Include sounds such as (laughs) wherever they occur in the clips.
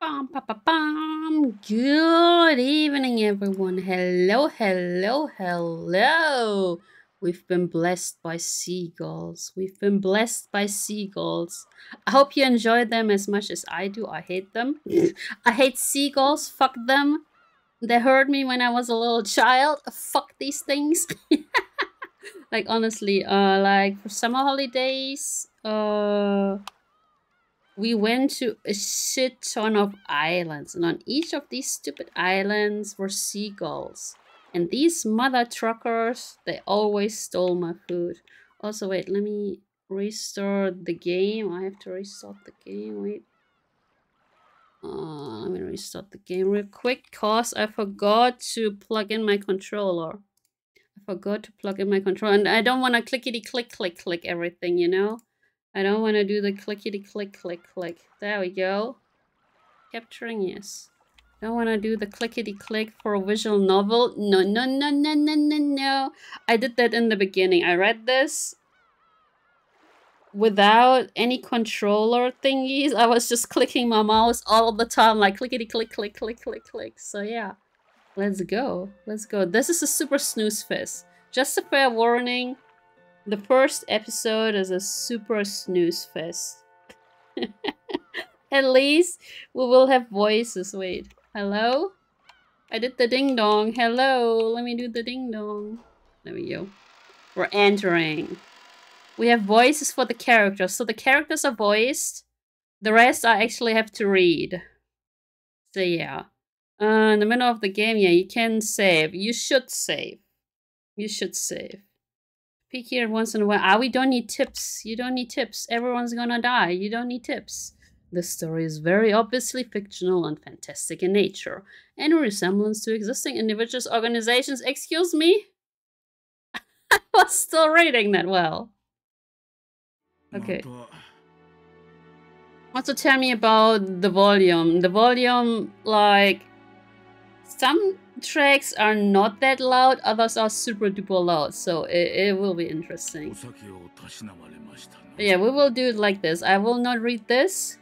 Bum, ba, ba, bum. Good evening, everyone. Hello, hello, hello. We've been blessed by seagulls. We've been blessed by seagulls. I hope you enjoy them as much as I do. I hate them. I hate seagulls. Fuck them. They hurt me when I was a little child. Fuck these things. (laughs) like honestly, uh like for summer holidays, uh we went to a shit ton of islands, and on each of these stupid islands were seagulls. And these mother truckers, they always stole my food. Also, wait, let me restart the game. I have to restart the game. Wait. Uh, let me restart the game real quick because I forgot to plug in my controller. I forgot to plug in my controller and I don't want to clickety click click click everything, you know? I don't want to do the clickety click click click. There we go. Capturing, yes. Don't want to do the clickety click for a visual novel. No, no, no, no, no, no, no. I did that in the beginning. I read this without any controller thingies. I was just clicking my mouse all the time, like clickety click, click, click, click, click. So yeah, let's go. Let's go. This is a super snooze fest. Just a fair warning. The first episode is a super snooze fest. (laughs) At least we will have voices. Wait, hello? I did the ding dong. Hello, let me do the ding dong. There we go. We're entering. We have voices for the characters. So the characters are voiced. The rest I actually have to read. So yeah. Uh, in the middle of the game, yeah, you can save. You should save. You should save. Peek here once in a while. Ah, we don't need tips. You don't need tips. Everyone's gonna die. You don't need tips. This story is very obviously fictional and fantastic in nature. Any resemblance to existing individuals, organizations, excuse me? (laughs) I was still reading that well. Okay. Also tell me about the volume. The volume, like, some tracks are not that loud, others are super duper loud, so it, it will be interesting. yeah, we will do it like this. I will not read this.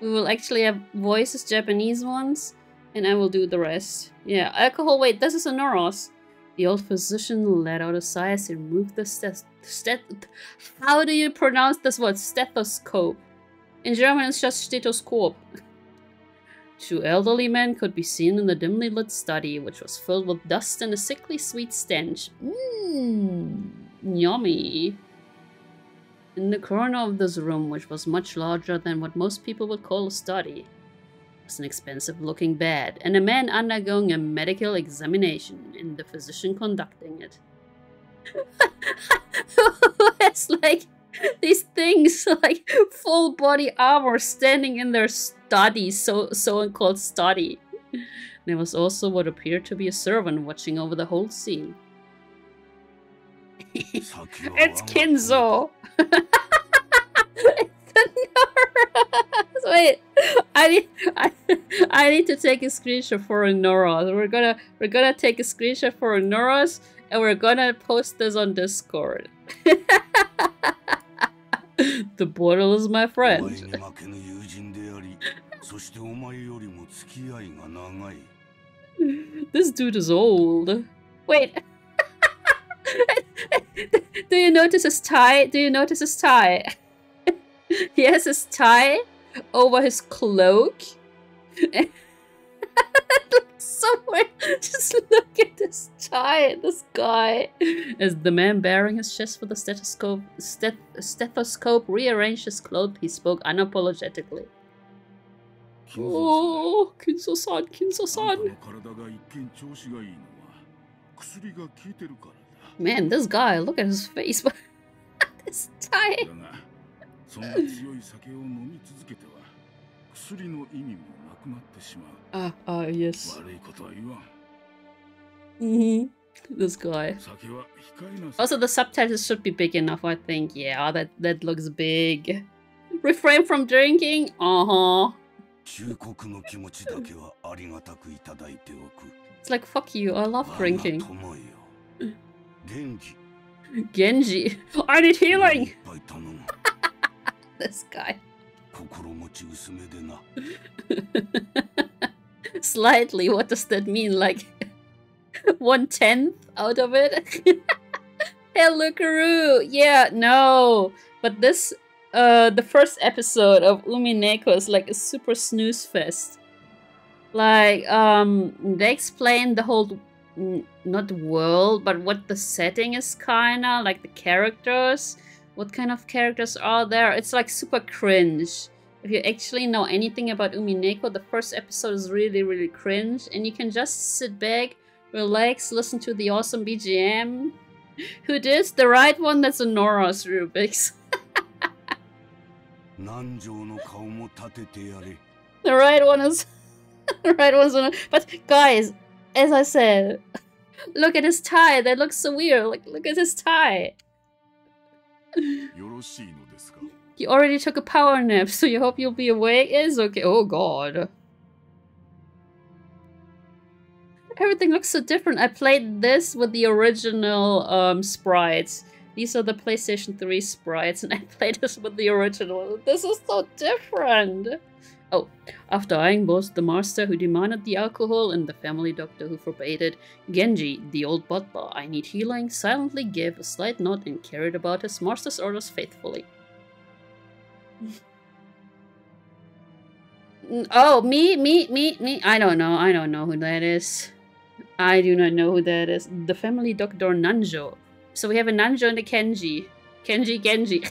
We will actually have voices, Japanese ones, and I will do the rest. Yeah, alcohol, wait, this is a Noros. The old physician let out a sigh as he removed the steth... stet how do you pronounce this word? Stethoscope. In German, it's just stethoscope. (laughs) Two elderly men could be seen in the dimly lit study, which was filled with dust and a sickly sweet stench. Mmm, yummy. In the corner of this room, which was much larger than what most people would call a study, was an expensive looking bed and a man undergoing a medical examination and the physician conducting it. (laughs) it's like these things (laughs) like full body armor standing in their study, so so-called study. There was also what appeared to be a servant watching over the whole scene. (laughs) it's Kinzo! (laughs) Wait, I need I, I need to take a screenshot for a Noros. We're gonna we're gonna take a screenshot for a Noros and we're gonna post this on Discord. (laughs) the portal is my friend. (laughs) this dude is old. Wait. (laughs) Do you notice his tie? Do you notice his tie? he has his tie over his cloak. So weird. (laughs) Just look at this tie, this guy. As the man bearing his chest with a stethoscope, steth stethoscope rearranged his clothes, he spoke unapologetically. Oh, Kinzo-san, Kinzo-san. Man, this guy, look at his face. (laughs) this (laughs) tie. Ah, ah, yes. Mm-hmm. This guy. Also, the subtitles should be big enough, I think. Yeah, that, that looks big. Refrain from drinking? Uh-huh. It's like, fuck you, I love drinking. Genji. (laughs) I need healing! (laughs) this guy. (laughs) Slightly, what does that mean? Like (laughs) one tenth out of it? (laughs) Hello, Karu! Yeah, no. But this, uh, the first episode of Umineko is like a super snooze fest. Like, um, they explain the whole, not world, but what the setting is kinda, like the characters. What kind of characters are there? It's like super cringe. If you actually know anything about Umineko, the first episode is really, really cringe. And you can just sit back, relax, listen to the awesome BGM. (laughs) Who this? The right one? That's a Nora's Rubik's. (laughs) the right one is... (laughs) the right one's on... But guys, as I said, look at his tie. That looks so weird. Like, look at his tie. You already took a power nap, so you hope you'll be awake? Is okay. Oh god. Everything looks so different. I played this with the original um, sprites. These are the PlayStation 3 sprites, and (laughs) I played this with the original. This is so different! Oh, after eyeing both the master who demanded the alcohol and the family doctor who forbade it, Genji, the old butler, I need healing, silently gave a slight nod and carried about his master's orders faithfully. Oh, me, me, me, me. I don't know. I don't know who that is. I do not know who that is. The family doctor Nanjo. So we have a Nanjo and a Kenji. Kenji Genji.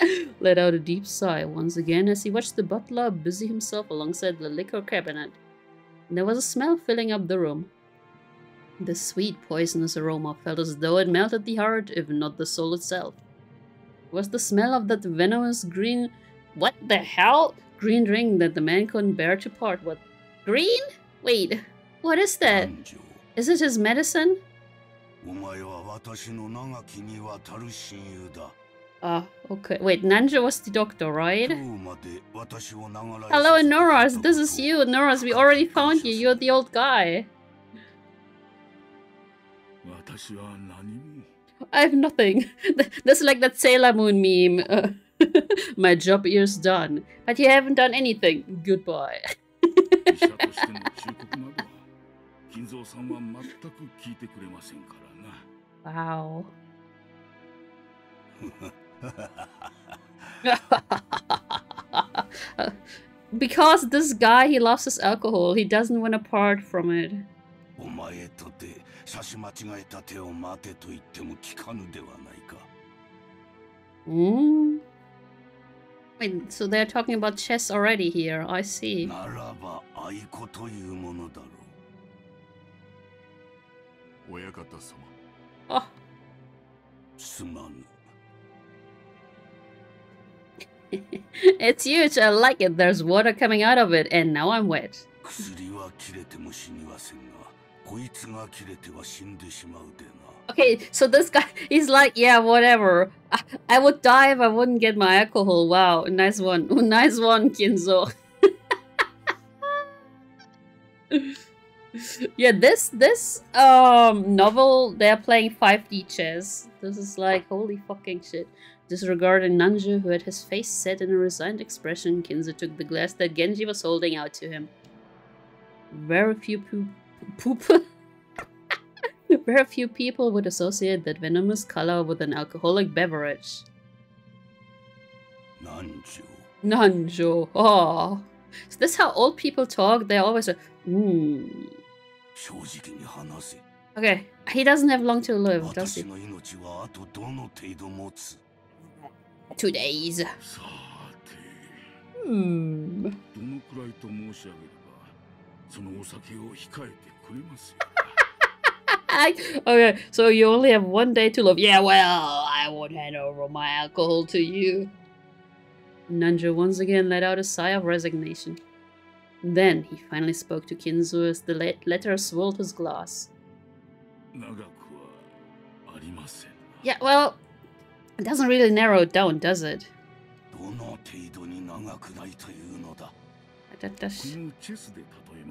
(laughs) let out a deep sigh once again as he watched the butler busy himself alongside the liquor cabinet. There was a smell filling up the room. The sweet, poisonous aroma felt as though it melted the heart, if not the soul itself. It was the smell of that venomous green... What the hell? Green ring that the man couldn't bear to part with. Green? Wait, what is that? Is it his medicine? Ah, uh, okay. Wait, Nanjo was the doctor, right? Hello, Noras. This is you, Noras. We already found you. You're the old guy. I have nothing. (laughs) That's like that Sailor Moon meme. (laughs) My job is done. But you haven't done anything. Goodbye. wow. (laughs) because this guy, he loves his alcohol. He doesn't want to part from it. Mm. Wait, so they're talking about chess already here. I see. Oh. (laughs) it's huge, I like it. There's water coming out of it, and now I'm wet. Okay, so this guy, he's like, yeah, whatever. I, I would die if I wouldn't get my alcohol. Wow, nice one. (laughs) nice one, Kinzo. (laughs) yeah, this this um novel, they're playing 5D chess. This is like, holy fucking shit. Disregarding Nanjo, who had his face set in a resigned expression, Kinzo took the glass that Genji was holding out to him. Very few poop... poop? (laughs) Very few people would associate that venomous color with an alcoholic beverage. Nanjo. Nanjo. Oh. Is this how old people talk? They're always like, hmm. Okay, he doesn't have long to live, does he? two days. Hmm. (laughs) okay, so you only have one day to live. Yeah, well, I won't hand over my alcohol to you. Nanjo once again let out a sigh of resignation. Then he finally spoke to Kinzo as the letter swirled his glass. Yeah, well, it doesn't really narrow it down, does it?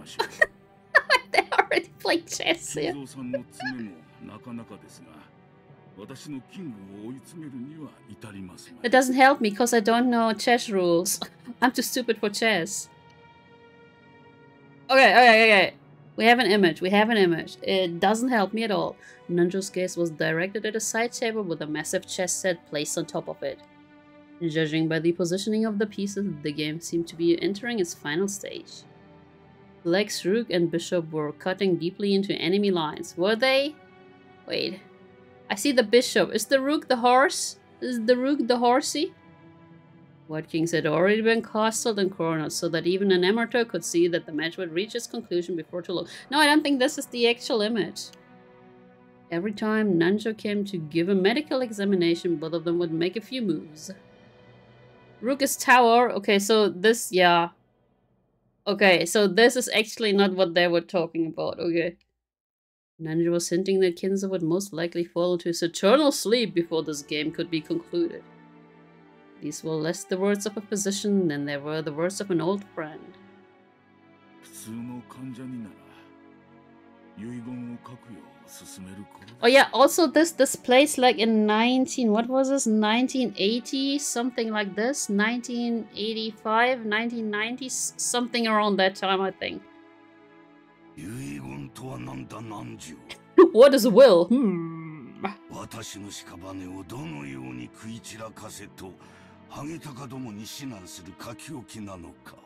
(laughs) they already played chess, yeah. It doesn't help me because I don't know chess rules. (laughs) I'm too stupid for chess. Okay, okay, okay. We have an image. We have an image. It doesn't help me at all. Nanjo's gaze was directed at a side table with a massive chess set placed on top of it. Judging by the positioning of the pieces, the game seemed to be entering its final stage. Black's rook and bishop were cutting deeply into enemy lines. Were they? Wait. I see the bishop. Is the rook the horse? Is the rook the horsey? White kings had already been castled and cornered so that even an amateur could see that the match would reach its conclusion before too long. No, I don't think this is the actual image. Every time Nanjo came to give a medical examination, both of them would make a few moves. Rook is tower. Okay, so this, yeah. Okay, so this is actually not what they were talking about. Okay. Nanjo was hinting that Kinzo would most likely fall into his eternal sleep before this game could be concluded. These were less the words of a physician than they were the words of an old friend. Oh yeah, also this this place like in 19 what was this 1980 something like this 1985 1990 something around that time I think. (laughs) (laughs) what is will? Hmm. 私の屍をどのように食い散らかせとハゲタカどもに指南する書き置きなのか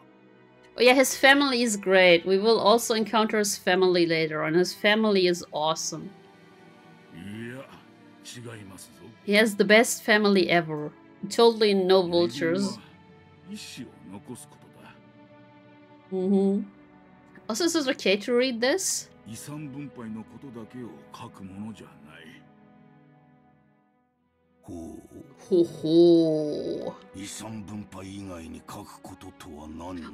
Oh, yeah, his family is great. We will also encounter his family later on. His family is awesome. He has the best family ever. Totally no vultures. Mm-hmm. Also, is it okay to read this? Ho ho.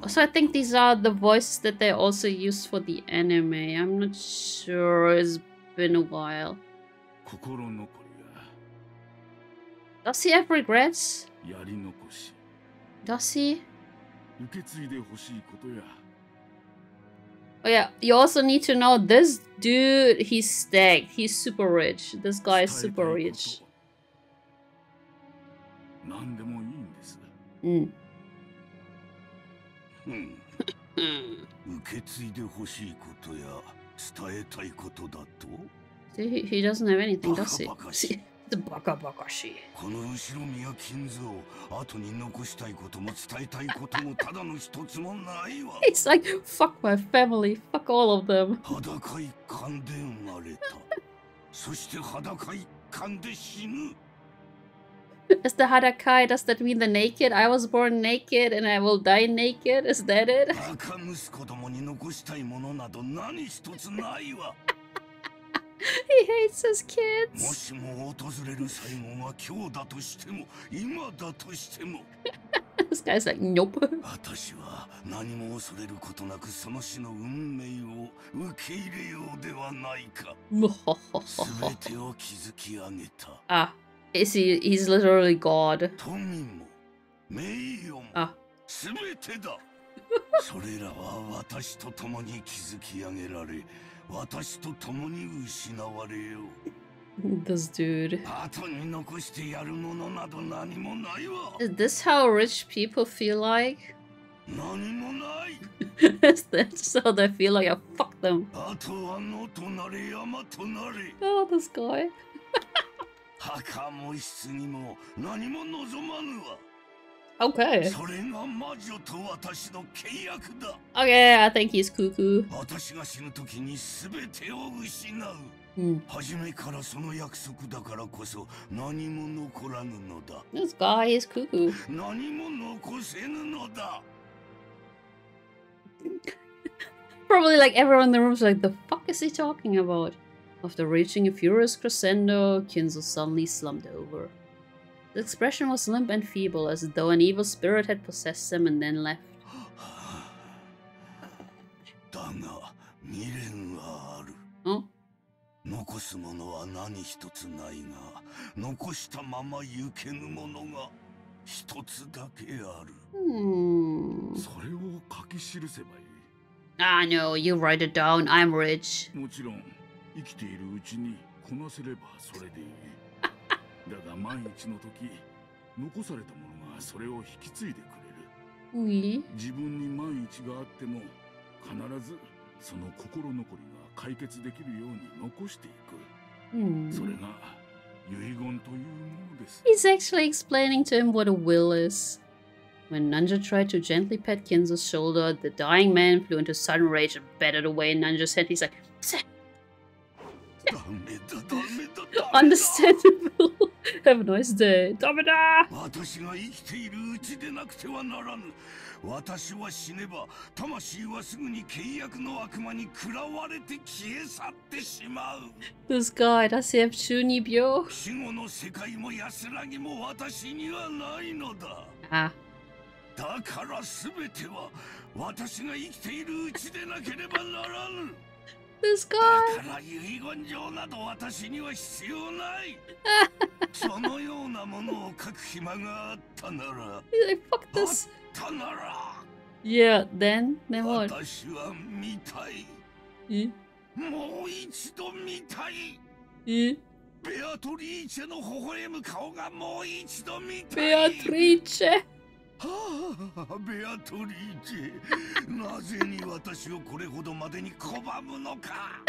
So I think these are the voices that they also use for the anime. I'm not sure. It's been a while. Does he have regrets? Does he? Oh yeah, you also need to know this dude, he's stacked. He's super rich. This guy is super rich. 何でもいいんです。うん。うん。受け継いでほしいことや伝えたいことだと？he, he doesn't have anything, does he? バカバカしい。この後ろ宮金蔵、後に残したいことも伝えたいこともただの一つもないわ。(laughs) It's like, fuck my family, fuck all of them. 裸一貫で生まれた。そして裸一貫で死ぬ。Is the Hadakai, does that mean the naked? I was born naked and I will die naked? Is that it? (laughs) (laughs) he hates his kids. (laughs) this guy's like, nope. ah. Is he? He's literally God. Ah. (laughs) それらは私と共に築き上げられ、私と共に失われよう。This dude. Is this how rich people feel like? (laughs) Is that how they feel like? I fuck them. Oh, this guy. (laughs) 墓も室にも何も望まぬわ。Okay. Okay, I think he's cuckoo. 私が死ぬ時に全てを失う。Hmm. 初めからその約束だからこそ何も残らぬのだ。This guy is cuckoo. 何も残せぬのだ。Probably like everyone in the room is like, the fuck is he talking about? After reaching a furious crescendo, Kinzo suddenly slumped over. The expression was limp and feeble, as though an evil spirit had possessed him and then left. (gasps) Huh? 残すものは何一つないが、残したまま行けぬものが一つだけある。Hmm. それを書き記せばいい。Ah, no, you write it down. I'm rich. もちろん。 生きているうちにこなせればそれでいいだが万一の時残された者がそれを引き継いでくれる.自分に万一があっても必ずその心残りが解決できるように残していく Hmm. それが遺言というものです He's actually explaining to him what a will is. When Nanja tried to gently pet Kinzo's shoulder, the dying man flew into sudden rage and batted away Nanja's head. He's like, understandable. Have a nice day. Dameda! 私が生きているうちでなくてはならぬ私は死ねば魂はすぐに契約の悪魔に食らわれて消え去ってしまう This guy, does he have Chunibyo? 死後の世界も安らぎも私にはないのだ Ah, だから全ては私が生きているうちでなければならぬ This だ guy! から遺言状など私には必要ない (laughs) そのようなものを書く暇があったなら He's like, fuck あっ this. たなら Yeah, then? Then what? 私は見たい Eh? もう一度見たい Eh? ベアトリーチェの微笑む顔がもう一度見たい Beatrice! はあ、ベアトリーチ。ェなぜに私をこれほどまでに拒むのか。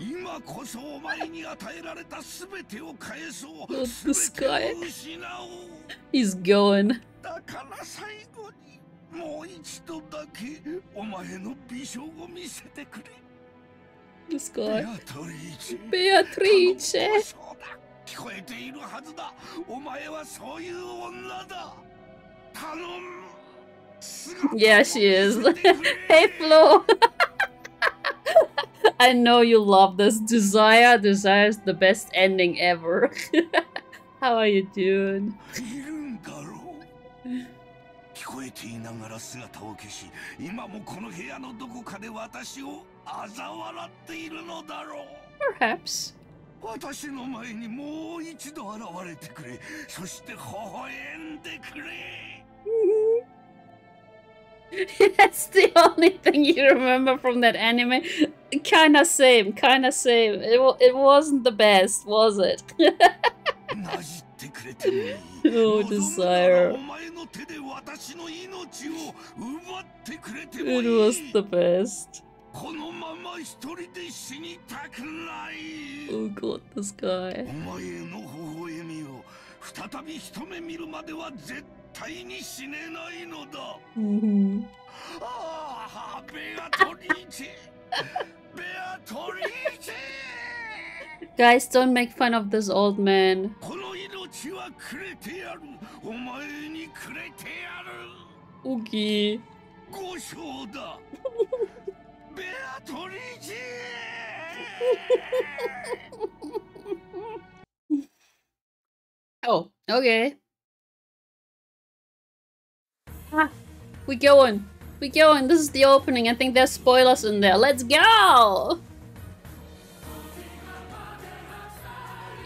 今こそお前に与えられた全てを返そう。This 全てを失おう。He's going? だから最後にもう一度だけお前の美少を見せてくれ。This ベ guy. アトリーチ。ェ Beatrice! そうだ聞こえているはずだお前はそういう女だ頼む Yeah, she is. 姿(laughs) を見せてくれ Hey, Flo! (laughs) I know you love this. Desire, Desire is the best ending ever. (laughs) How are you doing? いるんだろう聞こえていながら姿を消し今もこの部屋のどこかで私を嘲笑っているのだろう Perhaps. 私の前にもう一度現れてくれそして微笑んでくれ That's the only thing you remember from that anime. Kinda same, kinda same. It, it wasn't the best, was it? oh, desire. It was the best. このまま一人で死にたくない。Oh god, this guy. お前の微笑みを再び一目見るまでは絶対に死ねないのだ。hmm ああベアトリーチ。ェベアトリーチ。ェ Guys, don't make fun of this old man. この命はくれてやる。お前にくれてやる。Oogie. 五章だ Beatrice! (laughs) oh, okay. Ah, we going. We going. This is the opening. I think there's spoilers in there. Let's go!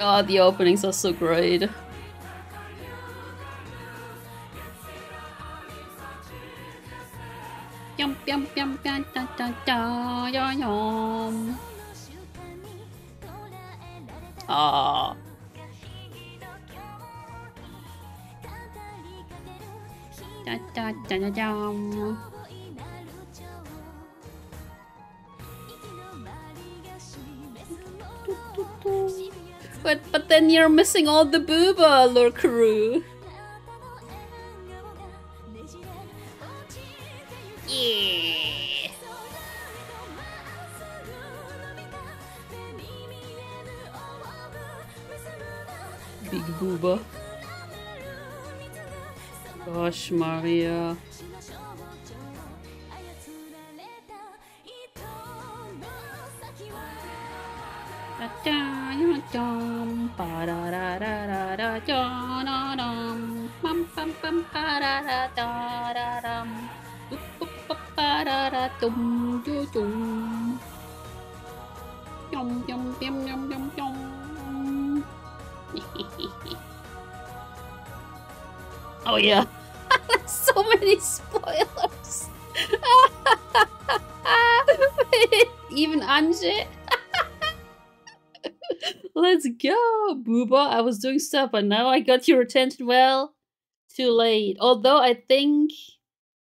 Oh, the openings are so great. Yum yum yum yum da da da yum yum. Ah. Da da da da da. But but then you're missing all the booba, Lord crew. Yeah. Big booba. Gosh, Maria. Da-da-da-dum, ba-da-da-da-da-da-da-dum, bum-bum-bum-ba-da-da-da-da-dum, boop-boop-ba-da-da-dum, doo-dum. Yum, yum, yum, yum, yum, yum. (laughs) oh yeah. (laughs) so many spoilers. (laughs) Even Ange. Let's go, Booba. I was doing stuff, but now I got your attention. Well, too late. Although I think,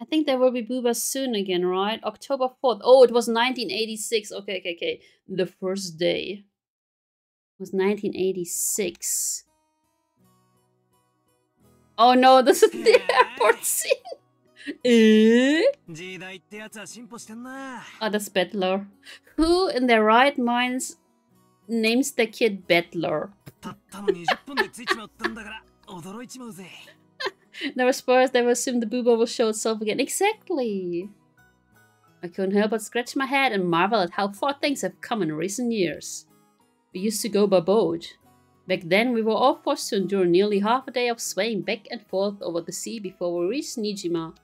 I think there will be Booba soon again, right? October 4th. Oh, it was 1986. Okay, okay, okay. The first day was 1986. Oh no, (laughs) this is the airport scene. (laughs) Eh? Oh, that's Bettler. Who in their right minds names the kid Bettler? Never spoilers, they will assume the booba will show itself again. Exactly! I couldn't help but scratch my head and marvel at how far things have come in recent years. We used to go by boat. Back then, we were all forced to endure nearly half a day of swaying back and forth over the sea before we reached Niijima.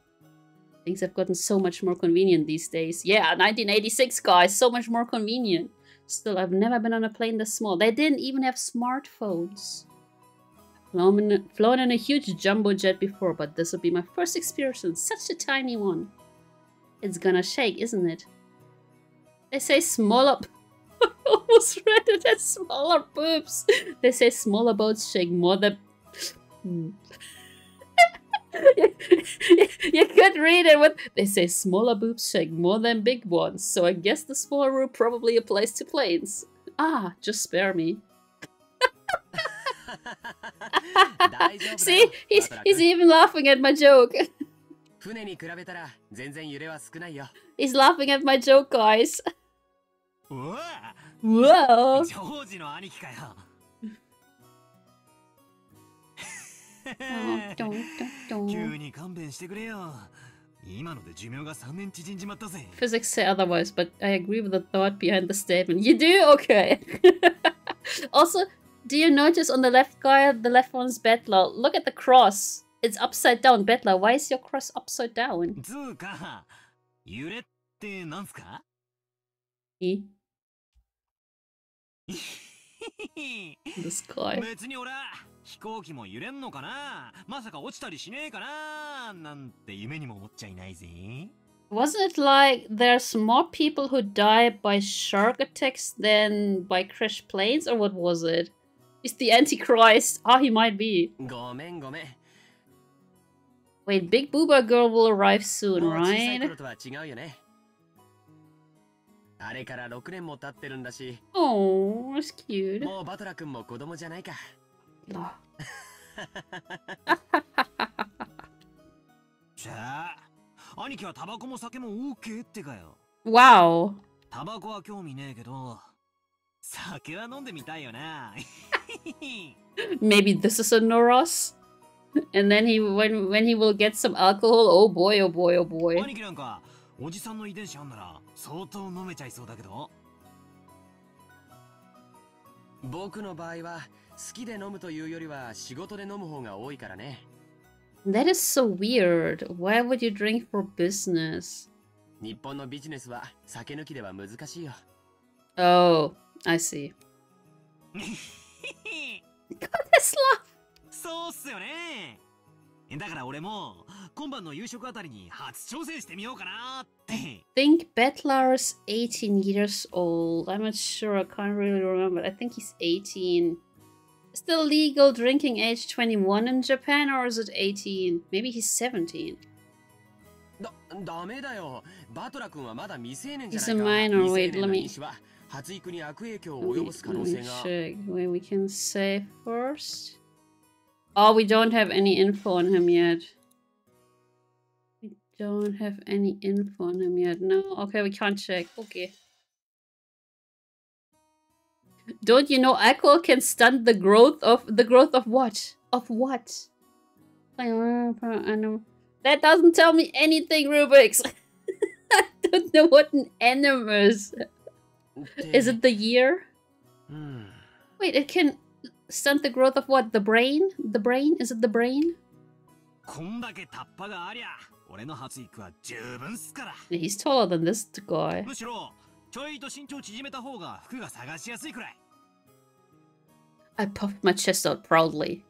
Things have gotten so much more convenient these days. Yeah, 1986, guys, so much more convenient. Still, I've never been on a plane this small. They didn't even have smartphones. Flown in, flown in a huge jumbo jet before, but this will be my first experience in such a tiny one. It's gonna shake, isn't it? They say smaller... (laughs) almost read it as smaller boobs. They say smaller boats shake more than... You, (laughs) you could read it with they say smaller boobs shake more than big ones, so I guess the smaller room probably applies to planes. Ah, just spare me. See, he's, he's even laughing at my joke. he's laughing at my joke, guys. Whoa! oh, don't, don't, don't. Physics say otherwise, but I agree with the thought behind the statement. You do? Okay. (laughs) also, do you notice on the left guy, the left one's Bettler? Look at the cross. It's upside down. Bettler, why is your cross upside down? つうか、揺れってなんすかえ (laughs) This guy. 別に俺飛行機も揺れんのかなまさか落ちたりしねえかななんて夢にも思っちゃいないぜ。Wasn't it like there's more people who die by shark attacks than by crashed planes, or what was it? Is the Antichrist? Ah, oh, he might be. Wait, Big Booba Girl will arrive soon, right? あれから6年も経ってるんだし。Oh, that's cute. (laughs) もうバトラ君も子供じゃないか。じゃあ、兄貴はタバコも酒も OK ってかよ。Wow. タバコは興味ねえけど、酒は飲んでみたいよな。 (laughs) Maybe this is a Noros? And then he when when he will get some alcohol, oh boy, oh boy, oh boy. 兄貴なんかおじさんの遺伝子あんなら相当飲めちゃいそうだけど。僕の場合は好きで飲むというよりは仕事で飲む方が多いからね。That is so weird. Why would you drink for business? 日本のビジネスは酒抜きでは難しいよ。Oh, I see. (laughs) God, this laugh! そうっすよね。だから俺も今晩の夕食あたりに初挑戦してみようかなって。think Betlar's 18 years old. I'm not sure. I can't really remember. I think he's 18. Is the legal drinking age 21 in Japan or is it 18? Maybe he's 17. He's a minor. Wait, let me. Let me check. Wait, we can say first. Oh, we don't have any info on him yet. We don't have any info on him yet. No, okay, we can't check. Okay. Don't you know alcohol can stunt the growth of the growth of what? Of what? That doesn't tell me anything, Rubix. (laughs) I don't know what an anim is. Is it the year? Hmm. Wait, it can stunt the growth of what? The brain? The brain? Is it the brain? He's taller than this guy. I puffed my chest out proudly.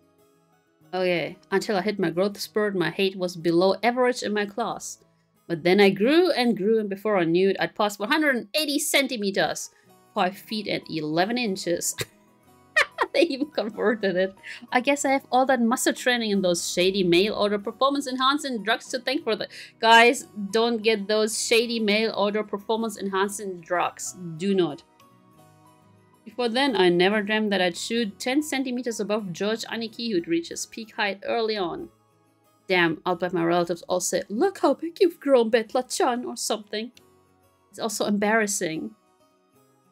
Okay, until I hit my growth spurt, my height was below average in my class. But then I grew and grew, and before I knew it, I'd passed 180 centimeters, 5 feet and 11 inches. (laughs) they even converted it. I guess I have all that muscle training and those shady mail order performance enhancing drugs to thank for that. Guys, don't get those shady mail order performance enhancing drugs. Do not. Before then, I never dreamed that I'd shoot 10 centimeters above George Aniki who'd reach his peak height early on. Damn, I'll bet my relatives all say, look how big you've grown, Betla-chan, or something. It's also embarrassing.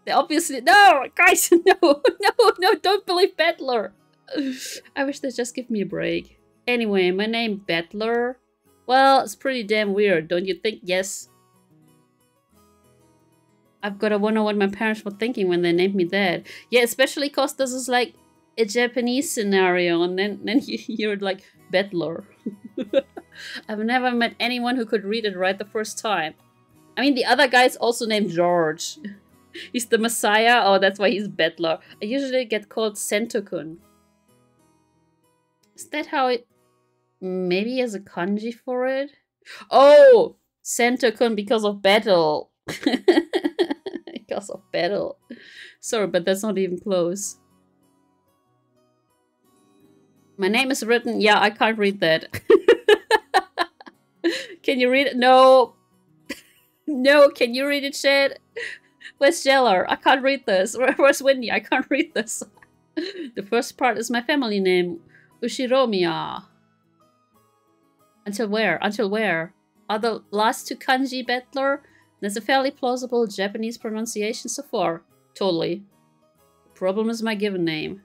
They obviously- No! Guys, (laughs) no! No, no, don't believe Bettler! (sighs) I wish they'd just give me a break. Anyway, my name Bettler? Well, it's pretty damn weird, don't you think? Yes. I've got to wonder what my parents were thinking when they named me that. Yeah, especially because this is like a Japanese scenario, and then, then you, (laughs) you're like, Bettler. (laughs) (laughs) I've never met anyone who could read it right the first time. I mean, the other guy's also named George. (laughs) he's the Messiah. Oh, that's why he's Bettler. I usually get called Sentokun. Is that how it... Maybe as a kanji for it? Oh! Sentokun because of battle. (laughs) because of battle. Sorry, but that's not even close. My name is written. Yeah, I can't read that. (laughs) can you read it? No. (laughs) no, can you read it, Chad? Where's Jeller? I can't read this. (laughs) Where's Windy? I can't read this. the first part is my family name. Ushiromiya. Until where? Until where? Are the last two kanji Bettler? That's a fairly plausible Japanese pronunciation so far. Totally. Problem is my given name.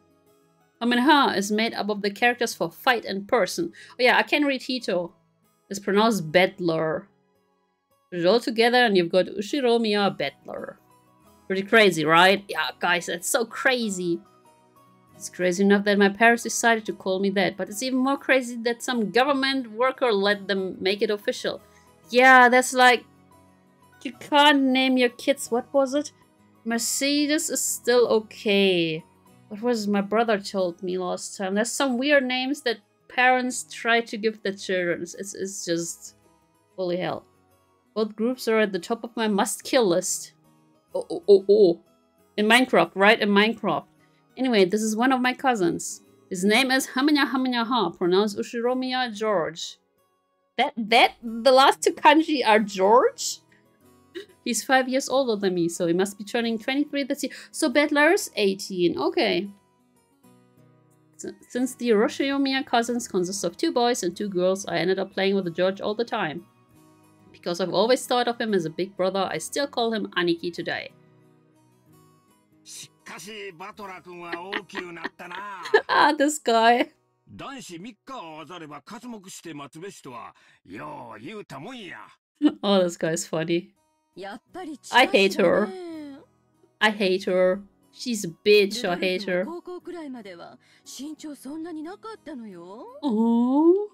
Homenha is made up of the characters for fight and person. Oh yeah, I can read Hito. It's pronounced Bettler. Put it all together and you've got Ushiromiya Bettler. Pretty crazy, right? Yeah, guys, that's so crazy. It's crazy enough that my parents decided to call me that, but it's even more crazy that some government worker let them make it official. Yeah, that's like... You can't name your kids, what was it? Mercedes is still okay. What was my brother told me last time? There's some weird names that parents try to give their children. It's, it's just... Holy hell. Both groups are at the top of my must-kill list. Oh, oh, oh, oh. In Minecraft, right? In Minecraft. Anyway, this is one of my cousins. His name is Hamanya Hamanya Ha, pronounced Ushiromiya George. That, that, the last two kanji are George? He's five years older than me, so he must be turning 23 this year. So Bedlar 18. Okay. Since the Ushiromiya cousins consist of two boys and two girls, I ended up playing with George all the time. Because I've always thought of him as a big brother, I still call him Aniki today. (laughs) ah, this guy. (laughs) Oh, this guy is funny. I hate her. I hate her. She's a bitch, I hate her. Oh.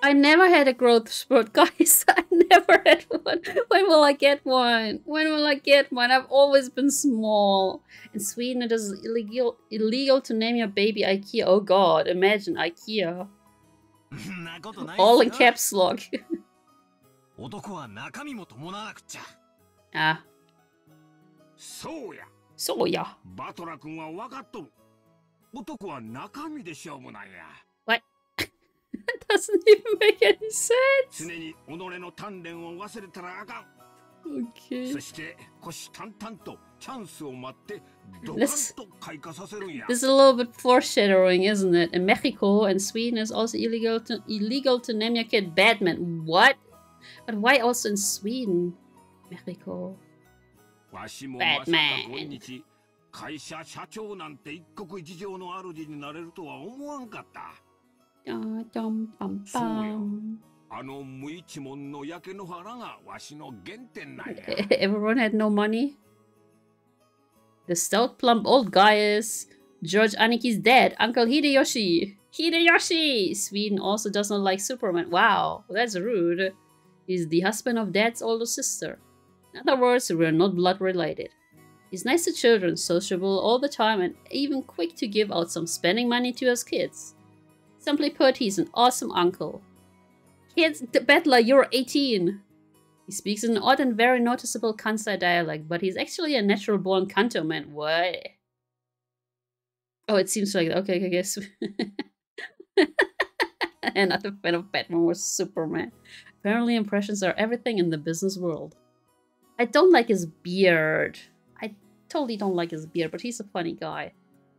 I never had a growth spurt, (laughs) guys. I never had one. When will I get one? When will I get one? I've always been small. In Sweden, it is illegal, illegal to name your baby IKEA. Oh god, imagine IKEA. (laughs) All in caps log. ah. So ya. What? doesn't even make any sense. Okay. そして虎視眈々とチャンスを待ってドカン This- と開花させるんや This is a little bit foreshadowing, isn't it? In Mexico and Sweden, it's also illegal to illegal to name your kid Batman. What? But why also in Sweden? Mexico. わしもまさか Batman 今日会社社長なんて一国一城の主になれるとは思わんかった Dum, dum, bum, So, yeah. bum. あの無一文の焼け野原がわしの原点なんや (laughs) Everyone had no money. The stout, plump old guy is George Aniki's dad, Uncle Hideyoshi. Hideyoshi! Sweden also does not like Superman. Wow, that's rude. He's the husband of dad's older sister. In other words, we're not blood related. He's nice to children, sociable all the time, and even quick to give out some spending money to his kids. Simply put, he's an awesome uncle. Kids, the you're 18. He speaks an odd and very noticeable Kansai dialect, but he's actually a natural born Kanto man. What? Oh, it seems like okay, I guess. (laughs) Another fan of Batman was Superman. Apparently, impressions are everything in the business world. I don't like his beard. I totally don't like his beard, but he's a funny guy.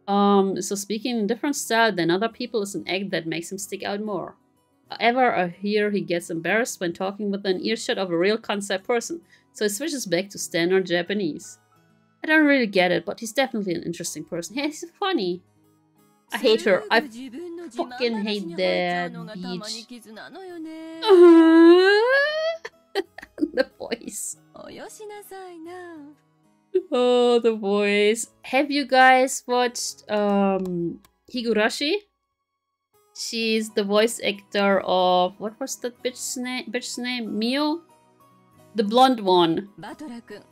Um, so speaking in a different style than other people is an act that makes him stick out more. However, I hear he gets embarrassed when talking with an earshot of a real Kansai person, so he switches back to standard Japanese. I don't really get it, but he's definitely an interesting person. He's funny. I hate her. I fucking hate that beach. (laughs) the voice. Oh, the voice. Have you guys watched um Higurashi? She's the voice actor of what was that bitch's name? Bitch's name? Mio, the blonde one. バトラ君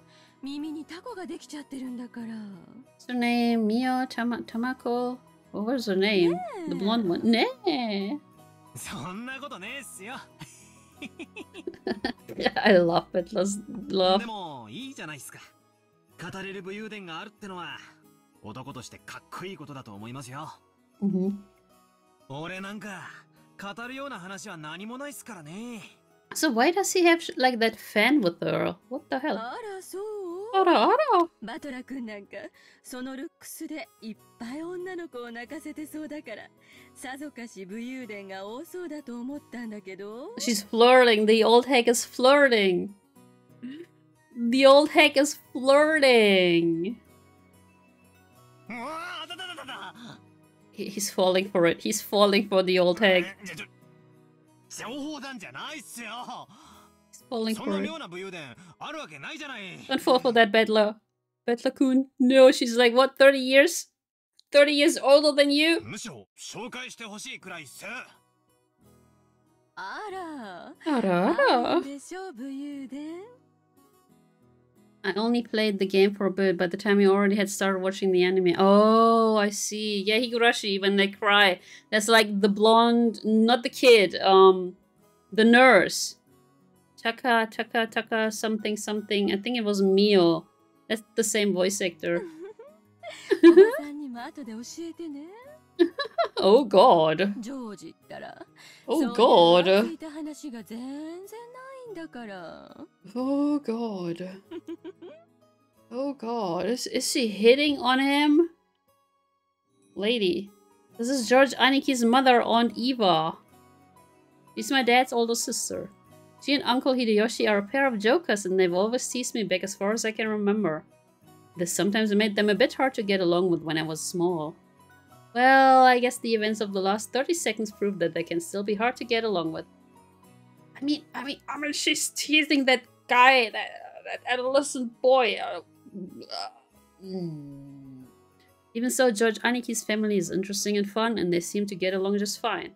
耳にタコができちゃってるんだから What's her name? Mio Tama Tamako. What was her name? The blonde one. Nee. (laughs) そんなことねえっすよ I love it. Let's で love. もいいじゃないっすか語れる武勇伝があるってのは男としてかっこいいことだと思いますよ hmm 俺なんか語るような話は何もないっすからね So why does he have sh- like that fan with her? What the あ hell? らそう Ara, ara. バトラ君なんかそのルックスでいっぱい女の子を泣かせてそうだからさぞかし武勇伝が多そうだと思ったんだけど She's flirting. The old hack is flirting. The old hack is flirting. He's falling for it. He's falling for the old hag. He's falling for it. Don't fall for that bedler. Bedler Kun. No, she's like, what, 30 years? 30 years older than you? Ara. Ara. I only played the game for a bit by the time you already had started watching the anime. Oh, I see. Yeah, Higurashi, when they cry. That's like the blonde, not the kid, um, the nurse. Taka, Taka, Taka, something, something. I think it was Mio. That's the same voice actor. (laughs) oh god. Oh god. 聞いた話が全然ないんだから Oh god. (laughs) Oh god. Is, is she hitting on him? Lady. This is George Aniki's mother, Aunt Eva. She's my dad's older sister. She and Uncle Hideyoshi are a pair of jokers and they've always teased me back as far as I can remember. This sometimes made them a bit hard to get along with when I was small. Well, I guess the events of the last 30 seconds prove that they can still be hard to get along with. I mean, I mean, I mean, she's teasing that guy, that, that adolescent boy. Uh, uh, mm. Even so, George Aniki's family is interesting and fun, and they seem to get along just fine.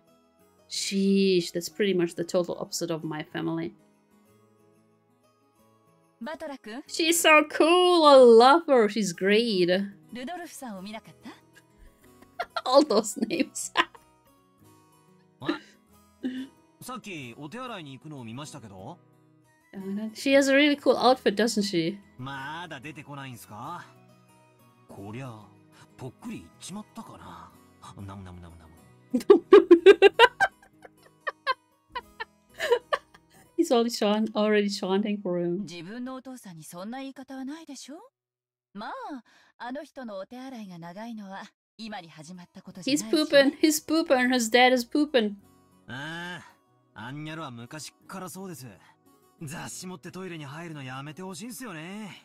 Sheesh, that's pretty much the total opposite of my family. She's so cool, I love her, she's great. (laughs) All those names. (laughs) さっきお手洗いに行くのを見ましたけど she has a really cool outfit, doesn't she? まだ出てこないんすかこりゃぽっくりいっちまったかなナムナムナムナム He's (laughs) already, chant- already chanting for him. 自分のお父さんにそんな言い方はないでしょまああの人のお手洗いが長いのは今に始まったことじゃ He's ないしね pooping, he's pooping, his dad is pooping. (laughs) ああ アンニャルは昔っからそうです雑誌持ってトイレに入るのやめてほしいんすよね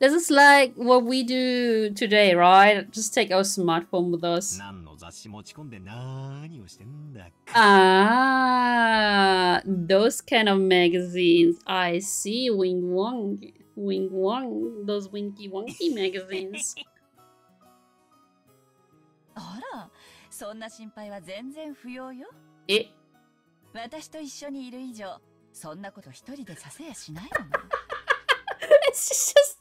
This is like what we do today, right? Just take our smartphone with us. 何の雑誌持ち込んで何をしてんだか Ah, those kind of magazines. I see. Wing Wong. Wing Wong. Those Winky Wonky magazines. (laughs) あら そんな心配は全然不要よ Eh? 私と一緒にいる以上そんなこと一人でさせやしないもの She's (laughs) just,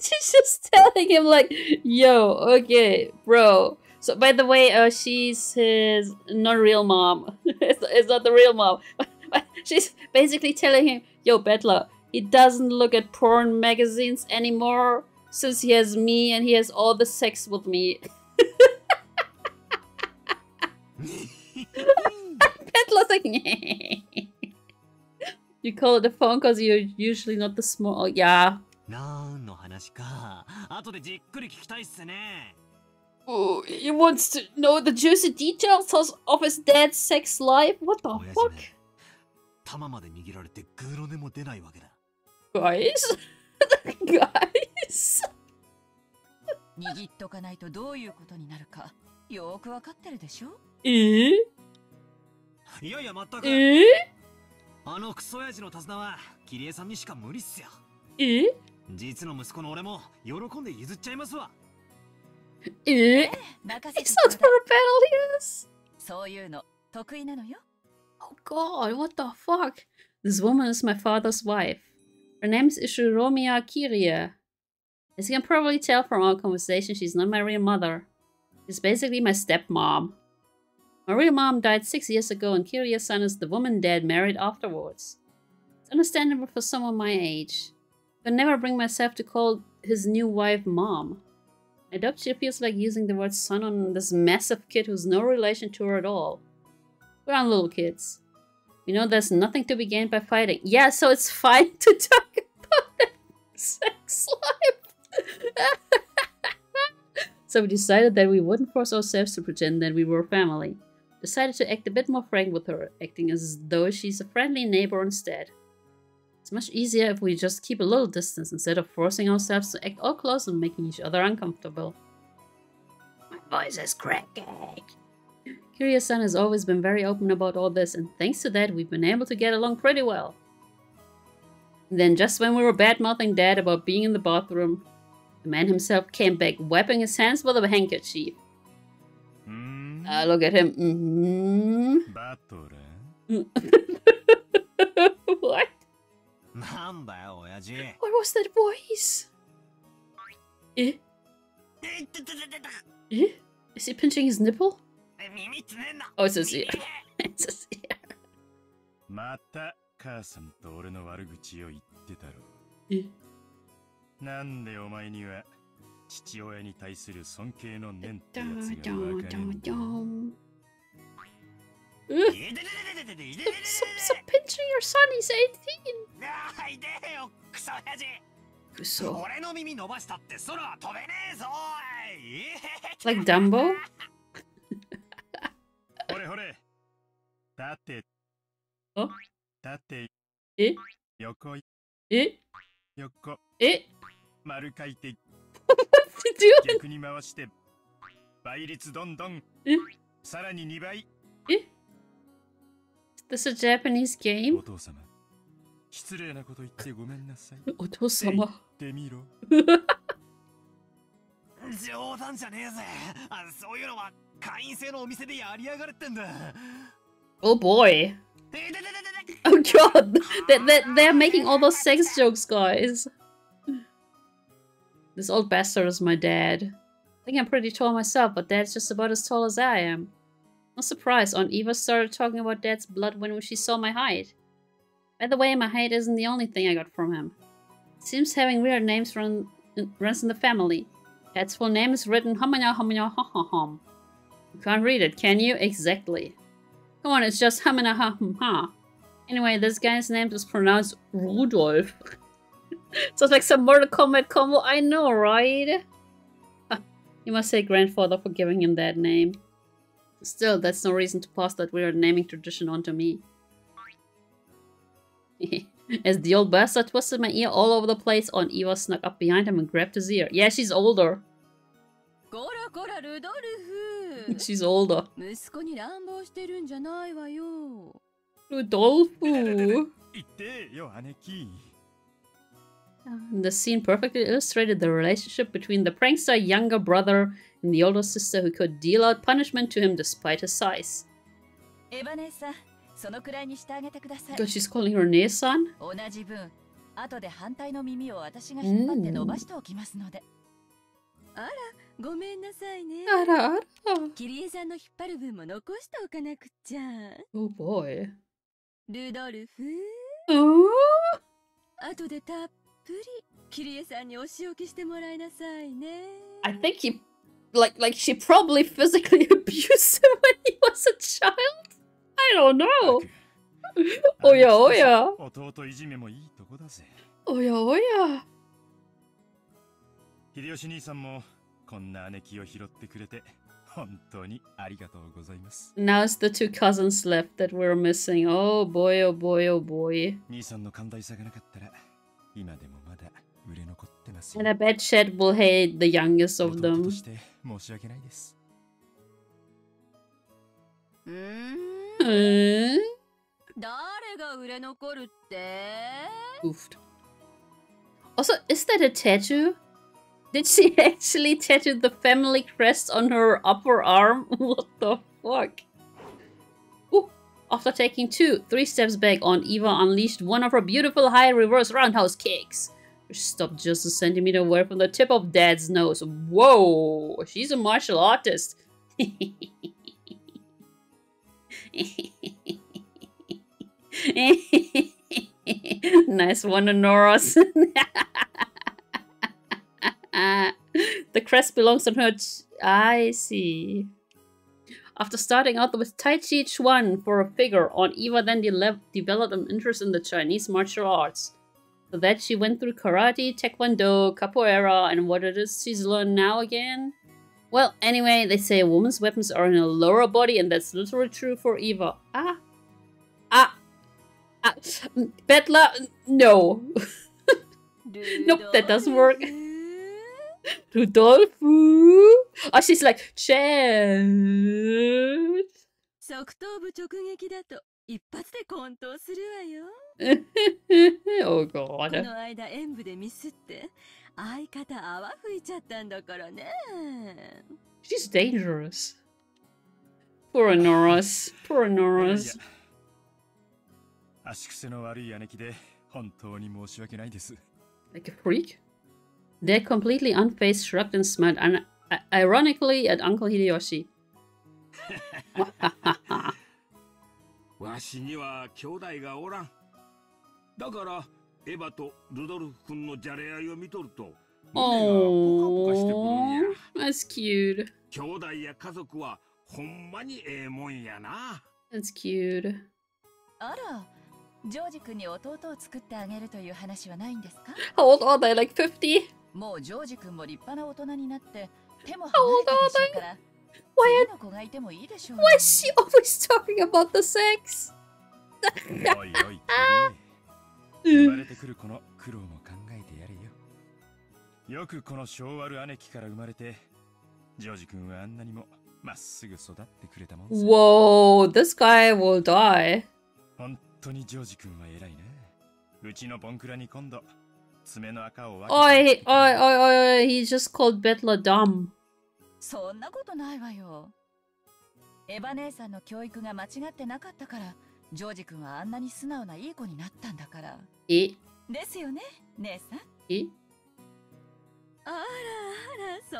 she's just telling him like, "Yo, okay, bro." So, by the way, uh, she's his not real mom. (laughs) it's, it's not the real mom. She's basically telling him, yo, Bettler, he doesn't look at porn magazines anymore since he has me and he has all the sex with me. Bettler's like, (laughs) you call it a phone because you're usually not the small. Yeah. なんの話か。後でじっくり聞きたいっすね。 Oh, he wants to know the juicy details of- of his dad's sex life? What the 親父 fuck? め、玉まで握られてグーの音も出ないわけだ。 Guys? (laughs) Guys? 握っとかないとどういうことになるかよーくわかってるでしょ えー、いやいや全くえー、あのクソ親父の手綱はキリエさんにしか無理っすよえー、実の息子の俺も喜んで譲っちゃいますわえー、It's not for penalties そういうの得意なのよ Oh god, what the fuck? This woman is my father's wife. Her name is Ushiromiya Kyrie. As you can probably tell from our conversation, she's not my real mother. She's basically my stepmom. My real mom died six years ago, and Kyrie-san is the woman dad married afterwards. It's understandable for someone my age. Could never bring myself to call his new wife mom. Adoption feels like using the word son on this massive kid who's no relation to her at all. We're on little kids. We know there's nothing to be gained by fighting. Yeah, so it's fine to talk about (laughs) sex life. (laughs) so we decided that we wouldn't force ourselves to pretend that we were family. Decided to act a bit more frank with her, acting as though she's a friendly neighbor instead. It's much easier if we just keep a little distance instead of forcing ourselves to act all close and making each other uncomfortable. My voice is cracking. Kyrie-san has always been very open about all this, and thanks to that, we've been able to get along pretty well. And then, just when we were bad-mouthing Dad about being in the bathroom, the man himself came back, wiping his hands with a handkerchief. うーん Ah, look at him. Mm-hmm. バトラ (laughs) what? なんだよ、親父。 What was that voice? Eh? えってってってって Eh? Is he pinching his nipple? 耳つねんな。 Oh, it's his (laughs) ear. 耳 It's his ear. また母さんと俺の悪口を言ってたろ Eh? なんでお前には 父親に対する尊敬の念ってやつが分かるんだ。Sop, stop pinching your son, he's 18! Like Dumbo? ほれほれだってええ丸書いて逆に回して倍率どんどんさらに2倍え This is Japanese game? お父様失礼なこと言ってごめんなさいお父様言ってみろ冗談じゃねえぜあそういうのは会員制のお店でやりやがるってんだ Oh boy Oh god they're, they're, they're making all those sex jokes guys This old bastard is my dad. I think I'm pretty tall myself, but dad's just about as tall as I am. No surprise, Aunt Eva started talking about dad's blood when she saw my height. By the way, my height isn't the only thing I got from him. Seems having weird names run, runs in the family. Dad's full name is written Hamanya ah, Hamanya ah, Ha Ha Hum. You can't read it, can you? Exactly. Come on, it's just Hamana ah, Ha Hum Ha. Anyway, this guy's name is pronounced (laughs) Sounds like some Mortal Kombat combo. I know, right? Ah, you must say grandfather for giving him that name. Still, that's no reason to pass that weird naming tradition onto me. (laughs) As the old bastard twisted my ear all over the place, Aunt Eva snuck up behind him and grabbed his ear. Yeah, she's older. (laughs) she's older. Rudolfo. (laughs) 子に乱暴してるんじゃないわよ Rudolph. 言ってよ姉貴 The scene perfectly illustrated the relationship between the prankster younger brother and the older sister who could deal out punishment to him despite his size. エヴァ姉さんそのくらいにしてあげてください God, she's calling her Nesan? 同じ分後で反対の耳を私が引っ張って伸ばしておきますのであらごめんなさいね Ara, ara. キリエさんの引っ張る分も残しておかなくっちゃ Oh boy. ルドルフ Ooh. 後でたっ ぷりキリエさんにお仕置きしてもらいなさいね I think he, like, like she probably physically (laughs) abused him when he was a child. I don't know. お(laughs) やおや。弟いじめもいいとこだぜ Oh yeah, oh yeah. 秀吉兄さんもこんな姉貴を拾ってくれて本当にありがとうございます Now it's the two cousins left that we're missing. Oh boy, oh boy, oh boy. 兄さんの寛大さがなかったら And I bet Shed will hate the youngest of them. Mm. Oofed. Also, is that a tattoo? Did she (laughs) actually tattoo the family crest on her upper arm? (laughs) What the fuck? After taking two, three steps back Aunt Eva unleashed one of her beautiful high reverse roundhouse kicks, which stopped just a centimeter away from the tip of Dad's nose. Whoa, she's a martial artist. (laughs) nice one, Noros. (laughs) the crest belongs on her. I see. After starting out with Tai Chi Chuan for a figure, Aunt Eva then de- developed an interest in the Chinese martial arts. For that, she went through karate, taekwondo, capoeira, and what it is she's learned now again. Well, anyway, they say a woman's weapons are in her lower body, and that's literally true for Eva. Ah. Ah. Ah. Betla, no. (laughs) Nope, that doesn't work. (laughs) ルドルフ Rudolfo. Oh, she's like, Chet. 側頭部直撃だと一発で混沌するわよ oh (laughs) こ god. の間演舞でミスって相方泡吹いちゃったんだからね She's dangerous. Poor Norris. Poor いやいや Norris. (laughs) 足癖の悪い姉貴で本当に申し訳ないです Like a freak? Dad completely unfazed shrugged and smiled un- i- ironically at Uncle Hideyoshi. (laughs) わしには兄弟がおらんだからエヴァとルドルフ君のじゃれ合いを見とると胸がポカポカしてくるんや Oh, that's cute. 兄弟や家族はほんまにええもんやな That's cute. あら、ジョージ君に弟を作ってあげるという話はないんですか How old are they? Like 50? もうジョージ君も立派な大人になって手も離れたでしょ?うから、Why, 次の子がいてもいいでしょう why is she always talking about the sex? 生まれてくる子の苦労も考えてやれよよくこの性悪姉貴から生まれてジョージ君はあんなにもまっすぐ育ってくれたもんさ Whoa, this guy will die. 本当にジョージ君は偉いなうちのボンクラに今度 Oi, oi, oi, oi, oi, he just called Betla dumb. そんなことないわよ。エヴァ姉さんの教育が間違ってなかったから、ジョージ君はあんなに素直ないい子になったんだから。 Eh, ですよね、姉さん。 eh. あらあらそん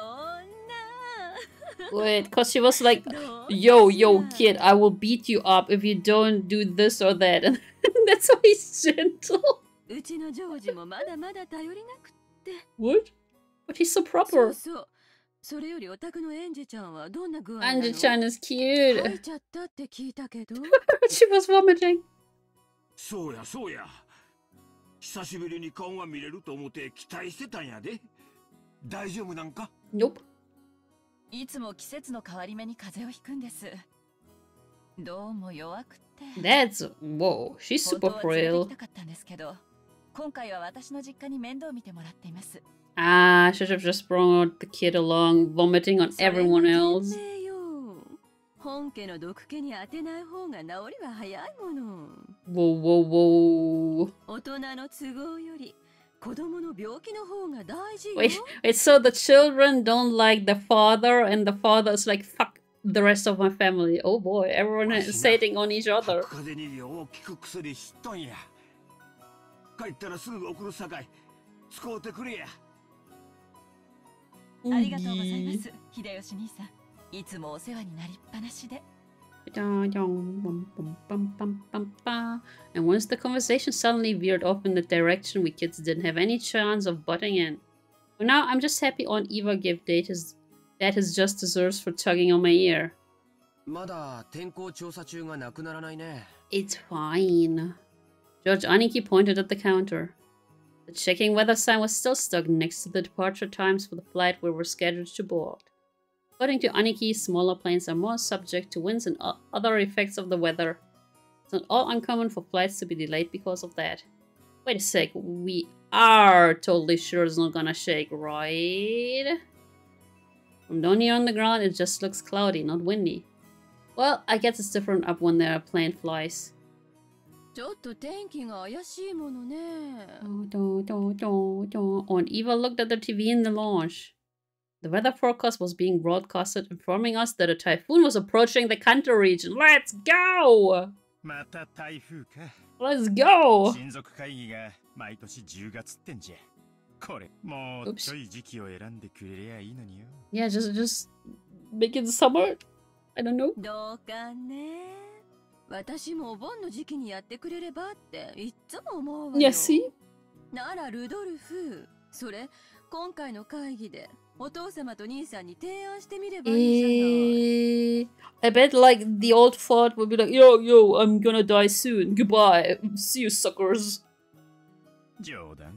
な Wait, cause she was like, どう yo, かし yo, ら kid, I will beat you up if you don't do this or that. And (laughs) that's why he's gentle. うちのジョージもまだまだ頼りなくって What? But he's so そう proper. そうそれよりお宅のエンジェちゃんはどんな具合なの Angie Chan is 吐 cute. いちゃったって聞いたけど she was vomiting. そうやそうや久しぶりに顔が見れると思って期待してたんやで大丈夫なんか Nope. いつも季節の変わり目に風邪をひくんです。どうも弱くって。 That's whoa. She's 本 super 当は連れて frail. きたかったんですけど、 今回は私の実家に面倒を見てもらっています。Ah, should have just brought the kid along, vomiting on everyone else. 本家の毒気に当てない方が治りは早いもの Whoa, whoa, whoa. 大人の都合より子供の病気の方が大事よ Wait, wait, so the children don't like the father, and the father is like, fuck the rest of my family. Oh boy, everyone is hating on each other. 帰ったらすぐ送るさかい使うてくれやありがとうございます、秀吉兄さん。いつもお世話になりっぱなしで。And once the conversation suddenly veered off in the direction we kids didn't have any chance of butting in. For now, I'm just happy Aunt Eva gave Dad his, Dad his just deserves for tugging on my ear. まだ天候調査中がなくならないね。It's fine. George Aniki pointed at the counter. The checking weather sign was still stuck next to the departure times for the flight we were scheduled to board. According to Aniki, smaller planes are more subject to winds and other effects of the weather. It's not all uncommon for flights to be delayed because of that. Wait a sec, we are totally sure it's not gonna shake, right? From down here on the ground, it just looks cloudy, not windy. Well, I guess it's different up when the plane flies. ちょっと天気が怪しいものね。 Do, do, do, do. And Eva looked at the TV in the lounge. The weather forecast was being broadcasted, informing us that a typhoon was approaching the Kanto region. Let's go! また台風か Let's go! 親族会議が毎年10月ってんじゃこれもうちょい時期を選んでくれりゃいいのによ Yeah, just just make it summer. I don't know. 私もお盆の時期にやってくれればっていっつも思うわよ。See? ならルドルフ、それ今回の会議でお父様と兄さんに提案してみればいいじゃない。Eh, I bet like the old fort would be like, yo, yo, I'm gonna die soon. Goodbye. See you suckers. 冗談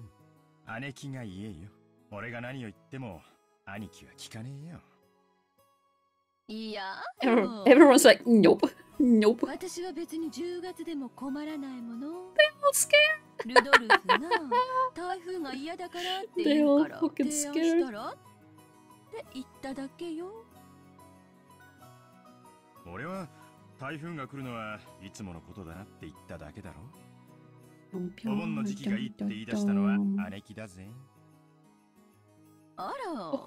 姉貴が言えよ俺が何を言っても兄貴は聞かねえよいや、Everyone- Everyone's like, nope, nope. 私は別に10月でも困らないもの。I'm scared. ルドルフが台風が嫌だからって言うから They all fucking 提案したらって言っただけよ。俺は台風が来るのはいつものことだなって言っただけだろお盆の時期がいいって言い出したのは姉貴だぜあら、Oh,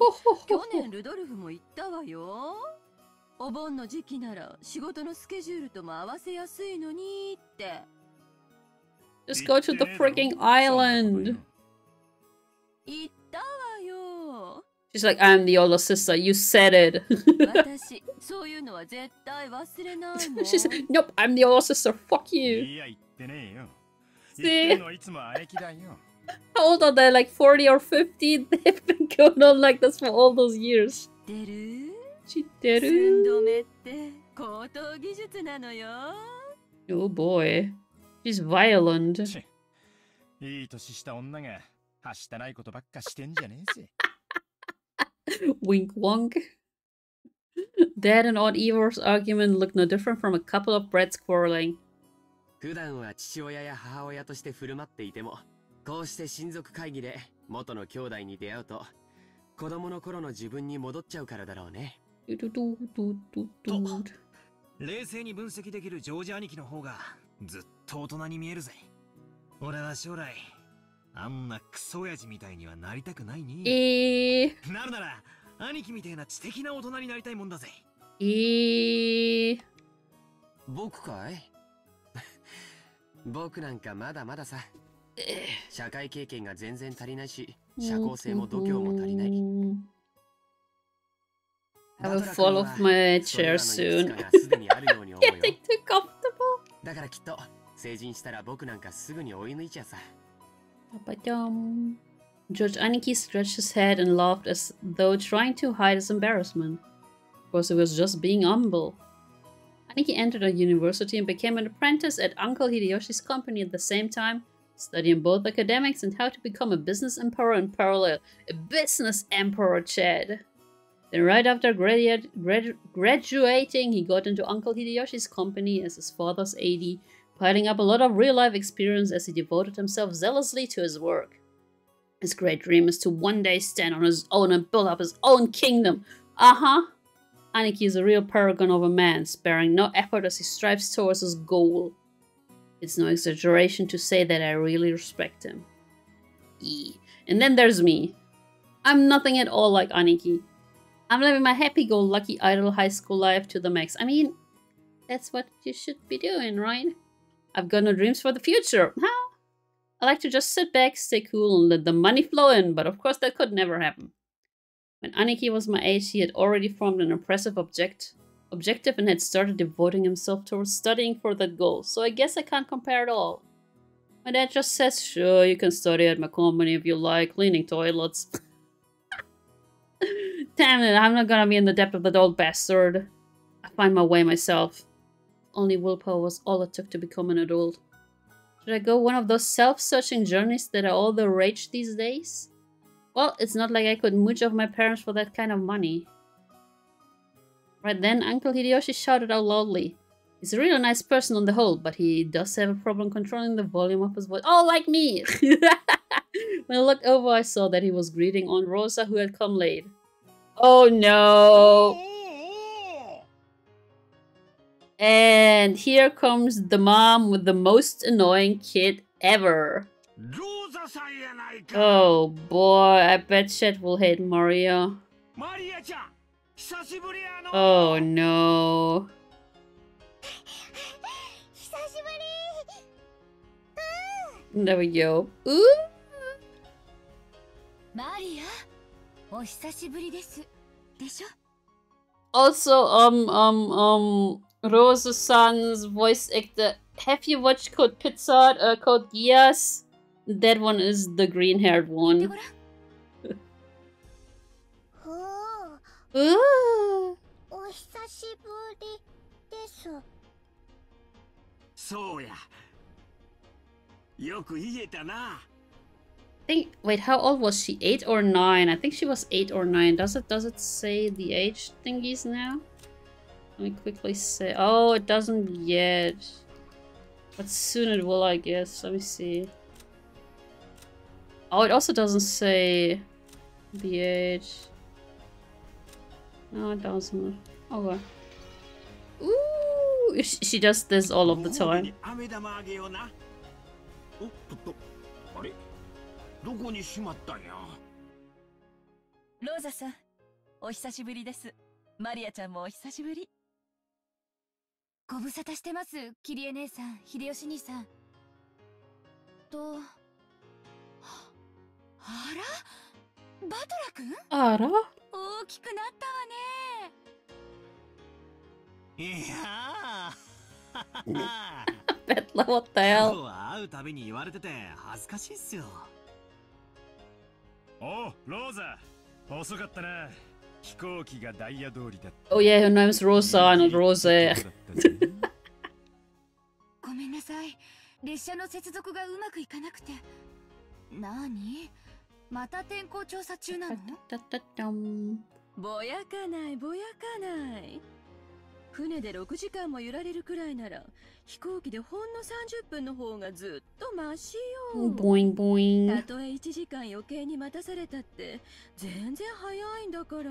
去年ルドルフも言ったわよ。お盆の時期なら仕事のスケジュールとも合わせやすいのにって。Just go to the freaking island. 言ったわよ。She's like, I'm the older sister. You said it. 私、そういうのは絶対忘れないもん。she said, Nope, I'm the older sister. Fuck you. いや言ってねえよ See? How old are they? Like 40 or 50? They've been going on like this for all those years. 知ってる寸.止めって高等技術なのよ。Oh boy. She's violent. いい年した女がはしたないことばっかしてんじゃねえぜ Wink wonk. Dad and Aunt Evor's argument looked no different from a couple of brats quarreling. 普段は父親や母親として振る舞っていても、こうして親族会議で元の兄弟に出会うと、子供の頃の自分に戻っちゃうからだろうね。Do-do-do-do-do-do. 冷静に分析できるジョージ兄貴の方がずっと大人に見えるぜ俺は将来あんなクソ親父みたいにはなりたくないに Eh, なるなら兄貴みたいな知的な大人になりたいもんだぜ eh. 僕かい？(laughs) 僕なんかまだまださ。社会経験が全然足りないし、社交性も度胸も足りない。I will fall off my chair soon. Getting too comfortable. だからきっと成人したら僕なんかすぐに追い抜いちゃさ。パパちゃん。George Aniki stretched his head and laughed as though trying to hide his embarrassment. Of course, it was just being humble. Aniki entered a university and became an apprentice at Uncle Hideyoshi's company at the same time, studying both academics and how to become a business emperor in parallel. A business emperor, Chad! Then, right after gradu- gradu- graduating, he got into Uncle Hideyoshi's company as his father's AD, piling up a lot of real life experience as he devoted himself zealously to his work. His great dream is to one day stand on his own and build up his own kingdom. Uh huh. Aniki is a real paragon of a man, sparing no effort as he strives towards his goal. It's no exaggeration to say that I really respect him. E. And then there's me. I'm nothing at all like Aniki. I'm living my happy-go-lucky idle high school life to the max. I mean, that's what you should be doing, right? I've got no dreams for the future. Huh? I like to just sit back, stay cool, and let the money flow in, but of course that could never happen. When Aniki was my age, he had already formed an impressive object objective and had started devoting himself towards studying for that goal, so I guess I can't compare at all. My dad just says, sure, you can study at my company if you like, cleaning toilets. (laughs) Damn it, I'm not gonna be in the depth of that old bastard. I find my way myself. Only willpower was all it took to become an adult. Should I go one of those self-searching journeys that are all the rage these days? Well, it's not like I could mooch off my parents for that kind of money. Right then, Uncle Hideyoshi shouted out loudly. He's a really nice person on the whole, but he does have a problem controlling the volume of his voice. Oh, like me! (laughs) when I looked over, I saw that he was greeting Aunt Rosa, who had come late. Oh no! And here comes the mom with the most annoying kid ever. Oh boy, I bet Chet will hate Mario. Oh no. There we go. Ooh! Also, um, um, um, Rose's son's voice actor. Have you watched Code Pizza? Uh, Code Geass. That one is the green haired one. (laughs) Ooh. お久しぶりです。そうや。よく言えたな。Think wait how old was she? Eight or nine? I think she was eight or nine. Does it does it say the age thingies now? Let me quickly say oh it doesn't yet. But soon it will i guess. Let me see. Oh it also doesn't say the age. No it doesn't. Oh, okay Ooh, she does this all of the time どこにしまったんや？ローザさんお久しぶりです。マリアちゃんもお久しぶり。ご無沙汰してますキリエ姉さん秀吉兄さん。とあら？バトラ君？あら？大きくなったわね。いやー。Betla, what the hell? 会うたびに言われてて恥ずかしいっすよ。おローザ。遅かったな。飛行機がダイヤ通りだ Oh yeah, her name's Rosa, not Rose. (laughs) ごめんなさい。列車の接続がうまくいかなくて。なにまた天候調査中なの？ぼやかないぼやかない船で6時間も揺られるくらいなら飛行機でほんの30分の方がずっとマシよ。ボインボイン。たとえ1時間余計に待たされたって全然早いんだから。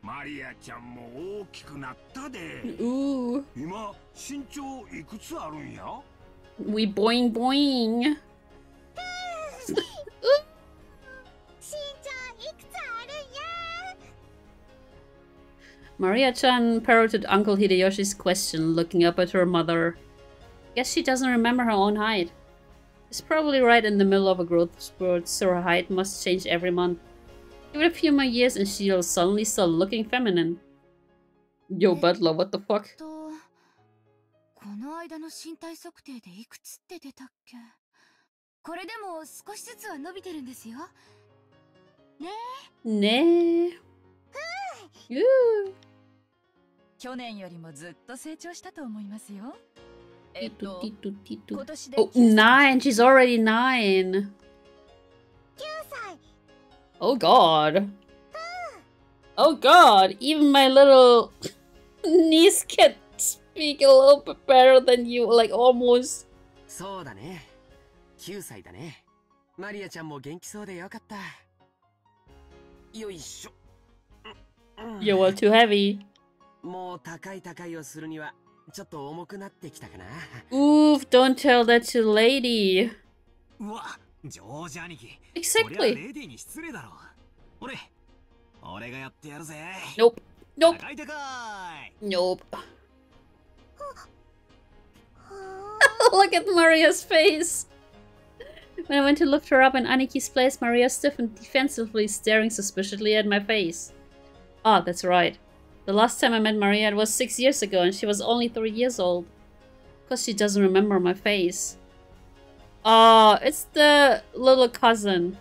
マリアちゃんも大きくなったで。う今身長いくつあるんや？We boing boing 身 (laughs) Maria-chan parroted Uncle Hideyoshi's question, looking up at her mother. Guess she doesn't remember her own height. She's probably right in the middle of a growth spurt, so her height must change every month. Give it a few more years and she'll suddenly start looking feminine. Yo, Butler, what the fuck? この間の身体測定でいくつって出たっけこれでも少しずつは伸びてるんですよ。ねえ。ねえ。 去年よりもずっと成長したと思いますよ。えっと、今年で Oh, nine! She's already nine! 歳 Oh god! Oh god! Even my little (laughs) niece can speak a little bit better than you, like almost. そうだね。9歳だね。マリアちゃんも元気そうでよかった。よいしょ。 (sighs) You were too heavy. もう高い高いをするにはちょっと重くなってきたかな。Oof, don't tell that to lady. うわ、ジョージ兄貴。 Exactly. レディに失礼だろ。俺、俺がやってやるぜ。 Nope. Nope. 高い高い。 Nope. (laughs) Look at Maria's face. When I went to lift her up in Aniki's place, Maria stiffened defensively, staring suspiciously at my face. Ah, that's right. The last time I met Maria it was six years ago and she was only three years old. Because she doesn't remember my face. Oh, it's the little cousin.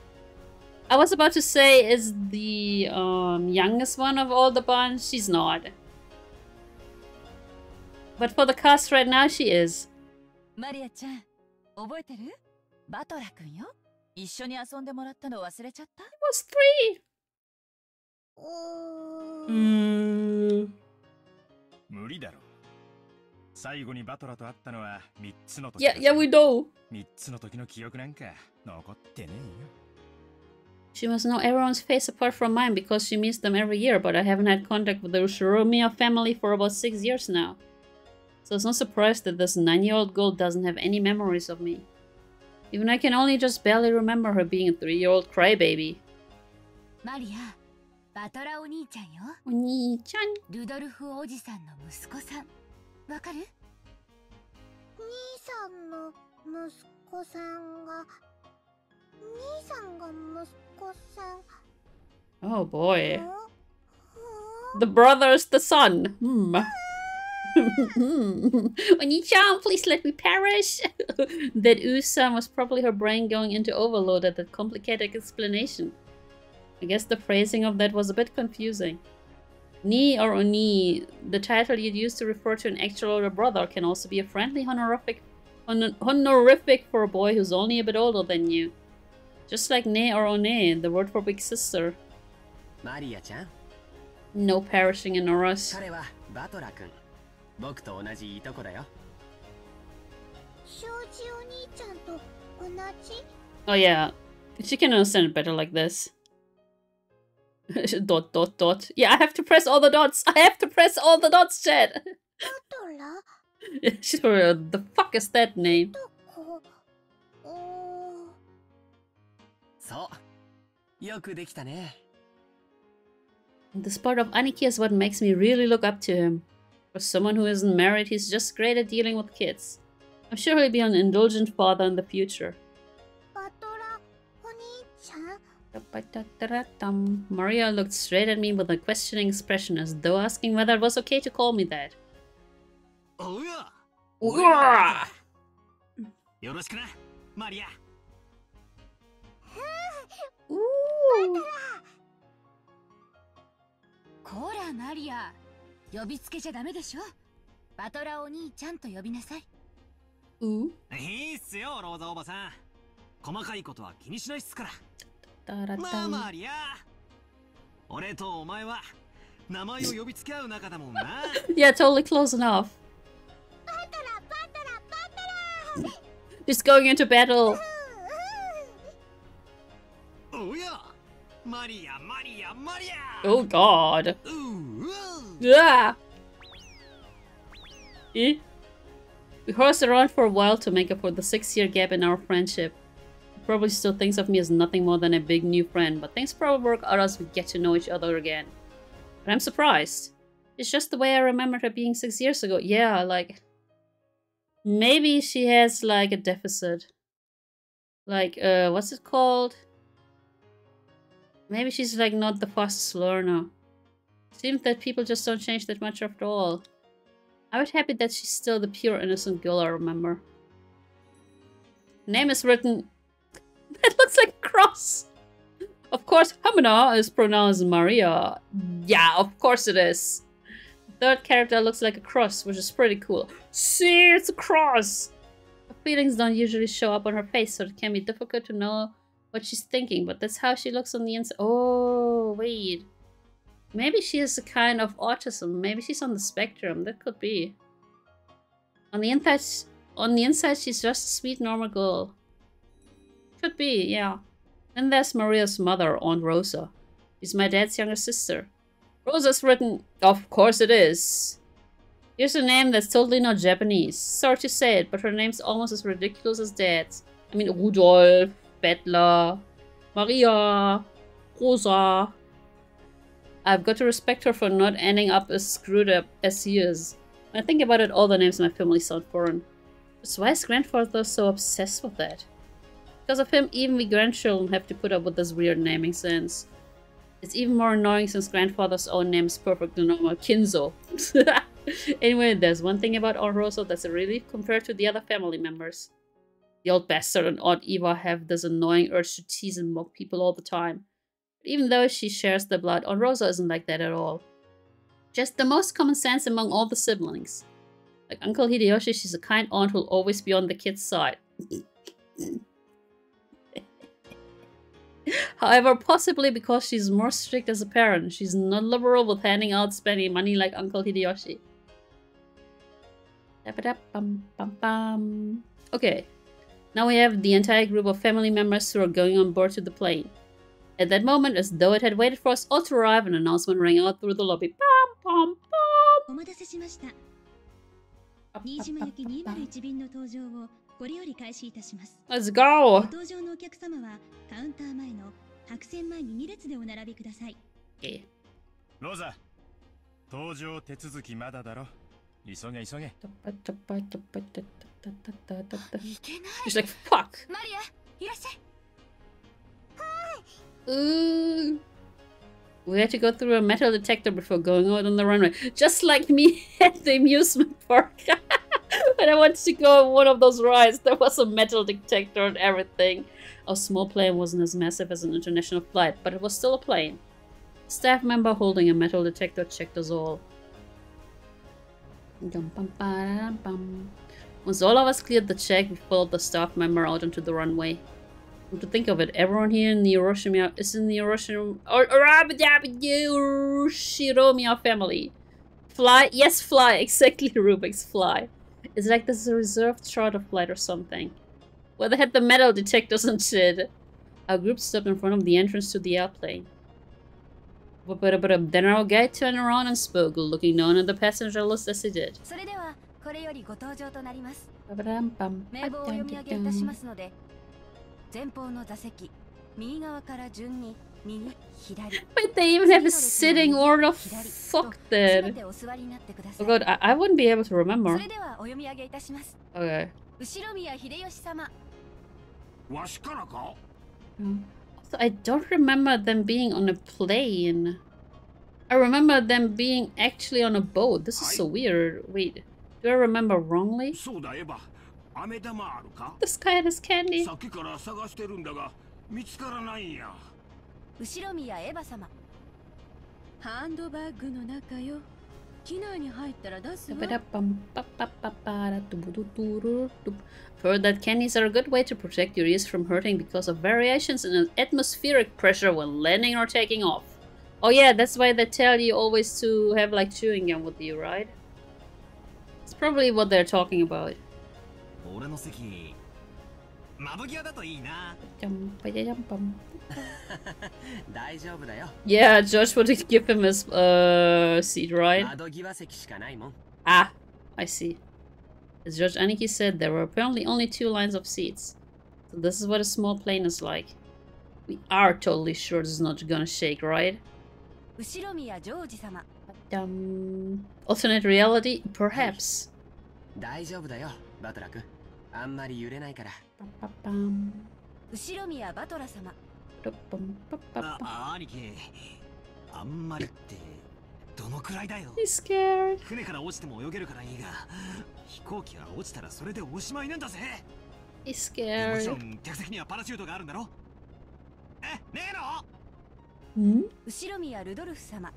I was about to say is the um, youngest one of all the bunch. She's not. But for the cast right now, she is. マリアちゃん、覚えてるバトラ君よ。一緒に遊んでもらったの忘れちゃった It was three! Yeah, we do. She must know everyone's face apart from mine because she meets them every year, but I haven't had contact with the Ushiromiya family for about six years now. So it's no surprise that this nine-year-old girl doesn't have any memories of me. Even I can only just barely remember her being a three-year-old crybaby. Maria, バトラお兄ちゃんよ。お兄ちゃん。ルドルフおじさんの息子さん。わかる兄さんの息子さんが兄さんが息子さん Oh boy. ん The brother's the son. (laughs) Hmm. (laughs) Oni-chan, please let me perish. (laughs) that Usan was probably her brain going into overload at that complicated explanation. I guess the phrasing of that was a bit confusing. Ni or Oni, the title you'd use to refer to an actual older brother, can also be a friendly honorific, honorific for a boy who's only a bit older than you. Just like Ne or One, the word for big sister. Maria-chan? No perishing in Norris. Oh yeah, she can understand it better like this. (laughs) dot dot dot. Yeah, I have to press all the dots. I have to press all the dots, Chad. (laughs) She's probably uh, the fuck is that name? So, This part of Aniki is what makes me really look up to him. For someone who isn't married, he's just great at dealing with kids. I'm sure he'll be an indulgent father in the future. Maria looked straight at me with a questioning expression as though asking whether it was okay to call me that. おうや Wah! よろしくなマリア Ooh. こらマリア。呼びつけちゃダメでしょ。バトラお兄ちゃんと呼びなさい。Ooh. いいっすよローザおばさん細かいことは気にしないっすからまあ Da-da-dum. マリア俺とお前は名前を呼びつけ合う仲だもんな (laughs) Yeah, totally close enough. バトラバトラバトラ Just going into battle. おやマリアマリアマリア Oh god. ううう Yeah. Eh? We horsed around for a while to make up for the six year gap in our friendship. Probably still thinks of me as nothing more than a big new friend, but things probably work out as we get to know each other again. But I'm surprised. It's just the way I remember her being six years ago. Yeah, like. Maybe she has like a deficit. Like, uh, what's it called? Maybe she's like not the fastest learner. Seems that people just don't change that much after all. I was happy that she's still the pure innocent girl I remember. Name is written... (laughs) That looks like a cross! Of course, Hamana is pronounced Maria. Yeah, of course it is. Third character looks like a cross, which is pretty cool. See, it's a cross! Her feelings don't usually show up on her face, so it can be difficult to know what she's thinking, but that's how she looks on the inside. Oh, wait. Maybe she has a kind of autism. Maybe she's on the spectrum. That could be. On the inside, on the inside, she's just a sweet, normal girl. Could be, yeah. Then there's Maria's mother, Aunt Rosa. She's my dad's younger sister. Rosa's written. Of course it is. Here's a name that's totally not Japanese. Sorry to say it, but her name's almost as ridiculous as dad's. I mean, Rudolf, Battler, Maria, Rosa. I've got to respect her for not ending up as screwed up as he is. When I think about it, all the names in my family sound foreign. Just why is grandfather so obsessed with that? Because of him, even we grandchildren have to put up with this weird naming sense. It's even more annoying since grandfather's own name is perfectly normal, Kinzo. (laughs) anyway, there's one thing about Rosa that's a relief compared to the other family members. The old bastard and Aunt Eva have this annoying urge to tease and mock people all the time. But even though she shares the blood, Aunt Rosa isn't like that at all. Just the most common sense among all the siblings. Like Uncle Hideyoshi, she's a kind aunt who'll always be on the kid's side. (laughs) However, possibly because she's more strict as a parent, she's not liberal with handing out spending money like Uncle Hideyoshi. Okay, now we have the entire group of family members who are going on board to the plane. At that moment, as though it had waited for us all to arrive, an announcement rang out through the lobby. Pom, pom, pom. Let's go! 搭乗のお客様はカウンター前の白線前に2列でお並びください。Okay. ローザ、搭乗手続きまだだろ。急げ急げ。She's like, fuck! マリア、いらっしゃい。Ooh. We had to go through a metal detector before going out on the runway. Just like me at the amusement park. When I wanted to go on one of those rides, there was a metal detector and everything. Our small plane wasn't as massive as an international flight, but it was still a plane. A staff member holding a metal detector checked us all. Once all of us cleared the check, we followed the staff member out onto the runway. to think of it, everyone here in the Hiroshima is in the Hiroshima or Hiroshima family. Fly, yes, fly, (laughs) exactly, Rubik's fly. It's like this is a reserved charter flight or something. Where they had the metal detectors and shit. Our group stopped in front of the entrance to the airplane. Then our guide turned around and spoke, looking down at the passenger list as he did. これよりご搭乗となります。名簿を読み上げいたしますので、前方の座席、右側から順に右、左。 Wait, they even have a sitting order? Fuck then. Oh god, I, I wouldn't be able to remember. Okay. So I don't remember them being on a plane. I remember them being actually on a boat. This is so weird. Wait, do I remember wrongly? This guy has candy. 後ろ宮エヴァ様。ハンドバッグの中よ。機内に入ったら出すわ。Heard that candies are a good way to protect your ears from hurting because of variations in atmospheric pressure when landing or taking off. Oh yeah, that's why they tell you always to have like chewing gum with you, right? It's probably what they're talking about. (laughs) Yeah, Josh wanted to give him his uh, seat, right? Ah, I see. As George Aniki said, there were apparently only two lines of seats. So this is what a small plane is like. We are totally sure this is not gonna shake, right? Um, alternate reality? Perhaps. あんまり揺れないから。パパパン後ろ宮バトラ様。パパパパパ兄貴、あんまりってどのくらいだよ.船から落ちても泳げるからいいが、飛行機が落ちたらそれでおしまいなんだぜ。He's scared. もちろん客席にはパラシュートがあるんだろえ、ねえの？ん後ろ宮ルドルフ様。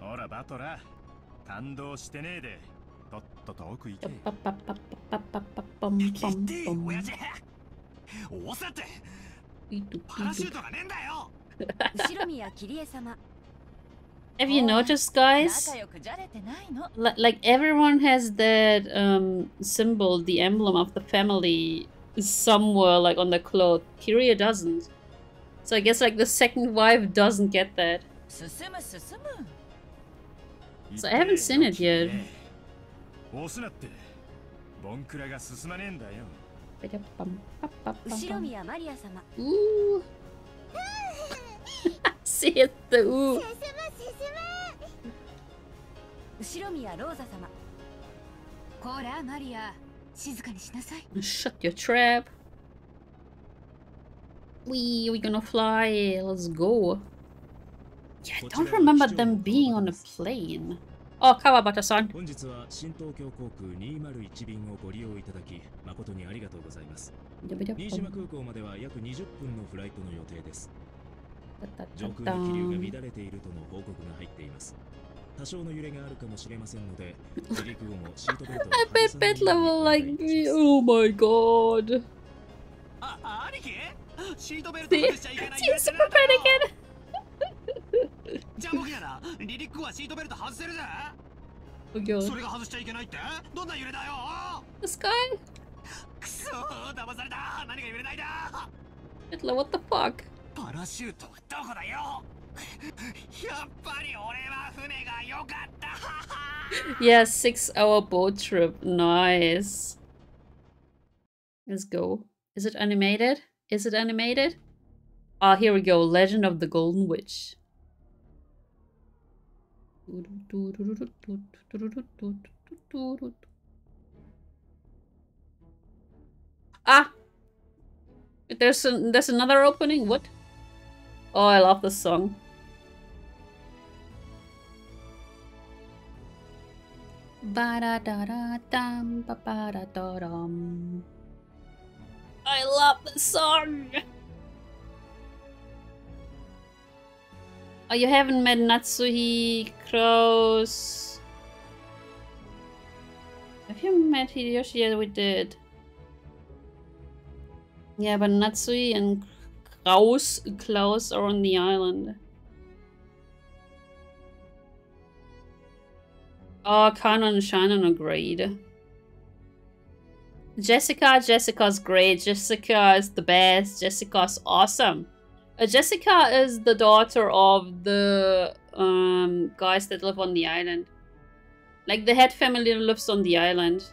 ほらバトラ、感動してねえで。Have you noticed, guys? Like everyone has that um, symbol, the emblem of the family, somewhere like on the cloth. Kyrie doesn't. So I guess like the second wife doesn't get that. So I haven't seen it yet. 押すなってボンクラが進まねえんだよ後ろ宮マリア様うー See it うー後ろ宮ローザ様こらマリア静かにしなさい Shut your trap We we gonna fly let's go Yeah, I don't remember them being on a plane. Oh, Kawabata-san. 本日は新東京航空201便をご利用いただき誠にありがとうございます。新島空港までは約20分のフライトの予定です。上空に気流が乱れているとの報告が入っています。多少の揺れがあるかもしれませんので、(laughs) 離陸後もシートベルトを I bet will like me. Oh my god. あ、兄貴シートベルト外しちゃいけない。She's super panicking. じゃあ僕なら離陸後はシートベルト外せるぜ。それが外しちゃいけないってどんな揺れだよ The sky? くそ騙された何が揺れないだ Hitler, what the fuck? パラシュートはどこだよやっぱり俺は船が良かった (laughs) Yeah, six hour boat trip. Nice. Let's go. Is it animated? Is it animated? Ah, oh, here we go. Legend of the Golden Witch. Ah! There's a, there's another opening? What? Oh, I love this song. I love this song. Oh, you haven't met Natsuhi Kraus. Have you met Hideyoshi? Yeah, we did. Yeah, but Natsuhi and Kraus, Klaus are on the island. Oh, Kanon and Shannon are great. Jessica, Jessica's great. Jessica is the best. Jessica's awesome. Uh, Jessica is the daughter of the um, guys that live on the island. Like the head family lives on the island.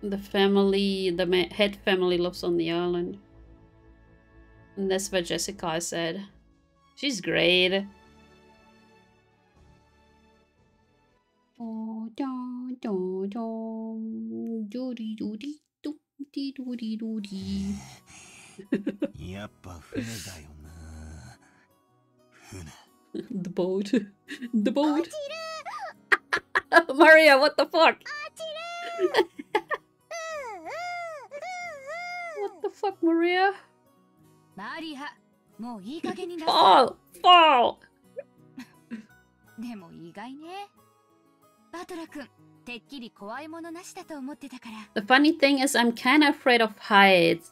The family, the head family lives on the island. And that's what Jessica said. She's great. Dun, dun, dun. Doody doody doody doody doody. やっぱ船だよな。船。The boat. The boat. Maria, what the fuck? what the fuck, Maria? マリア、もういい加減にな Fall! Fall! でも意外ね。バトラ君、てっきり怖いものなしだと思ってたから。The funny thing is I'm kinda afraid of heights,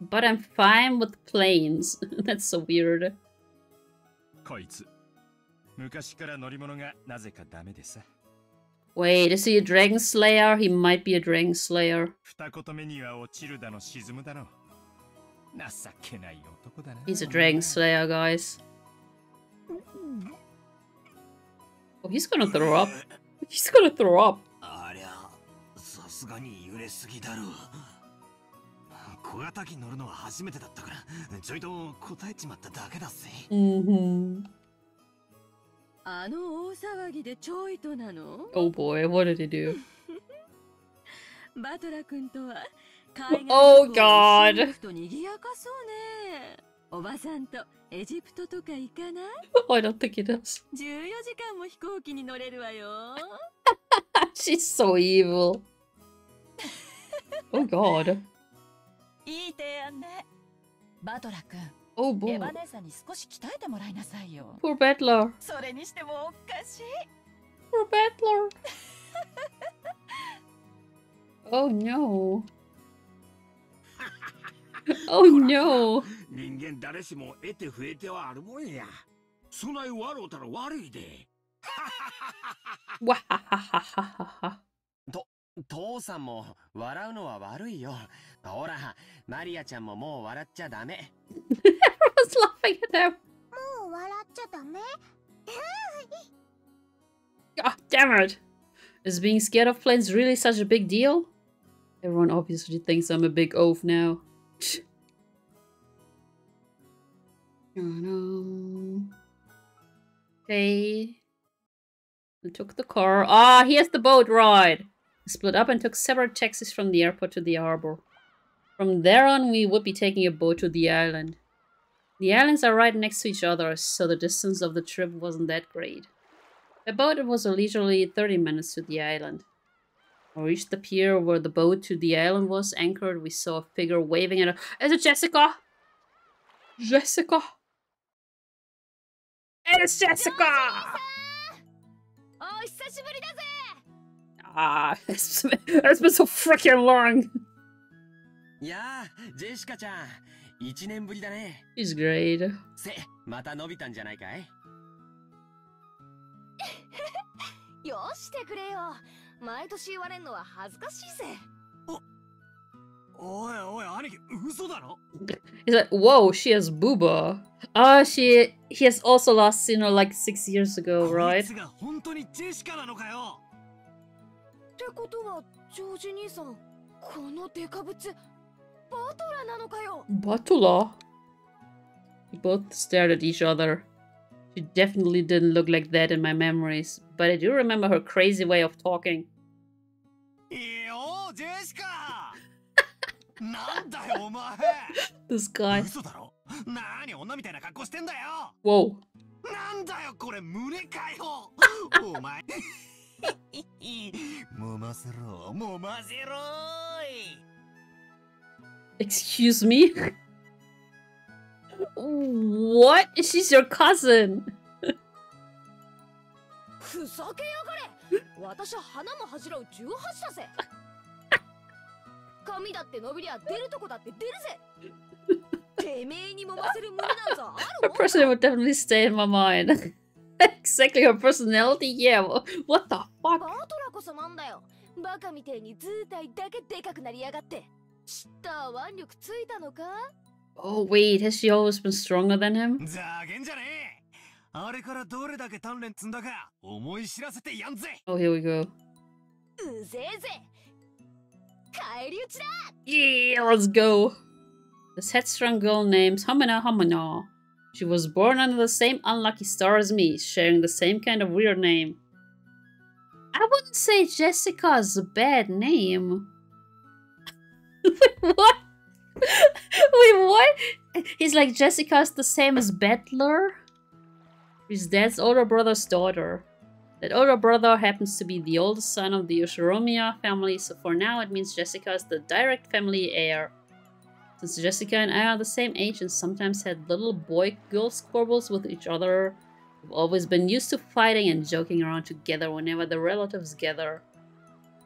but I'm fine with planes. (laughs) That's so weird. こいつ、昔から乗り物がなぜかダメでさ。Wait, is he a Dragon Slayer? He might be a Dragon Slayer. 二言目には落ちるだの沈むだの。He's a Dragon Slayer, guys. Oh, he's gonna throw up. He's gonna throw up. すがに揺れすぎだろう。小型機乗るのは初めてだったから、ちょいと答えちまっただけだぜ。Mm-hmm. あの大騒ぎでちょいとなの？Oh boy, what did he do? (laughs) バトラ君とは Oh God! と賑やかそうね。おばさんとエジプトとか行かない？I don't think he does. 14時間も飛行機に乗れるわよ。(laughs) She's so evil. oh God. いい提案ね。バトラ君。Oh boy. エヴァ姉さんに少し鍛えてもらいなさいよ。Poor Battler. それにしてもおかしい。Poor Battler. oh no. oh no. 人間誰しも得て増えてはあるもんや。そない笑うたら悪いで。わははははは。と、 父さんも笑うのは悪いよ。ほら、マリアちゃんももう笑っちゃダメ。Everyone's laughing at them. もう笑っちゃダメ Ah, damn it. Is being scared of planes really such a big deal? Everyone obviously thinks I'm a big oaf now. (laughs) Okay. We took the car. Ah, here's the boat ride. We split up and took separate taxis from the airport to the harbor. From there on, we would be taking a boat to the island. The islands are right next to each other, so the distance of the trip wasn't that great. About it was a leisurely 30 minutes to the island. When we reached the pier where the boat to the island was anchored, we saw a figure waving at us. Is it Jessica? Jessica! It's Jessica! Ah, it's, it's been so freaking long. やあ、ジェシカちゃん。一年ぶりだね。She's great. せ、また伸びたんじゃないかい(laughs) よしてくれよ。毎年言われんのは恥ずかしいぜ。おいおい、兄貴、嘘だろ He's like, whoa, she has booba. Ah, uh, she, he has also last seen her like six years ago, right? 本当にジェシカなのかよ ってことは、ジョージ兄さん、このデカブツ、Batola なのかよ Batola? We both stared at each other. She definitely didn't look like that in my memories, but I do remember her crazy way of talking. (laughs) よジェシカなんだよお前 This guy. 嘘だろ何女みたいな格好してんだよ Whoa. なんだよこれ胸かよお前 (laughs) (laughs) Excuse me? what? She's your cousin! That person would definitely stay in my mind exactly her personality, yeah. What the fuck? バトラこそなんだよバカみてえに図体だけでかくなりやがって知った腕力ついたのか Oh wait, has she always been stronger than him? ざけんじゃねえあれからどれだけ鍛錬積んだか思い知らせてやんぜ Oh, here we go. うぜえぜ返り討ちだ Yeah, let's go. This headstrong girl named Hamina Hamina. She was born under the same unlucky star as me, sharing the same kind of weird name. I wouldn't say Jessica is a bad name. (laughs) Wait, what? (laughs) Wait, what? He's like, Jessica's the same as Battler? His dad's older brother's daughter. That older brother happens to be the oldest son of the Ushiromiya family, so for now it means Jessica is the direct family heir. Since Jessica and I are the same age and sometimes had little boy-girl squabbles with each other, we've always been used to fighting and joking around together whenever the relatives gather.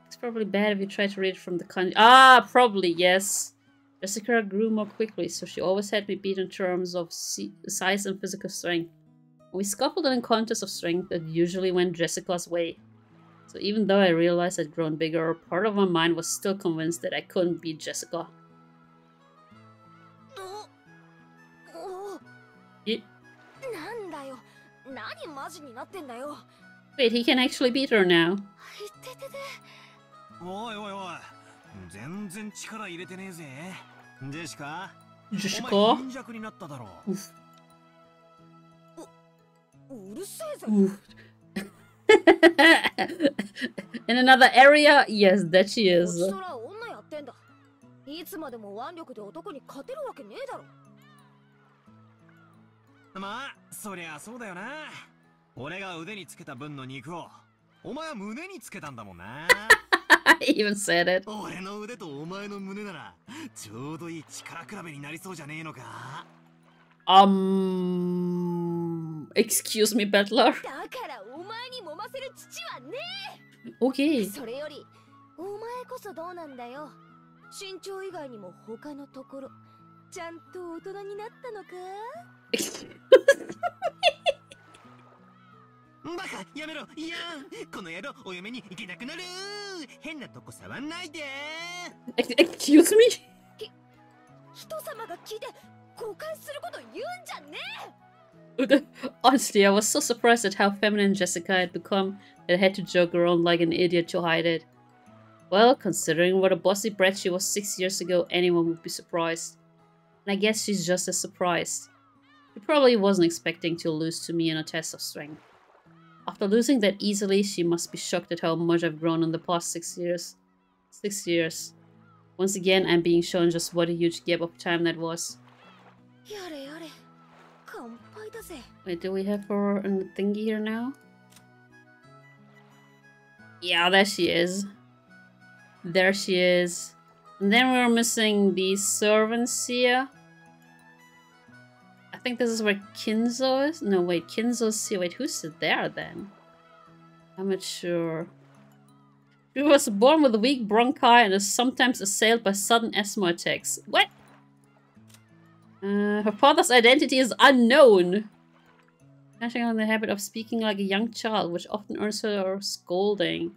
It's probably bad if you try to read from the con- Ah, probably, yes. Jessica grew more quickly, so she always had me beat in terms of size and physical strength. We scuffled in contests of strength, that usually went Jessica's way. So even though I realized I'd grown bigger, part of my mind was still convinced that I couldn't beat Jessica. なっただろううるせえぜ (laughs) In another area? Yes, that she is. いつまでも腕力で男に勝てるわけねえだろ まあそりゃそうだよな俺が腕につけた分の肉をお前は胸につけたんだもんな (laughs) I even said it. 俺の腕とお前の胸ならちょうどいい力比べになりそうじゃねえのか Um, excuse me, Battler. だからお前に揉ませる父はね Okay. それよりお前こそどうなんだよ身長以外にも他のところちゃんと大人になったのか？バカやめろいやこの野郎お嫁に行けなくなる変なとこ触んないで Excuse (laughs) me? 人様が聞いて誤解すること言うんじゃね (laughs) Honestly, I was so surprised at how feminine Jessica had become that I had to joke around like an idiot to hide it. Well, considering what a bossy brat she was six years ago, anyone would be surprised. And I guess she's just as surprised. She probably wasn't expecting to lose to me in a test of strength. After losing that easily, she must be shocked at how much I've grown in the past six years. Six years. Once again, I'm being shown just what a huge gap of time that was. Wait, do we have her in the thingy here now? Yeah, there she is. There she is. And then we're missing these servants here. Think this is where Kinzo is. No, wait, Kinzo's here. Wait, who's there then? I'm not sure. She was born with a weak bronchi and is sometimes assailed by sudden asthma attacks. What? Uh, her father's identity is unknown. Catching on the habit of speaking like a young child, which often earns her scolding.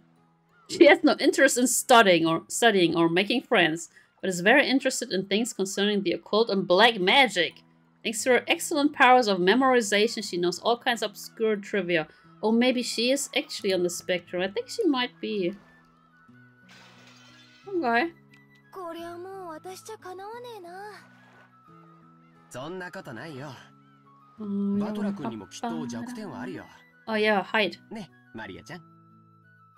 She has no interest in studying or studying or making friends, but is very interested in things concerning the occult and black magic. Thanks to her excellent powers of memorization, she knows all kinds of obscure trivia. Or maybe she is actually on the spectrum. I think she might be. Okay. こりゃもう私じゃかなわねえな。そんなことないよ。バトラ君にもきっと弱点はあるよ。Oh yeah, hide. ね、マリアちゃん。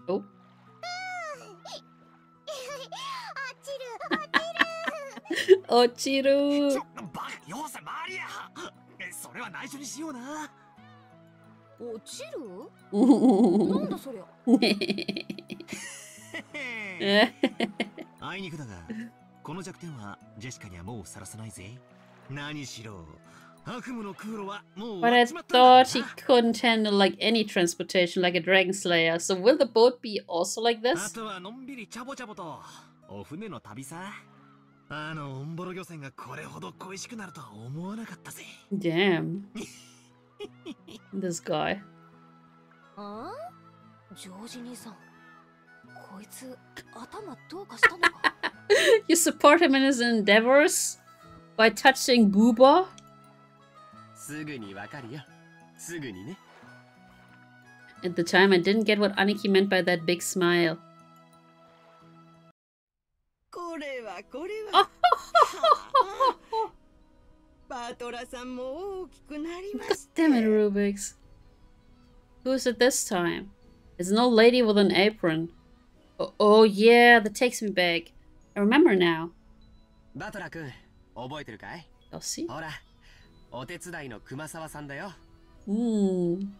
お。 (laughs) 落ちる。ちょ、バカ、よせ、マリア。それは内緒にしような。落ちる？なんだそりゃ。あいにくだが、この弱点はジェシカにはもうさらさないぜ。何しろ。But I thought he couldn't handle like any transportation like a dragon slayer. So will the boat be also like this? お船の旅さ。あのオンボロ漁船がこれほど恋しくなるとは思わなかったぜ。Damn. (laughs) this guy. あジョージ兄さん。こいつ頭どうかしたのか (laughs) You support him in his endeavors by touching Booba? すぐにわかるよ。すぐにね。At the time, I didn't get what Aniki meant by that big smile. これはこれは。(laughs) バトラさんも大きくなりまし God damn it, Rubik's. Who's it this time? It's an old lady with an apron. Oh, oh yeah, that takes me back. I remember now. バトラ君、覚えてるかい I'll see. ほら、お手伝いの熊沢さんだよ。うん。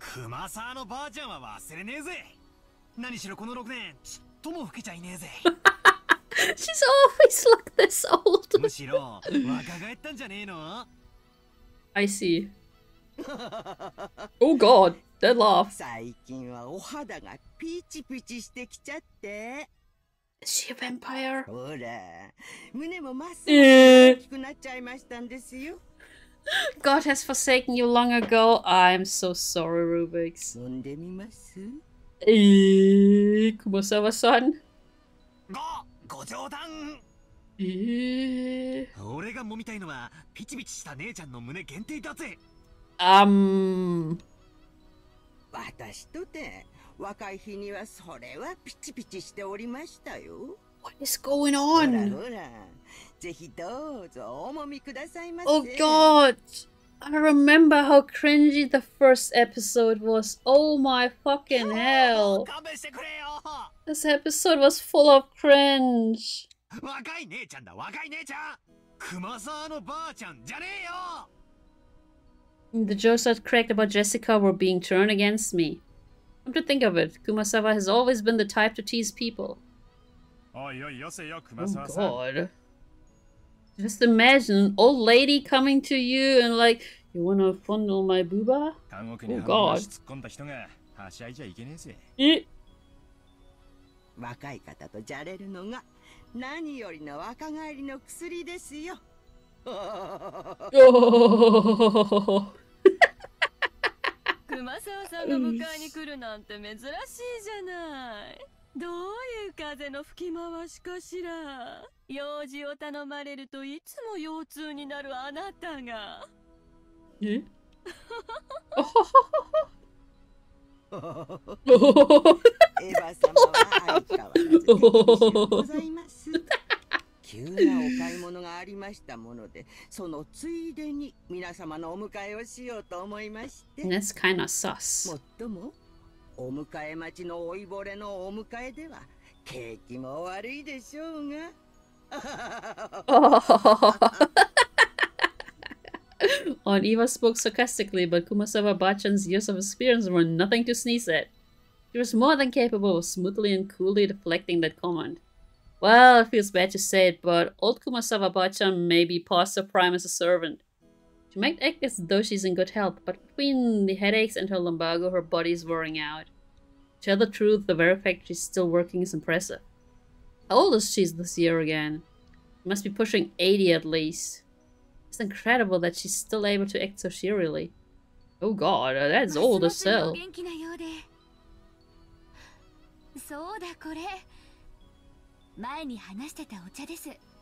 熊沢のばあちゃんは忘れねえぜ。何しろこの6年、ちっとも老けちゃいねえぜ。 (laughs) (laughs) She's always like this old. I see. Oh god, that laugh. Is she a vampire? God has forsaken you long ago. I'm so sorry, Rubix. Kumasawa-san. ご、ご冗談えー、俺が揉みたいのはピチピチした姉ちゃんの胸限定だぜ。あん。私とて若い日にはそれはピチピチしておりましたよ。What is going on? ほらほら、ぜひどうぞお揉みくださいませ。Oh God! I remember how cringy the first episode was. Oh my fucking hell. This episode was full of cringe. The jokes that cracked about Jessica were being turned against me. Come to think of it, Kumasawa has always been the type to tease people. Oh god. Just imagine an old lady coming to you and like, you wanna fondle my booba? Oh god. え若い方とじゃれるのが何よりの若返りの薬ですよ。熊沢さんが迎えに来るなんて珍しいじゃないどういう風の吹き回しかしら。用事を頼まれるといつも腰痛になるあなたが。え？エヴァ様は相変わらずございます。(laughs) 急なお買い物がありましたもので、そのついでに皆様のお迎えをしようと思いまして。That's kind of sus. もっとも、お迎え待ちの老いぼれのお迎えでは景気も悪いでしょうが (laughs) Aunt Eva spoke sarcastically, but Kumasawa Bachan's years of experience were nothing to sneeze at. He was more than capable of smoothly and coolly deflecting that comment. Well, it feels bad to say it, but old Kumasawa Bachan may be past her prime as a servant. She might act as though she's in good health, but between the headaches and her lumbago, her body is wearing out. To tell the truth, the very fact she's still working is impressive. How old is she this year again? She must be pushing 80 at least. It's incredible that she's still able to act so cheerily. Oh god, uh, that's old as hell. (laughs)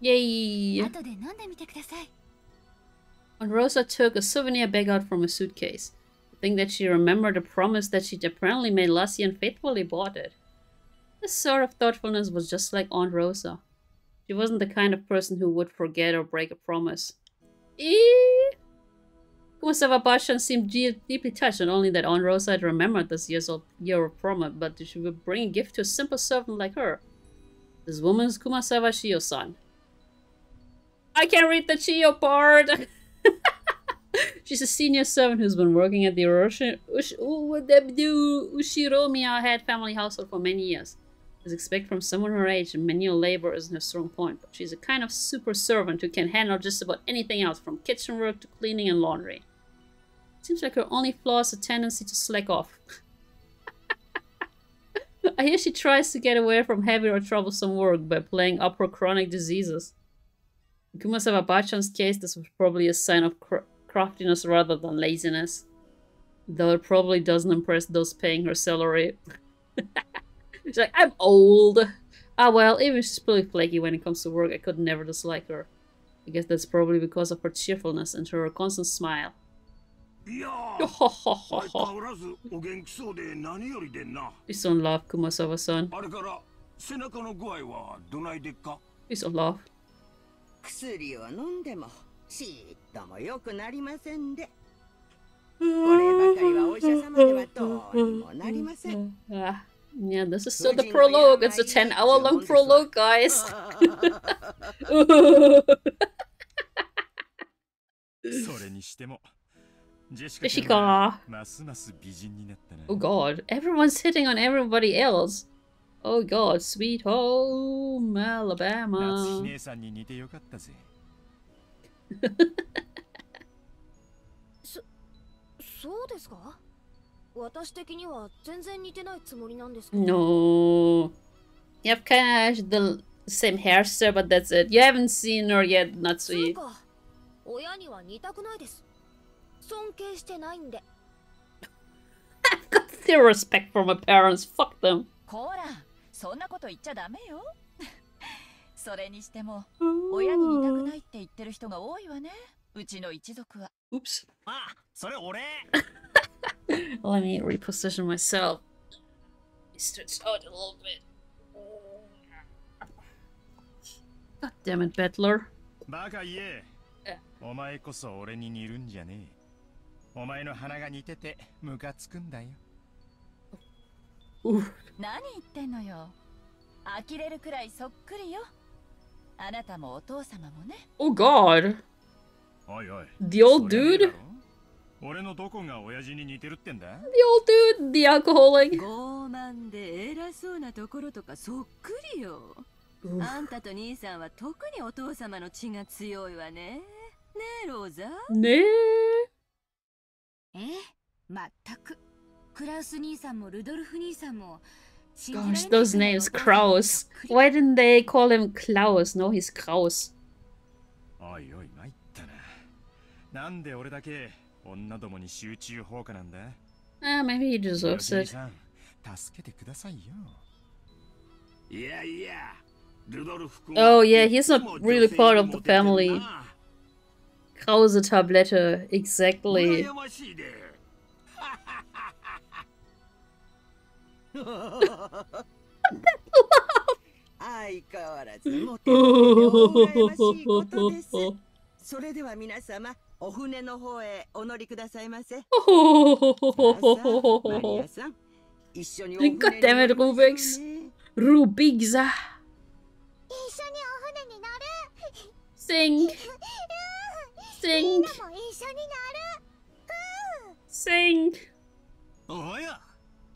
Yay! And Rosa took a souvenir bag out from a suitcase. I think that she remembered a promise that she'd apparently made Lassie and faithfully bought it. This sort of thoughtfulness was just like Aunt Rosa. She wasn't the kind of person who would forget or break a promise. Eee! Kumasawa Bachan seemed deeply touched, not only that Aunt Rosa had remembered this year's old year of promise, but she would bring a gift to a simple servant like her. This woman's Kumasawa Shio-san. I can't read the Chiyo part! (laughs) She's a senior servant who's been working at the Ushi, Ush, Ushiromiya head family household for many years. As expected from someone her age, manual labor isn't her strong point, but she's a kind of super servant who can handle just about anything else, from kitchen work to cleaning and laundry. Seems like her only flaw is a tendency to slack off. (laughs) I hear she tries to get away from heavy or troublesome work by playing up her chronic diseases. In Kumasawa Bachan's case, this was probably a sign of cr craftiness rather than laziness. Though it probably doesn't impress those paying her salary. (laughs) She's like, I'm old. Ah well, even she's pretty flaky when it comes to work, I could never dislike her. I guess that's probably because of her cheerfulness and her constant smile. いやー、ハハハハ。変わらずお元気そうで何よりでな。いそんラフ、クマサワさん。あれから背中の具合はどないでっか？いそんラフ。薬を飲んでもちっとも良くなりませんで。uh, (laughs) yeah, this is still the prologue. It's a 10 hour long prologue, guys. (laughs) (laughs) それにしても。Jessica. Oh god, everyone's hitting on everybody else. Oh god, sweet home Alabama. so, そうですか私的には全然似てないつもりなんですけど。No. You have kind of the same hairstyle, but that's it. You haven't seen her yet, Natsuhi. 親には似たくないです。尊敬してないんで。I've got (laughs) zero respect for my parents. Fuck them. こら、そんなこと言っちゃダメよ。それにしても、親に似たくないって言ってる人が多いわね。うちの一族は。Oops. (laughs) (laughs) あ、それ俺 Let me reposition myself. Stretch out a little bit. God damn it, Battler. バカ言え。お前こそ俺に似るんじゃねえ。 お前の鼻が似ててムカつくんだよ。何言ってんのよ。呆れるくらいそっくりよ。あなたもお父様もね。Oh God. おいおい。The old dude? 俺のどこが親父に似てるってんだ ?The old dude, the alcoholic? 傲慢で偉そうなところとかそっくりよ。あんたと兄さんは特にお父様の血が強いわね。ねえ、ローザ。ねえ。えまったく。クラウス兄さんもルドルフ兄さんも。Gosh, those names, Kraus. Why didn't they call him Klaus? No, he's Kraus. おいおい、参ったな。なんで俺だけ女どもに集中放火なんだ Ah, maybe he deserves it. 助けてくださいよ。いやいや。Oh yeah, he's not really part of the family. Krause Tablette, exactly. 相変わらずモテモテで羨ましいことです。それでは皆様、お船の方へお乗りくださいませ。さあさあマリアさん、 God damn it, Rubik's. Rubik's. Sing. (laughs) Sing. Sing. おや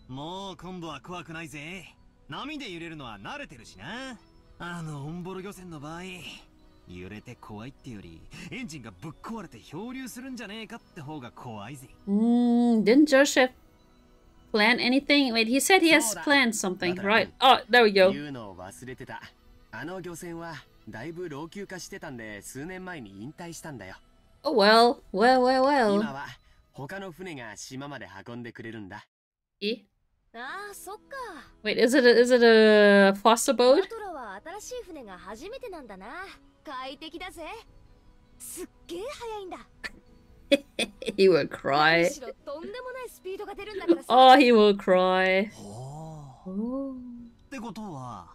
もう今度は怖くないぜ波で揺れるのは慣れてるしなあのオンボロ漁船の場合揺れて怖いってよりエンジンがぶっ壊れて漂流するんじゃねえかって方が怖いぜ Mm, didn't Joseph plan anything? Wait, he said he has planned something, right? Oh, there we go. 言うのを忘れてた。あの漁船はだいぶ老朽化してたんで数年前に引退したんだよ。 Oh well, well, well, well. 今は他の船が島まで運んでくれるんだ。えああ、そっか。Wait, is it a, is it a foster boat? トラは新しい船が初めてなんだな。快適だぜ。すっげえ速いんだ。he (laughs) will cry. むしろとんでもないスピードが出るんだからさ。 Oh, he will cry. ってことは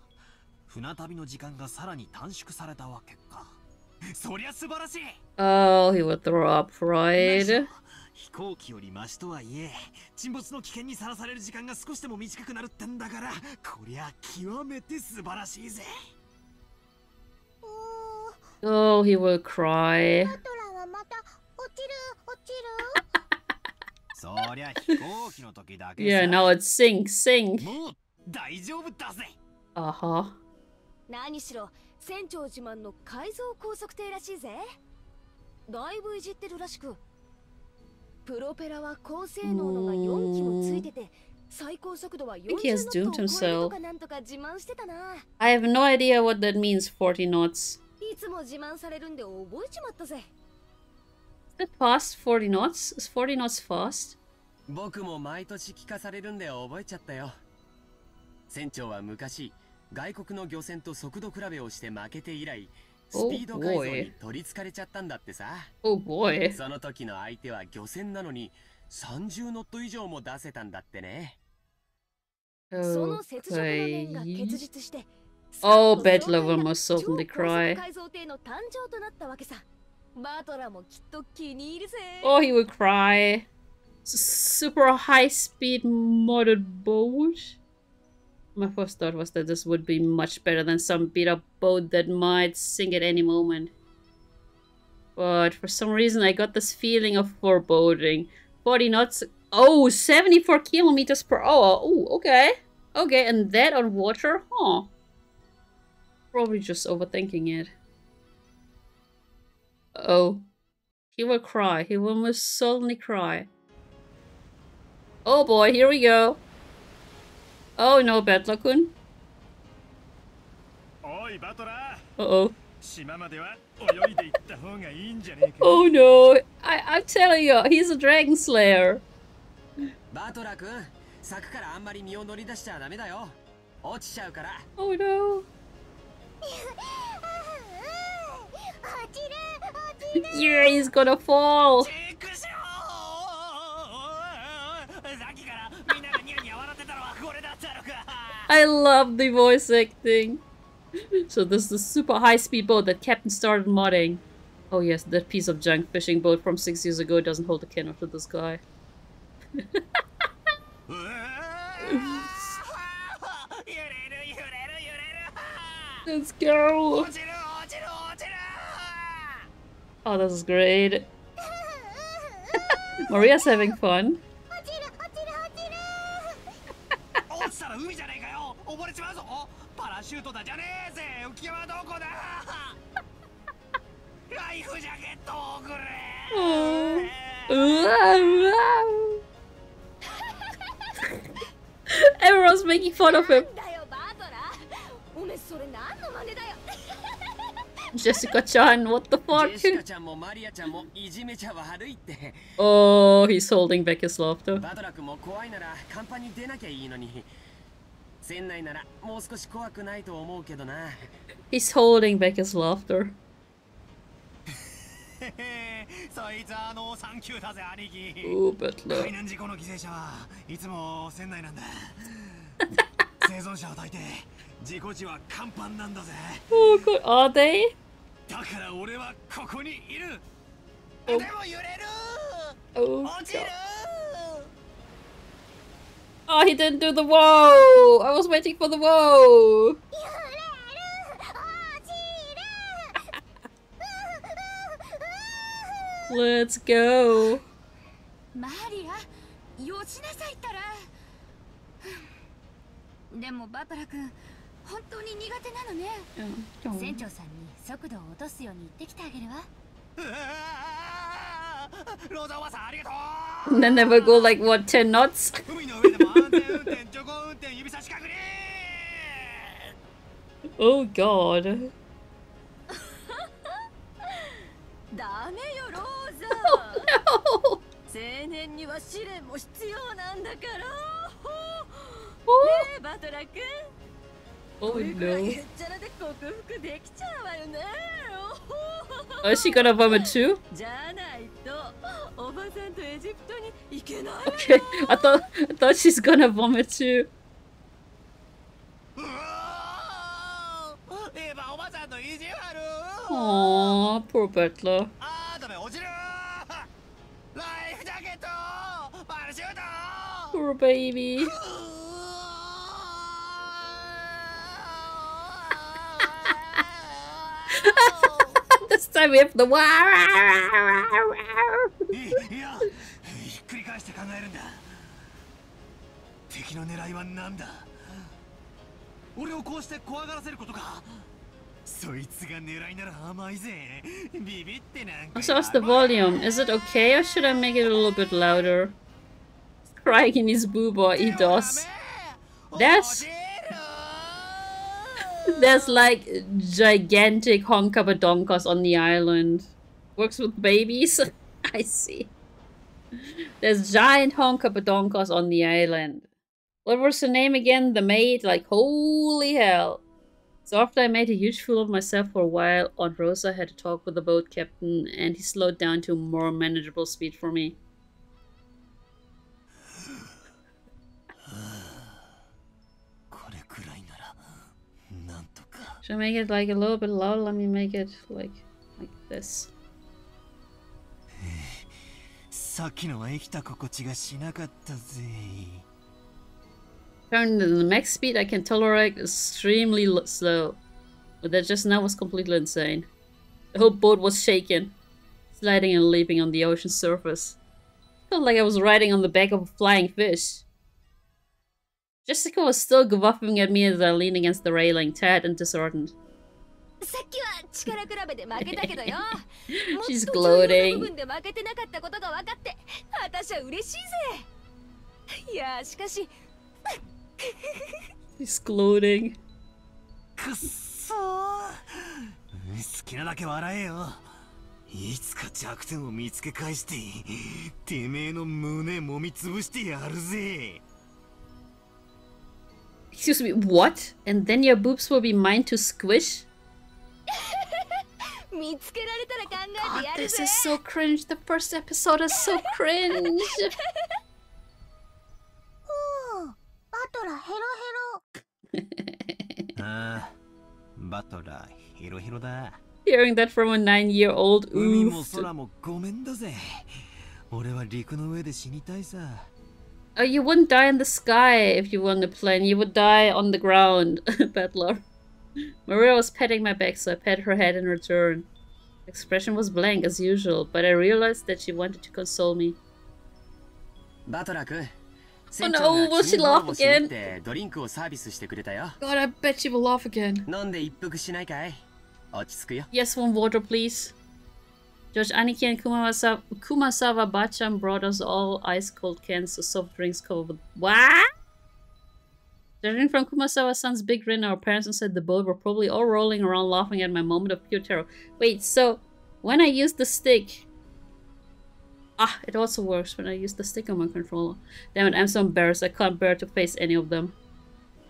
船旅の時間がさらに短縮されたわけかそりゃ素晴らしい Oh, he will throw up pride. 飛行機よりマシとはいえ沈没の危険にさらされる時間が少しでも短くなるってんだからこりゃ極めて素晴らしいぜ Oh, he will cry. トラはまた落ちる落ちそりゃ飛行機の時だけ Yeah, now it sinks, sink. もう大丈夫だぜ Uh huh. 何しろ 船長自慢の改造高速艇らしいぜだいぶいじってるらしくプロペラは高性能のが4機もついてて最高速度は think he has 40ノッ doomed トを超える himself. とかなんとか自慢してたな I have no idea what that means, 40 knots. いつも自慢されるんで覚えちまったぜ Is that fast, 40 knots? Is 40 knots fast? 僕も毎年聞かされるんで覚えちゃったよ。船長は昔、外国の漁船と速度比べをして負けて以来、スピード改造に取りつかれちゃったんだってさ。Oh. その時の相手は漁船なのに30ノット以上も出せたんだってね。その雪辱の念が.結実して Oh, Bettler will most certainly 超高速 cry. 改造艇の誕生となったわけさバトラもきっと気に入るぜ Oh, he will cry. Super high speed modded boat. My first thought was that this would be much better than some beat up boat that might sink at any moment. But for some reason, I got this feeling of foreboding. 40 knots. Oh, 74 kilometers per hour. Oh, okay. Okay, and that on water? Huh. Probably just overthinking it. Oh. He will cry. He will most certainly cry. Oh boy, here we go. Oh no, Battler-kun. Uh-oh. oh no, I, I'm telling you, he's a dragon slayer. Oh no. (laughs) Yeah, he's gonna fall. I love the voice acting. So this is the super high speed boat that Captain started modding. Oh yes, that piece of junk fishing boat from six years ago doesn't hold a candle to this guy. Let's go. Oh, this is great. (laughs) Maria's having fun. (laughs) (laughs) 溺れちまうぞ。パラシュートだじゃねえぜ。浮き輪どこだ。(laughs) (laughs) Everyone's making fun of him. Jessica-chan, what the fuck? oh, he's holding back his laughter. 船内ならもう少し怖くないと思うけどな。 He's holding back his laughter. そいつはあのサンキューだぜ兄貴 Oh, Butler. 海難事故の犠牲者はいつも船内なんだ生存者を抱いて事故時は甲板なんだぜ Oh, God. Are they? だから俺はここにいる Oh. でも揺れる Oh, 落ちる God. Oh, he didn't do the whoa! I was waiting for the whoa! Let's go! マリア、よしなさいったら。でもバトラ君、本当に苦手なのね。船長さんに速度を落とすように言ってきてあげるわ。 (laughs) And then they go like what 10 knots? (laughs) (laughs) oh god. (laughs) oh no! Oh. Oh no. Oh, is she gonna vomit too? Okay, I thought I thought she's gonna vomit too. Aww, poor Battler. Poor baby. (laughs) this time we have the wow. Also, off the volume. Is it okay or should I make it a little bit louder? Crying in his boy. or does. That's oh, there's like gigantic honkabadonkos on the island. Works with babies? (laughs) I see. There's giant honkabadonkos on the island. What was her name again? The maid? Like, holy hell. So after I made a huge fool of myself for a while, Aunt Rosa had a talk with the boat captain and he slowed down to a more manageable speed for me. Should I make it like a little bit louder? Let me make it like like this. さっきのは生きた心地がしなかったぜ Apparently the max speed I can tolerate is extremely l- slow. But that just now was completely insane. The whole boat was shaking, sliding and leaping on the ocean surface. Felt like I was riding on the back of a flying fish. Jessica was still guffawing at me as I leaned against the railing, tired and disheartened. She's gloating. いやしかし He's gloating くっそ好きなだけ笑えよいつか弱点を見つけ返しててめえの胸もみつぶしてやるぜ Excuse me, what? And then your boobs will be mine to squish? (laughs) God, this is so cringe. The first episode is so cringe. (laughs) uh, (laughs) Hearing that from a nine-year-old, oof. Oh, you wouldn't die in the sky if you were on the plane. You would die on the ground, (laughs) Battler. Maria was patting my back, so I pat her head in return. Expression was blank as usual, but I realized that she wanted to console me. Bataraku. Oh no, will she laugh again? God, I bet she will laugh again. Yes, one water, please. George Aniki and Kumasawa, Kumasawa Bachan brought us all ice cold cans of soft drinks covered with. What? Judging from Kumasawa-san's big grin, our parents inside the boat were probably all rolling around laughing at my moment of pure terror. Wait, so when I use the stick. Ah, it also works when I use the stick on my controller. Damn it, I'm so embarrassed. I can't bear to face any of them.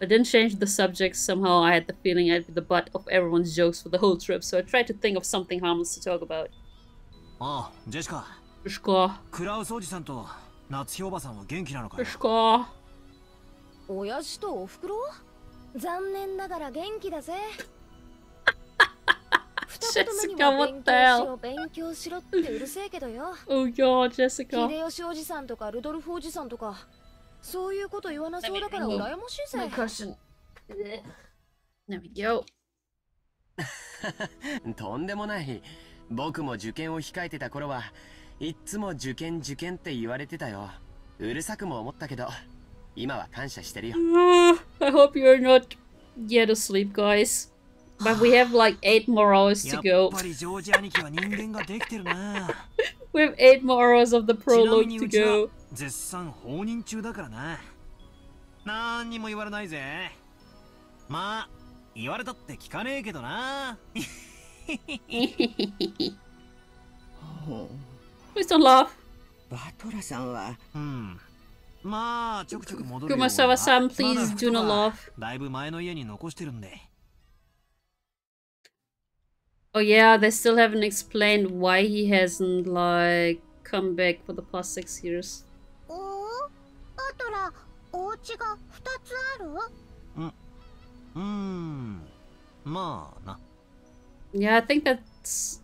I didn't change the subject. Somehow I had the feeling I'd be the butt of everyone's jokes for the whole trip, so I tried to think of something harmless to talk about. ああジェシカジェシカクラウスおじさんと夏日おばさんは元気なのかよ Jessica. 親父とおふくろ？残念ながら元気だぜ。Jessica, も what 勉 the 強し hell? ろ勉強しろってうるせえけどよ。Oh god, Jessica. 秀吉おじさんとかルドルフおじさんとかそういうこと言わなそうだから羨ましいぜ。My question. There we go. とんでもない。僕も受験を控えてた頃はいっつも受験受験って言われてたよ。うるさくも思ったけど、今は感謝してるよ。I hope you're not yet asleep, guys. But we have like eight more hours to go. we have eight more hours of the prologue to go. 絶賛放任中だからな。何にも言われないぜ。まあ、言われたって聞かねえけどな。Please don't laugh. バトラさんは。うん。まあ、ちょくちょく戻るよ。熊沢さん、please do not laugh. だいぶ前の家に残してるんで。Oh yeah, they still haven't explained why he hasn't like come back for the past six years. Oh, バトラ、お家が二つある？うん。うん。まあな。 yeah, I think that's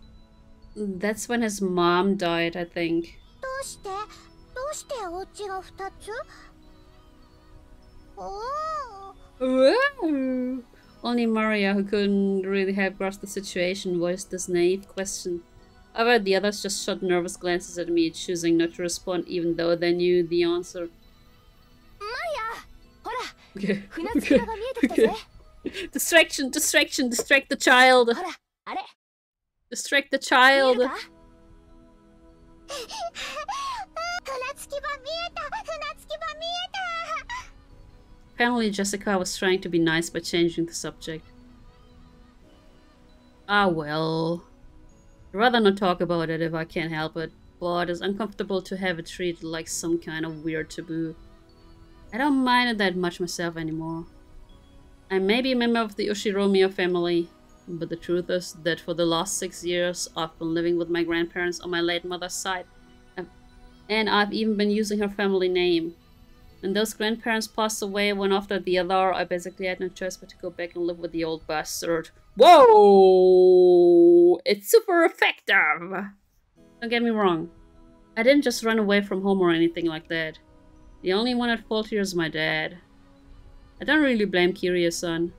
that's when his mom died, I think. Only Maria, who couldn't really have grasped the situation, voiced this naive question. However, the others just shot nervous glances at me, choosing not to respond even though they knew the answer. Maria! Okay. okay. (laughs) okay. distraction! Distraction! Distract the child! Distract the child. (laughs) Apparently Jessica was trying to be nice by changing the subject. Ah well. I'd rather not talk about it if I can't help it, but it's uncomfortable to have it treated like some kind of weird taboo. I don't mind it that much myself anymore. I may be a member of the Ushiromiya family, but the truth is that for the last six years I've been living with my grandparents on my late mother's side. And I've even been using her family name. When those grandparents passed away one after the other, I basically had no choice but to go back and live with the old bastard. Whoa! It's super effective! Don't get me wrong. I didn't just run away from home or anything like that. The only one at fault here is my dad. I don't really blame Kyrie-san.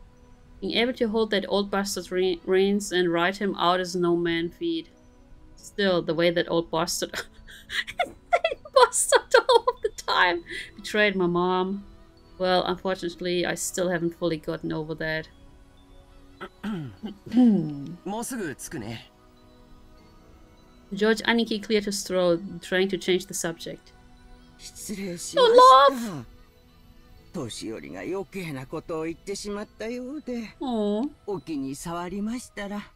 Being able to hold that old bastard's re reins and ride him out is no man feat. Still, the way that old bastard... (laughs) bastard all the time! Betrayed my mom. Well, unfortunately, I still haven't fully gotten over that. (coughs) George Aniki cleared his throat, trying to change the subject. Oh, love! 年寄りが余計なことを言ってしまったようで、お気に障りましたら。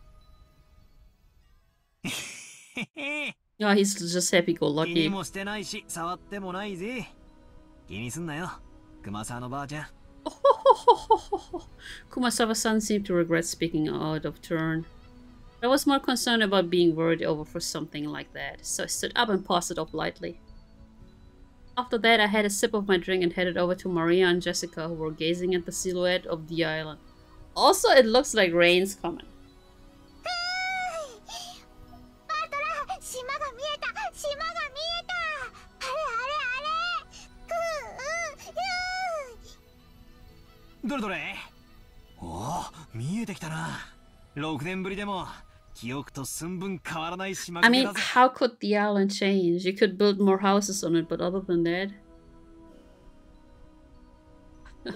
Yeah, he's just happy-go-lucky. 気にもしてないし、触ってもないぜ。気にすんなよ、熊沢のばあちゃん。Kumasawa-san seemed to regret speaking out of turn. I was more concerned about being worried over for something like that, so I stood up and passed it off lightly. After that, I had a sip of my drink and headed over to Maria and Jessica, who were gazing at the silhouette of the island. Also, it looks like rain's coming. I mean, how could the island change? You could build more houses on it, but other than that... (laughs)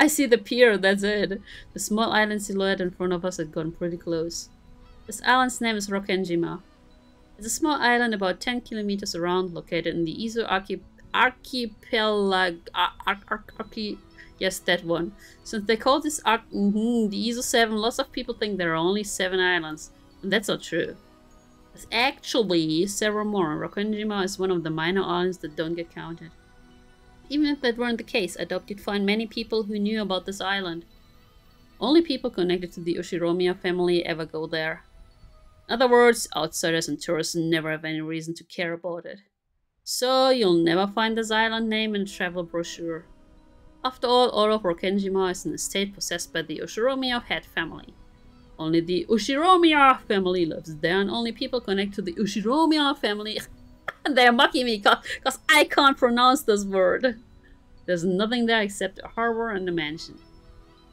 I see the pier, that's it. The small island silhouette in front of us had gotten pretty close. This island's name is Rokkenjima. It's a small island about 10 kilometers around, located in the Izu archipelago. archi Yes, that one. Since they call this arc mm -hmm, the ESO 7, lots of people think there are only 7 islands. And that's not true. There's actually several more. Rokkenjima is one of the minor islands that don't get counted. Even if that weren't the case, I doubt you'd find many people who knew about this island. Only people connected to the Ushiromiya family ever go there. In other words, outsiders and tourists never have any reason to care about it. So you'll never find this island name in a travel brochure. After all, all of Rokkenjima is an estate possessed by the Ushiromiya head family. Only the Ushiromiya family lives there, and only people connected to the Ushiromiya family. (laughs) They're mocking me because I can't pronounce this word. There's nothing there except a harbor and a mansion.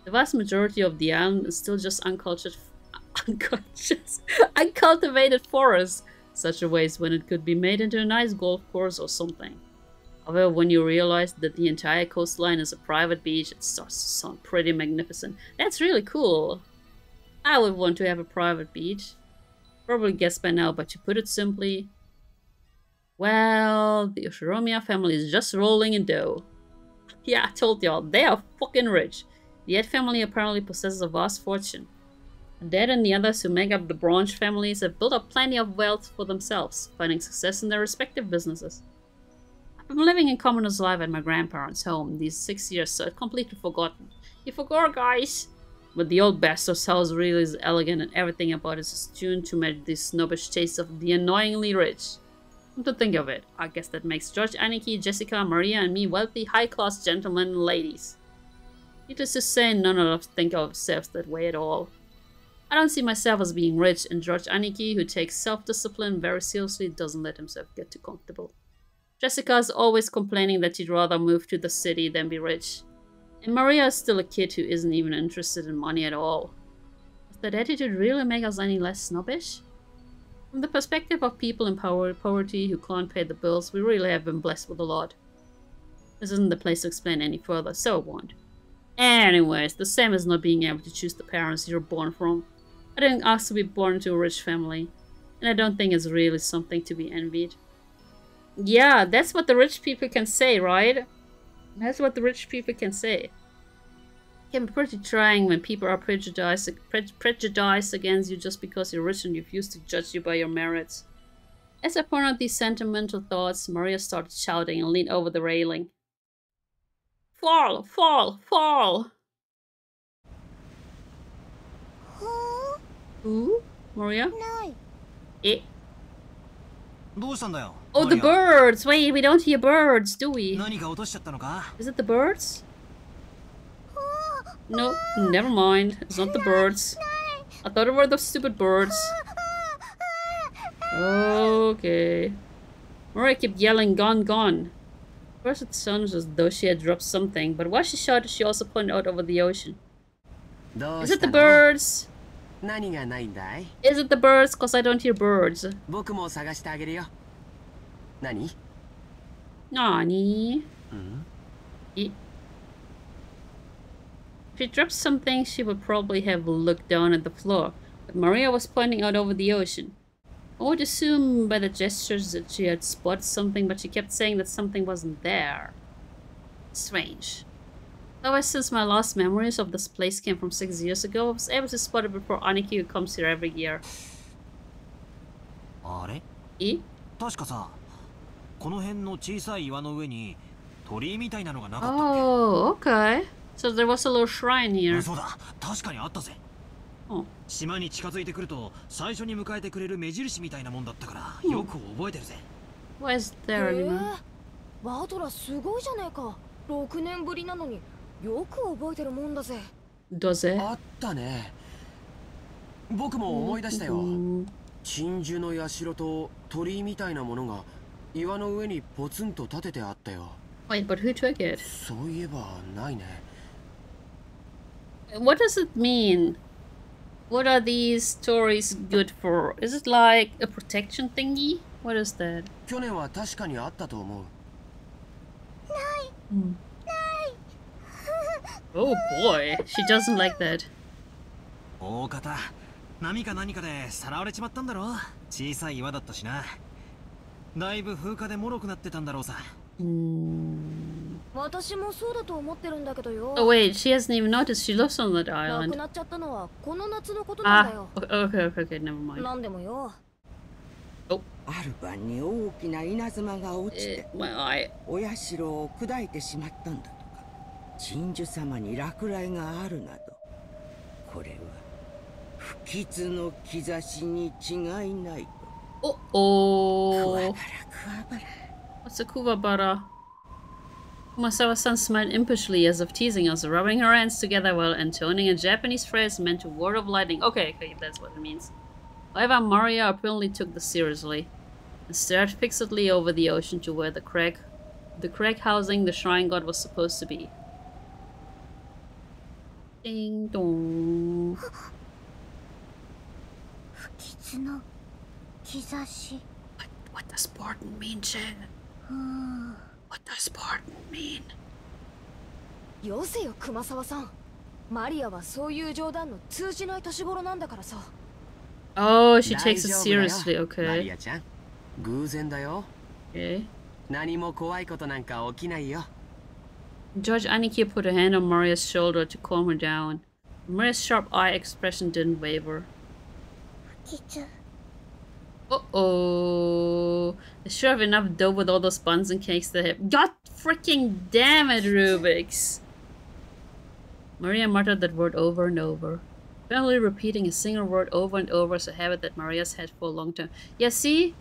The vast majority of the island is still just uncultured, (laughs) unconscious, (laughs) uncultivated forest. Such a waste when it could be made into a nice golf course or something. However, when you realize that the entire coastline is a private beach, it starts to sound pretty magnificent. That's really cool. I would want to have a private beach. Probably guessed by now, but to put it simply, well, the Ushiromiya family is just rolling in dough. (laughs) Yeah, I told y'all, they are fucking rich. The Ed family apparently possesses a vast fortune. Dad and the others who make up the Branch families have built up plenty of wealth for themselves, finding success in their respective businesses. Been living in commoner's life at my grandparents' home these six years, so I've completely forgotten. You forgot, guys! But the old bastard's house really is elegant and everything about it is tuned to match the snobbish taste of the annoyingly rich. Come to think of it, I guess that makes George, Aniki, Jessica, Maria, and me wealthy, high-class gentlemen and ladies. Needless to say, none of us think of ourselves that way at all. I don't see myself as being rich, and George Aniki, who takes self-discipline very seriously, doesn't let himself get too comfortable. Jessica is always complaining that she'd rather move to the city than be rich. And Maria is still a kid who isn't even interested in money at all. Does that attitude really make us any less snobbish? From the perspective of people in poverty who can't pay the bills, we really have been blessed with a lot. This isn't the place to explain any further, so it won't. Anyways, the same as not being able to choose the parents you're born from. I didn't ask to be born into a rich family, and I don't think it's really something to be envied. Yeah, that's what the rich people can say, right? That's what the rich people can say. It can be pretty trying when people are prejudiced, pre prejudiced against you just because you're rich and refuse to judge you by your merits. As I pondered these sentimental thoughts, Maria started shouting and leaned over the railing. Fall! Fall! Fall! Who? Maria? No. Eh? Oh, the oh, birds! Wait, we don't hear birds, do we? Is it the birds? No, never mind. It's not the birds. I thought it were the stupid birds. Okay. All right, keep yelling, gone, gone. First it sounds as though she had dropped something, but why she shouted, she also pointed out over the ocean. Is it the birds? Is it the birds? Because I don't hear birds. 僕も探してあげるよ。何何うん If she dropped something, she would probably have looked down at the floor, but Maria was pointing out over the ocean. I would assume by the gestures that she had spotted something, but she kept saying that something wasn't there. Strange. However, since my last memories of this place came from six years ago, I was able to spot it before Aniki who comes here every year. (sighs) あれえ確かさ、 この辺の小さい岩の上に鳥居みたいなのがなかったっけ？Oh, okay. So there was a little shrine here. そうだ、確かにあったぜ。島に近づいてくると最初に迎えてくれる目印みたいなもんだったからよく覚えてるぜ。Why is there anyone? バートラすごいじゃねえか。6年ぶりなのによく覚えてるもんだぜ。どうせあったね。僕も思い出したよ。鎮守の社と鳥居みたいなものが岩の上にポツンと立ててあったよ。Wait, but who took it? そういえばないね。What does it mean? What are these stories good for? Is it like a protection thingy? What is that? 去年は確かにあったと思う。ない。うん (laughs) Oh boy, she doesn't like that. 大方、波か何かでさらわれちまったんだろ小さい岩だったしな。 だいぶ風化で脆くなってたんだろうさ。私もそうだと思ってるんだけどよ。Oh wait, she hasn't even noticed she lives on that island. 亡くなっちゃったのはこの夏のことなんだよ。Ah, okay, okay, okay, never mind. なんでもよ。ある晩に大きな稲妻が落ちて、お社を砕いてしまったんだと。鎮守様に落雷があるなどこれは不吉の兆しに違いない Oh oh. What's a kuwabara? Kumasawa-san smiled impishly as if teasing us, rubbing her hands together while intoning a Japanese phrase meant to ward off lightning. Okay, okay, that's what it means. However, Maria apparently took this seriously and stared fixedly over the ocean to where the crag, the crag housing the shrine god was supposed to be. Ding dong. Kizashi. What, what does Barton mean, Shin? what does Barton mean? よせよ、熊沢さん。マリアはそういう冗談の通じない年頃なんだからさ。Oh, she takes it seriously, okay. マリアちゃん、偶然だよ。Okay. 何も怖いことなんか起きないよ。George Aniki put a hand on Maria's shoulder to calm her down. Maria's sharp eye expression didn't waver. キチュ。Uh-oh. I sure have enough dough with all those buns and cakes they have. God freaking damn it, Rubik's! Maria muttered that word over and over. Apparently repeating a single word over and over is a habit that Maria's had for a long time. Yeah, see?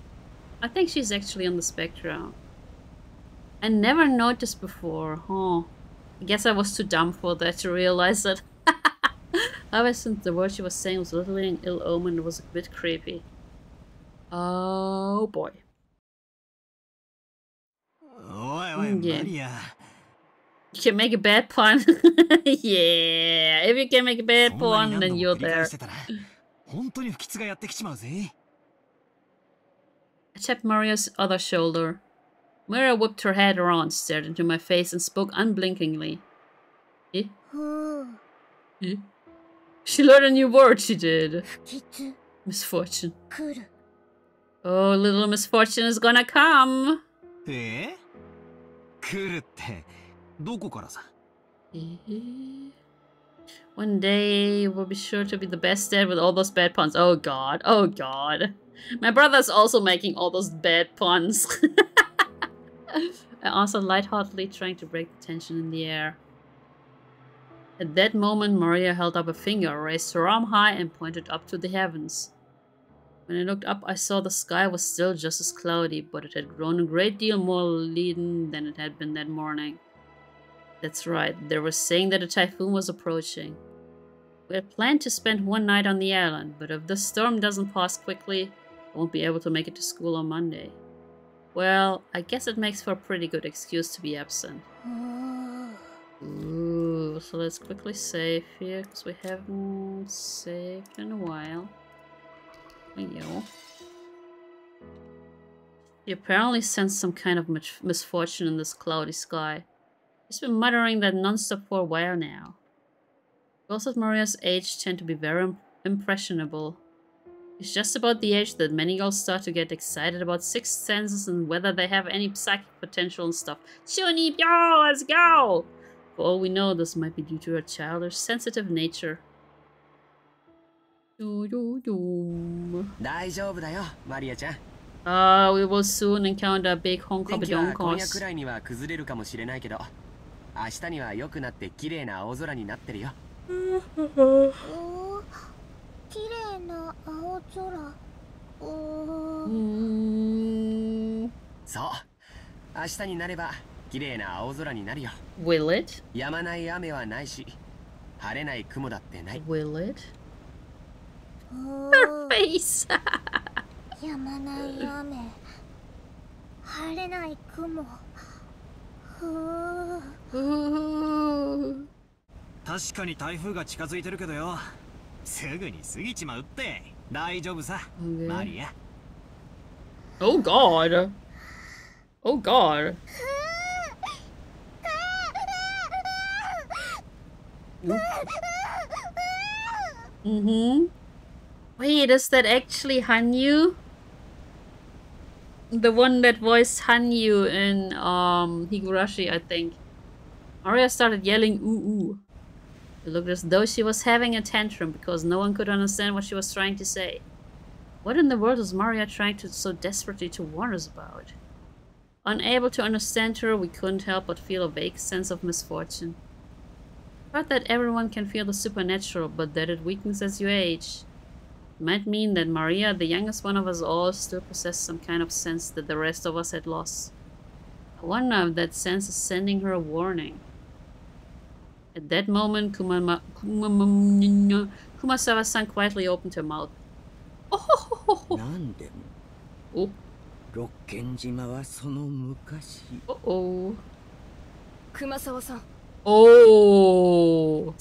I think she's actually on the spectrum. I never noticed before, huh? I guess I was too dumb for that to realize that. (laughs) However, since the word she was saying was literally an ill omen, it was a bit creepy. Oh boy. Mm, yeah. You can make a bad pun. (laughs) yeah, if you can make a bad pun, then you're there. I tapped Maria's other shoulder. Maria whipped her head around, stared into my face, and spoke unblinkingly. Eh? eh? She learned a new word, she did. Misfortune. Oh, little misfortune is gonna come. え来るってどこからさ One day we'll be sure to be the best dad with all those bad puns. Oh god, oh god. My brother's also making all those bad puns. (laughs) I answered lightheartedly, trying to break the tension in the air. At that moment, Maria held up a finger, raised her arm high, and pointed up to the heavens. When I looked up, I saw the sky was still just as cloudy, but it had grown a great deal more leaden than it had been that morning. That's right, they were saying that a typhoon was approaching. We had planned to spend one night on the island, but if the storm doesn't pass quickly, I won't be able to make it to school on Monday. Well, I guess it makes for a pretty good excuse to be absent. Ooh, so let's quickly save here, because we haven't saved in a while. You. He apparently sensed some kind of misfortune in this cloudy sky. He's been muttering that non-stop for a while now. Girls of Maria's age tend to be very impressionable. It's just about the age that many girls start to get excited about sixth senses and whether they have any psychic potential and stuff. Shuni, yo, let's go! For all we know, this might be due to her childish, sensitive nature. 大丈夫だよ、マリアちゃん。Uh, we will soon encounter big homecoming 今夜くらいには崩れるかもしれないけど、明日には良くなって綺麗な青空になってるよ。綺麗な青空。そう。明日になれば綺麗な青空になるよ。Will it? 止まない雨はないし、晴れない雲だってない。Will it? Her face やまない雨晴れない雲確かに台風が近づいてるけどよすぐに過ぎちまうって大丈夫さ、okay. マリア Oh god Oh god Mm-hmm Wait, is that actually Hanyu? The one that voiced Hanyu in um, Higurashi, I think. Maria started yelling ooh ooh. It looked as though she was having a tantrum because no one could understand what she was trying to say. What in the world was Maria trying to so desperately to warn us about? Unable to understand her, we couldn't help but feel a vague sense of misfortune. Not that everyone can feel the supernatural, but that it weakens as you age might mean that Maria, the youngest one of us all, still possessed some kind of sense that the rest of us had lost. I wonder if that sense is sending her a warning. At that moment, Kuma, Kuma, Kumasawa-san quietly opened her mouth. Oh! oh. 六軒島はその昔。おお。熊沢さん。 Oh.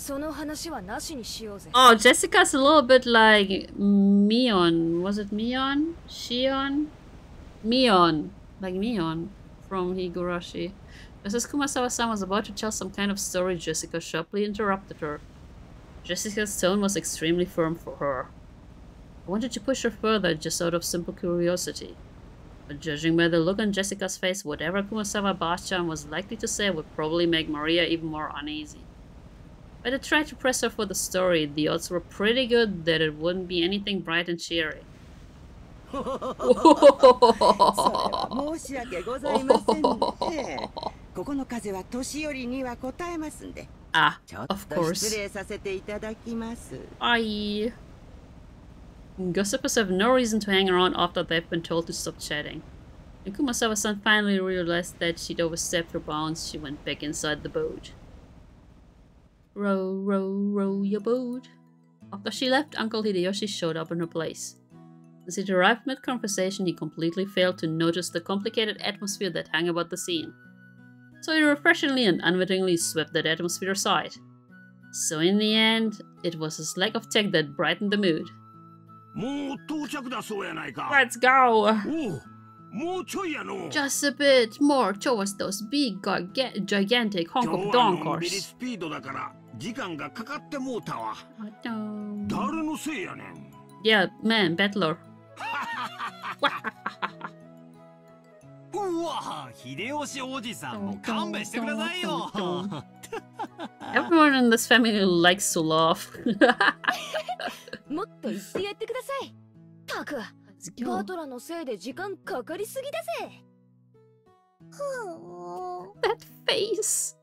Oh, Jessica's a little bit like Mion. Was it Mion? Shion? Mion. Like Mion from Higurashi. Mrs. as Kumasawa-san was about to tell some kind of story, Jessica sharply interrupted her. Jessica's tone was extremely firm for her. I wanted to push her further just out of simple curiosity. Judging by the look on Jessica's face, whatever Kumasawa Bachan was likely to say would probably make Maria even more uneasy. But I tried to press her for the story. The odds were pretty good that it wouldn't be anything bright and cheery. (laughs) (laughs) ah, of course. (laughs) I... Gossipers have no reason to hang around after they've been told to stop chatting. When Kumasawa-san finally realized that she'd overstepped her bounds, she went back inside the boat. Row, row, row your boat. After she left, Uncle Hideyoshi showed up in her place. As he arrived mid-conversation, he completely failed to notice the complicated atmosphere that hung about the scene. So he refreshingly and unwittingly swept that atmosphere aside. So in the end, it was his lack of tact that brightened the mood. もう到着だそうやないか。Let's go! おもうちょいやの。Just a bit more towards those big, gigantic Hong Kong donkers. スピードだから時間がかかってもうたわ。誰のせいやねん。Yeah, man, Battler. うわ秀吉おじさんも勘弁してくださいよ。(laughs) Everyone in this family likes to laugh. (laughs) もっと言ってやってください。たくバトラのせいで時間かかりすぎだぜ。That face.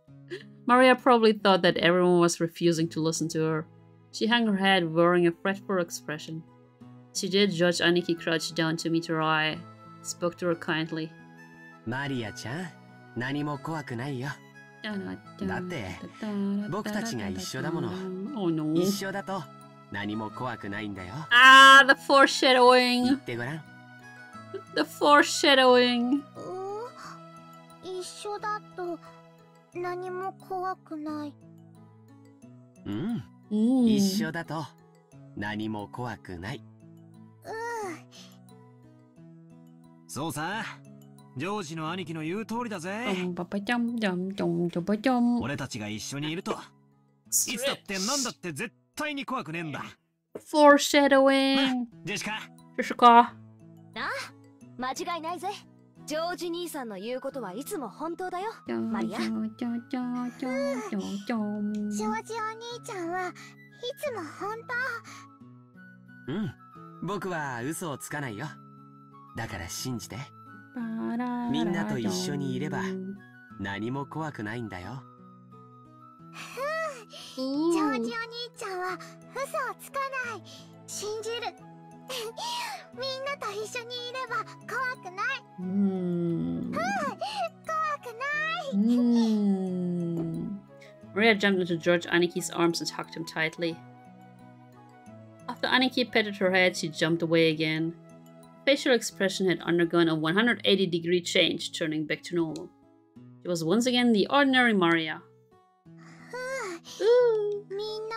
Maria probably thought that everyone was refusing to listen to her. She hung her head, wearing a fretful expression. She did George Aniki crouched down to meet her eye, spoke to her kindly. マリアちゃん、何も怖くないよ。だって僕たちが一緒だもの。一緒だと何も怖くないんだよ。ああ、the foreshadowing。言ってごらん。The foreshadowing。一緒だと何も怖くない。うん。うん一緒だと何も怖くない。うん。そうさ。ジョージの兄貴の言う通りだぜ。俺たちが一緒にいると、いつだってなんだって絶対に怖くねえんだ。Foreshadowing! ジェシカジェシカあ間違いないぜ。ジョージ兄さんの言うことはいつも本当だよ。マリア。ジョージお兄ちゃんはいつも本当？うん。僕は嘘をつかないよ。だから信じて。みんなと一緒にいれば何も怖くないんだよ。ジョージお兄ちゃんは嘘をつかない信じるみんなと一緒にいれば怖くないうん怖くない Maria jumped into George Aniki's arms and hugged him tightly. After Aniki petted her head, she jumped away again. Facial expression had undergone a 180 degree change, turning back to normal. She was once again the ordinary Maria. (sighs) みん (sighs)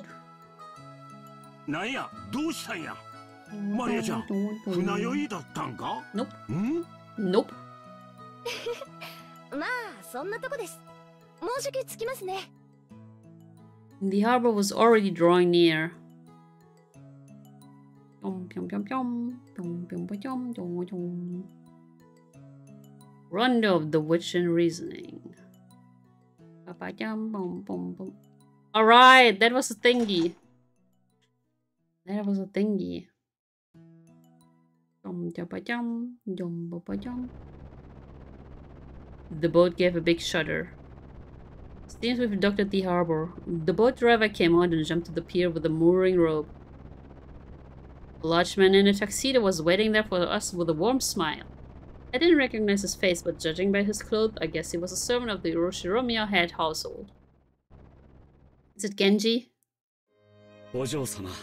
(sighs) (laughs) (laughs) なと一緒だからもう怖くない。ああ、そうだぜ。もう平気みたいだな。マリアは強いな。偉いぜ。マリア偉い。なんや、どうしたんや。マリアちゃん、船酔いだったんか Nope. ん Nope. (laughs) まあ、そんなとこです。もうじき着きますね。The harbor was already drawing near. Rondo of the Witch and Reasoning. Alright, that was a thingy. That was a thingy. The boat gave a big shudder. Since we've docked at the harbor, the boat driver came out and jumped to the pier with a mooring rope. A large man in a tuxedo was waiting there for us with a warm smile. I didn't recognize his face, but judging by his clothes, I guess he was a servant of the Uroshiromiya head household. Is it Genji?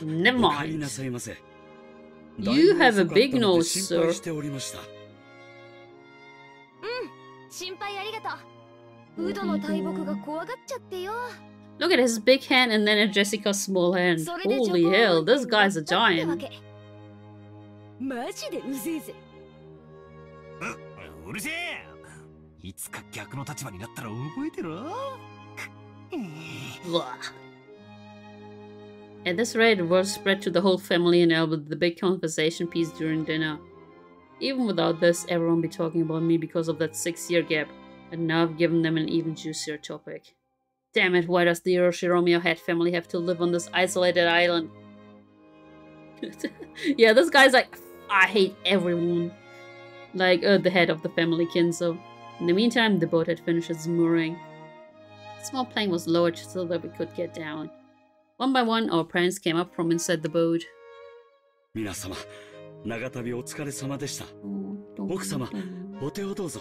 Never mind. You have a big nose, sir. Look at his big hand and then at Jessica's small hand. Holy hell, this guy's a giant. マ At this rate, word spread to the whole family and Albert the big conversation piece during dinner. Even without this, everyone be talking about me because of that six-year gap, and now I've given them an even juicier topic. Damn it, why does the Uroshiromiya head family have to live on this isolated island? (laughs) yeah, this guy's like, I hate everyone. Like, uh, the head of the family Kinzo. In the meantime, the boat had finished its mooring. The small plane was lowered so that we could get down. One by one, our parents came up from inside the boat. 皆様、長旅お疲れ様でした。奥様、お手をどうぞ。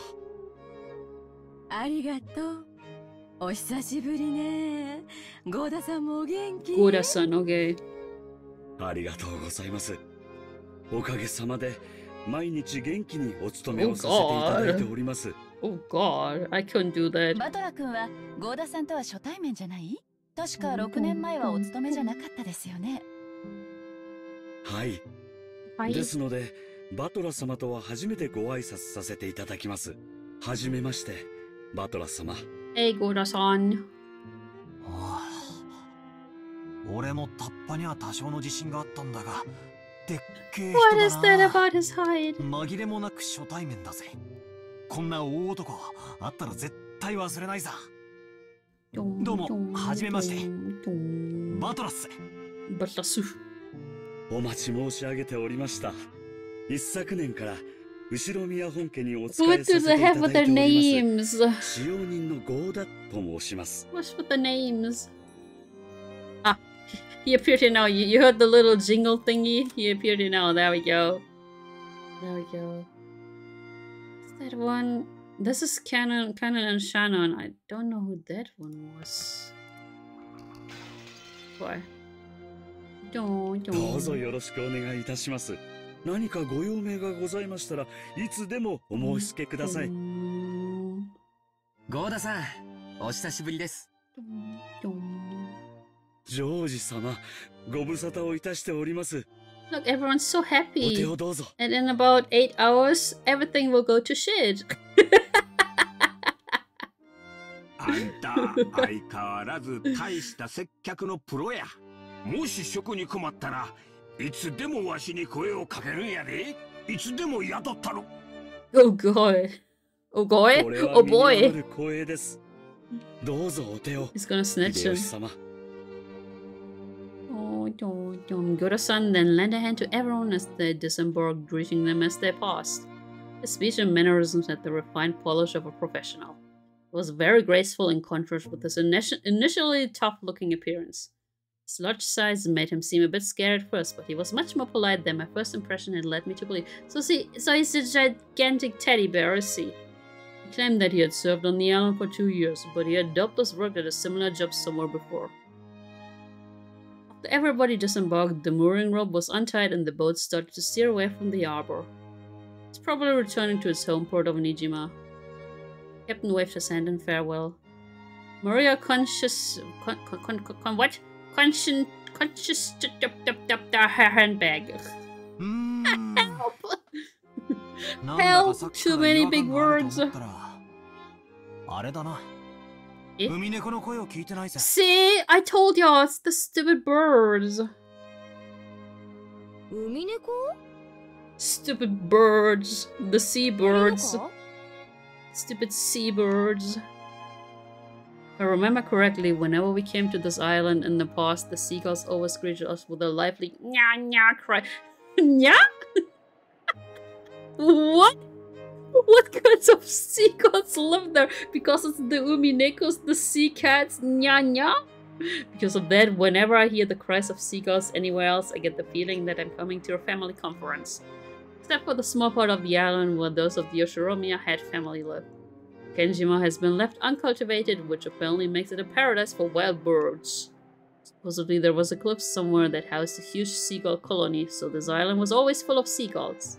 ありがとう。お久しぶりね。ゴーダさんもお元気ゴーダさん、お元気。ありがとうございます。おかげさまで毎日元気にお勤めをさせていただいております。Oh God, I couldn't do that. バトラ君はゴーダさんとは初対面じゃない 確か6年前はお勤めじゃなかったですよね。はい。はい、ですので、バトラ様とは初めてご挨拶させていただきます。はじめまして、バトラ様。えい、ゴーダさん。俺もタッパには多少の自信があったんだが、でっけえ What is that about his hide? 紛れもなく初対面だぜこんな大男あったら絶対忘れないさどうもはじめましてバトラスバトラスお待ち申し上げておりました一昨年から後ろ宮本家にお仕えさせていただいております使用人のゴーダと申します What's with the names? He appeared here now. You, you heard the little jingle thingy? He appeared here now. There we go. There we go. Is that one? This is Kanon, Kanon and Shannon. I don't know who that one was. Why? Don't, don't. どうぞよろしくお願いいたします。何かご用命がございましたらいつでもお申し付けください。ゴーダさん、お久しぶりです。ジョージ様、ご無沙汰をいたしております。Look, everyone's so happy. And in about eight hours, everything will go to shit. あんた相変わらず大した接客のプロや。もし食に困ったらいつでもわしに声をかけるんやで。いつでも雇ったろおくほい。おこえおぼえる光栄です。どうぞお手を。いつからスネッチさまギョラさん then lent a hand to everyone as they disembarked, greeting them as they passed. His speech and mannerisms had the refined polish of a professional. He was very graceful in contrast with his initi initially tough-looking appearance. His large size made him seem a bit scared at first, but he was much more polite than my first impression had led me to believe. So see, so he's a gigantic teddy bear, is he? He claimed that he had served on the island for two years, but he had doubtless worked at a similar job somewhere before. After everybody disembarked, the mooring rope was untied and the boat started to steer away from the harbor. It's probably returning to its home port of Niijima. Captain waved his hand in farewell. Maria conscious... Con, con, con, con what? Conscious... Conscious... Her handbag. Mm. (laughs) Help! Help! Too many big words. See, I told y'all it's the stupid birds. Stupid birds. The seabirds. Stupid seabirds. If I remember correctly, whenever we came to this island in the past, the seagulls always greeted us with a lively nya nya cry. (laughs) nya? (laughs) what? What kinds of seagulls live there? Because it's the Uminekos, the sea cats, nya nya? because of that, whenever I hear the cries of seagulls anywhere else, I get the feeling that I'm coming to a family conference except for the small part of the island where those of the Ushiromiya had family lived. Kenjima has been left uncultivated, which apparently makes it a paradise for wild birds. Supposedly there was a cliff somewhere that housed a huge seagull colony, so this island was always full of seagulls.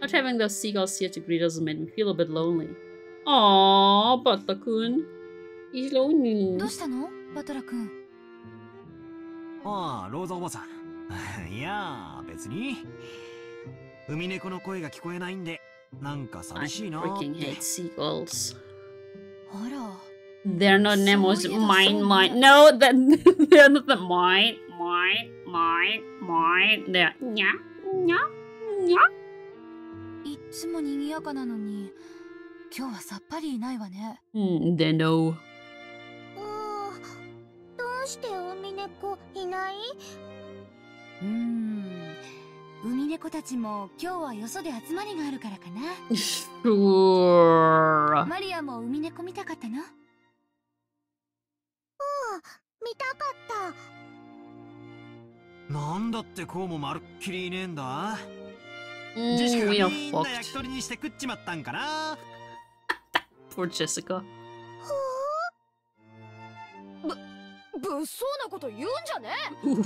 Not having those seagulls here to greet us made me feel a bit lonely. Aww, Battler-kun. He's lonely. どうしたの、バトラ君。ああ、ローザおばさん。いや、別に。(laughs) 海猫の声が聞こえないんで、なんか寂しいな I freaking hate seagulls. They're not Nemo's mine, mine. No, that they're not the mine, mine, mine, mine. They're nya, nya, nya. いつも賑やかなのに、今日はさっぱりいないわね。Hmm, they know. どうして海猫いないうーん。海猫たちも今日はよそで集まりがあるからかな。Sure. マリアも海猫見たかったの？見たかったなんだってこうもまるっきりいねえんだ Mm, ジェシカ we が are みんな fucked. 焼き鳥にして食っちまったんかな？Poor Jessica. 物騒なこと言うんじゃね Ooh.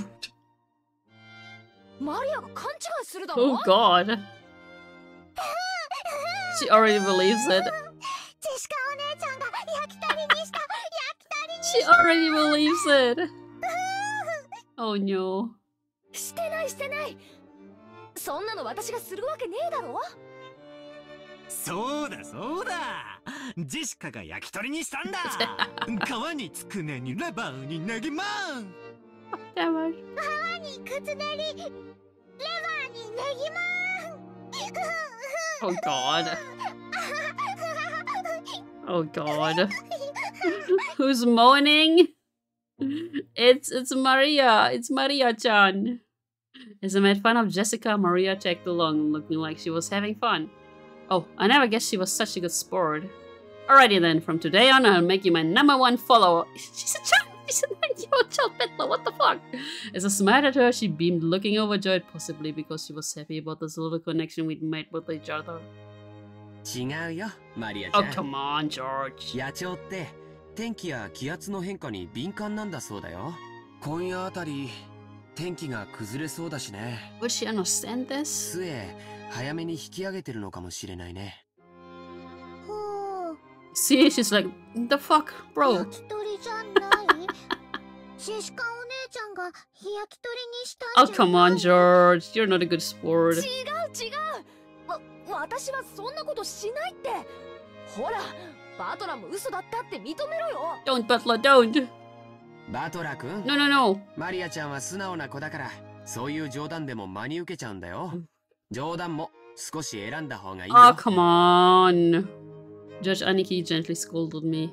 マリアが勘違いするだろ Oh god. She already believes it. ジェシカお姉ちゃんが焼き鳥にした She already believes it. Oh no. してないしてないそんなの私がするわけねえだろ？そうだそうだジェシカが焼き鳥にしたんだ (laughs) 皮につくねにレバーにネギマン Oh god. Oh god. Who's moaning? It's it's Maria. It's Maria-chan. As I made fun of Jessica, Maria tagged along, looking like she was having fun. Oh, I never guessed she was such a good sport. Alrighty then, from today on, I'll make you my number one follower. (laughs) She's a! She's a nine-year-old child peddler. What the fuck? As I smiled at her, she beamed, looking overjoyed, possibly because she was happy about this little connection we'd made with each other. 違うよマリアち Oh, ゃん come on, George. 野鳥って天気や気圧の変化に敏感なんだそうだよ今夜あたり天気が崩れそうだしね Would she understand this? 杖早めに引き上げてるのかもしれないね See, she's like, the fuck, bro. Oh, come on, George. You're not a good sport. Don't, Battler, don't. バトラ君 No, no, no. マリアちゃんは素直な子だから、そういう冗談でも真に受けちゃうんだよ。冗談も少し選んだ方がいいよ。Oh, come on. George Aniki gently scolded me.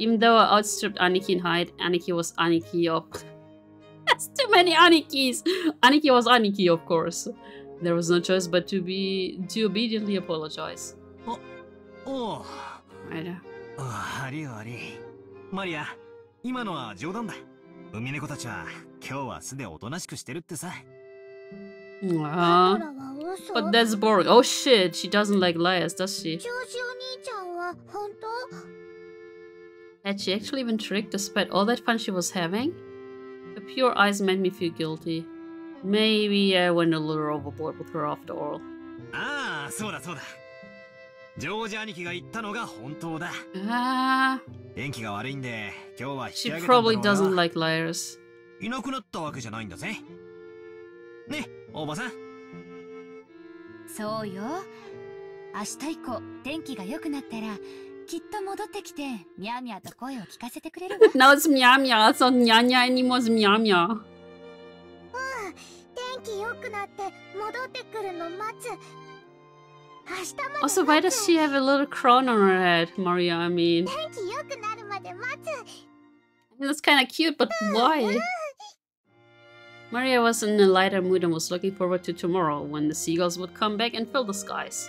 Even though I outstripped Aniki in height, Aniki was Aniki of... (laughs) That's too many Anikis! Aniki was Aniki, of course. There was no choice but to be... to obediently apologize. おう Right. ありありマリア今のは冗談だ海猫たちは今日は素でおとなしくしてるってさ Aw. But that's boring. Oh shit, she doesn't like liars, does she? Had she actually been tricked despite all that fun she was having? The pure eyes made me feel guilty. Maybe I went a little overboard with her after all. ああそうだそうだジョージ兄貴が言ったのが本当だ Ah, 天気が悪いんで今日は引き she 上げたんだ probably ろう doesn't な like liars. いなくなったわけじゃないんだぜねおばさんそうよ明日以降天気が良くなったら きっと戻ってきてミャーミャーと声を聞かせてくれるわ now it's (laughs) Mia Mia. It's not Nya Nya anymore. It's Mia Mia. うん天気良くなって戻ってくるの待つ明日まで Also, why does she have a little crown on her head, Maria? I mean, 天気良くなるまで待つ I mean, that's kind of cute, but why? Maria was in a lighter mood and was looking forward to tomorrow when the seagulls would come back and fill the skies.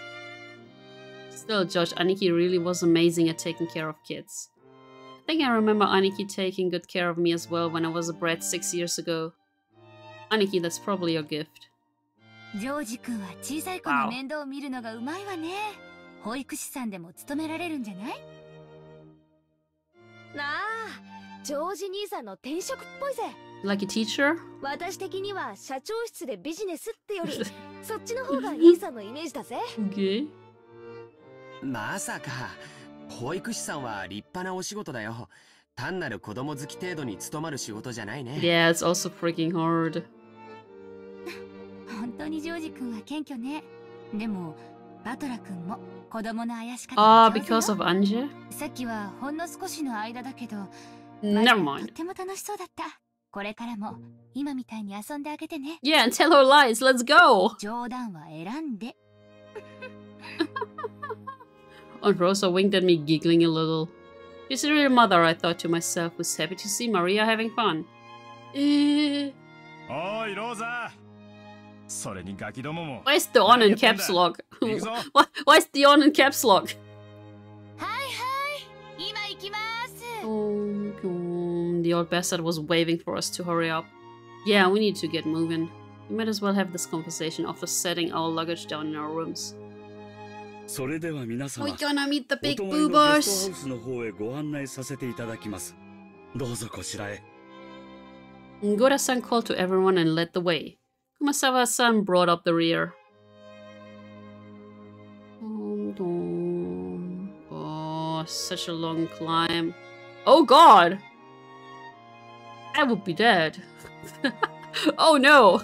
Still, George, Aniki really was amazing at taking care of kids. I think I remember Aniki taking good care of me as well when I was a brat six years ago. Aniki, that's probably your gift. Wow. Like a teacher? (laughs) okay. まさか、保育士さんは立派なお仕事だよ。単なる子供好き程度に務まる仕事じゃないね。Yeah, it's also freaking hard. 本当にジョージ君は謙虚ね。でも、バトラ君も子供のあやし方ああ、because of Anja? さっきはほんの少しの間だけど、Never mind. とっても楽しそうだった。これからも今みたいに遊んであげてね。Yeah, and tell her lies. Let's go! (laughs) 冗談は選んで。(laughs) And Rosa winked at me, giggling a little. She's a real mother, I thought to myself, was happy to see Maria having fun. Eh. (laughs) Oi, Rosa! Why is (laughs) the on in caps lock? why, why is the on in caps lock? Oh, the old bastard was waving for us to hurry up. Yeah, we need to get moving. We might as well have this conversation after setting our luggage down in our rooms. それでは皆様、お泊まりのゲストハウスの方へご案内させていただきます。どうぞこちらへ。Goda-san called to everyone and led the way. Kumasawa-san brought up the rear. Oh, such a long climb. Oh god! I would be dead. (laughs) oh no!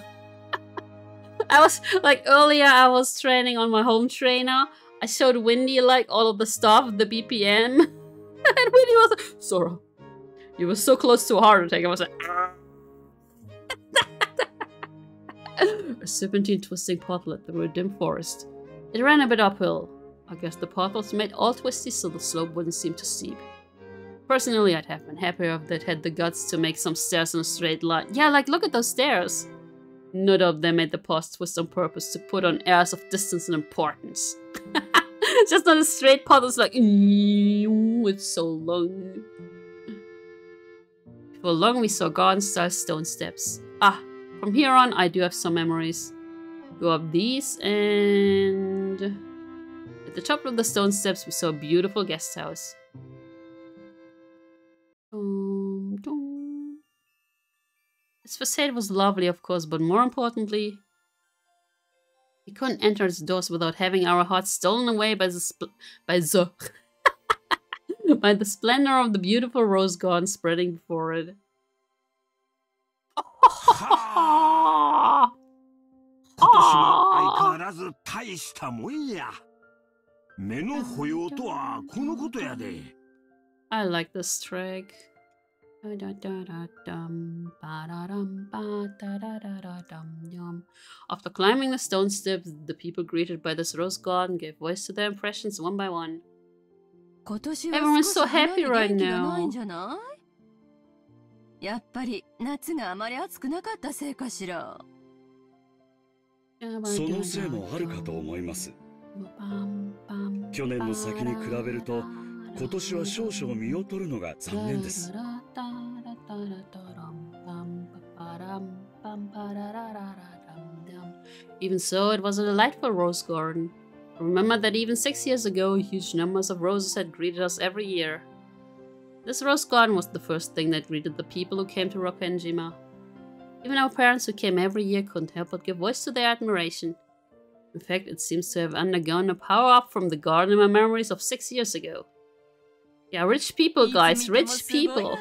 (laughs) I was like earlier I was training on my home trainer I showed Windy, like, all of the stuff, the BPM. (laughs) and Windy was like, Sora, you were so close to a heart attack. I was like, ah. (laughs) a serpentine twisting pathlet through a dim forest. It ran a bit uphill. I guess the was made all twisty so the slope wouldn't seem too steep. Personally, I'd have been happier if they'd had the guts to make some stairs in a straight line. Yeah, like, look at those stairs! None of them made the path twist on purpose to put on airs of distance and importance. (laughs) (laughs) Just on a straight path, it's like, it's so long. For long, we saw garden-style stone steps. Ah, from here on, I do have some memories. Go up these and... At the top of the stone steps, we saw a beautiful guest house. Its facade was lovely, of course, but more importantly, we couldn't enter his doors without having our hearts stolen away by the spl by the (laughs) by the splendor of the beautiful rose garden spreading before it. I like this track. 変わらず大したもんや。目の保養とはこのことやで。I like this track. After climbing the stone steps, the people greeted by this rose garden gave voice to their impressions one by one. Everyone's so happy right now. やっぱり夏があまり暑くなかったせいかしら。そのせいもあるかと思います。去年の先に比べると、今年は少々見劣るのが残念です。Even so, it was a delightful rose garden. Remember that even six years ago, huge numbers of roses had greeted us every year. This rose garden was the first thing that greeted the people who came to Rokkenjima. Even our parents who came every year couldn't help but give voice to their admiration. In fact, it seems to have undergone a power-up from the garden in my memories of six years ago. Yeah, rich people, guys, rich people.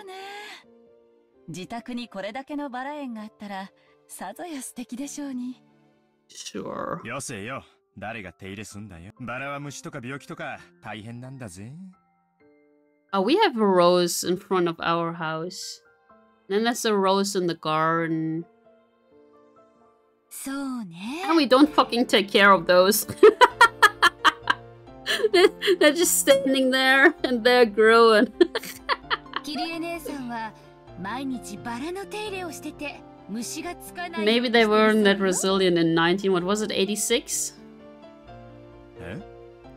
自宅にこれだけのバラ園があったら、さぞや素敵でしょうに。Sure. よせよ。誰が手入れすんだよ。バラは虫とか病気とか大変なんだぜ。Oh, we have a rose in front of our house. Then there's a rose in the garden. And we don't fucking take care of those. (laughs) (laughs) they're just standing there and they're growing. (laughs) Maybe they weren't that resilient in 19, what was it, 86? え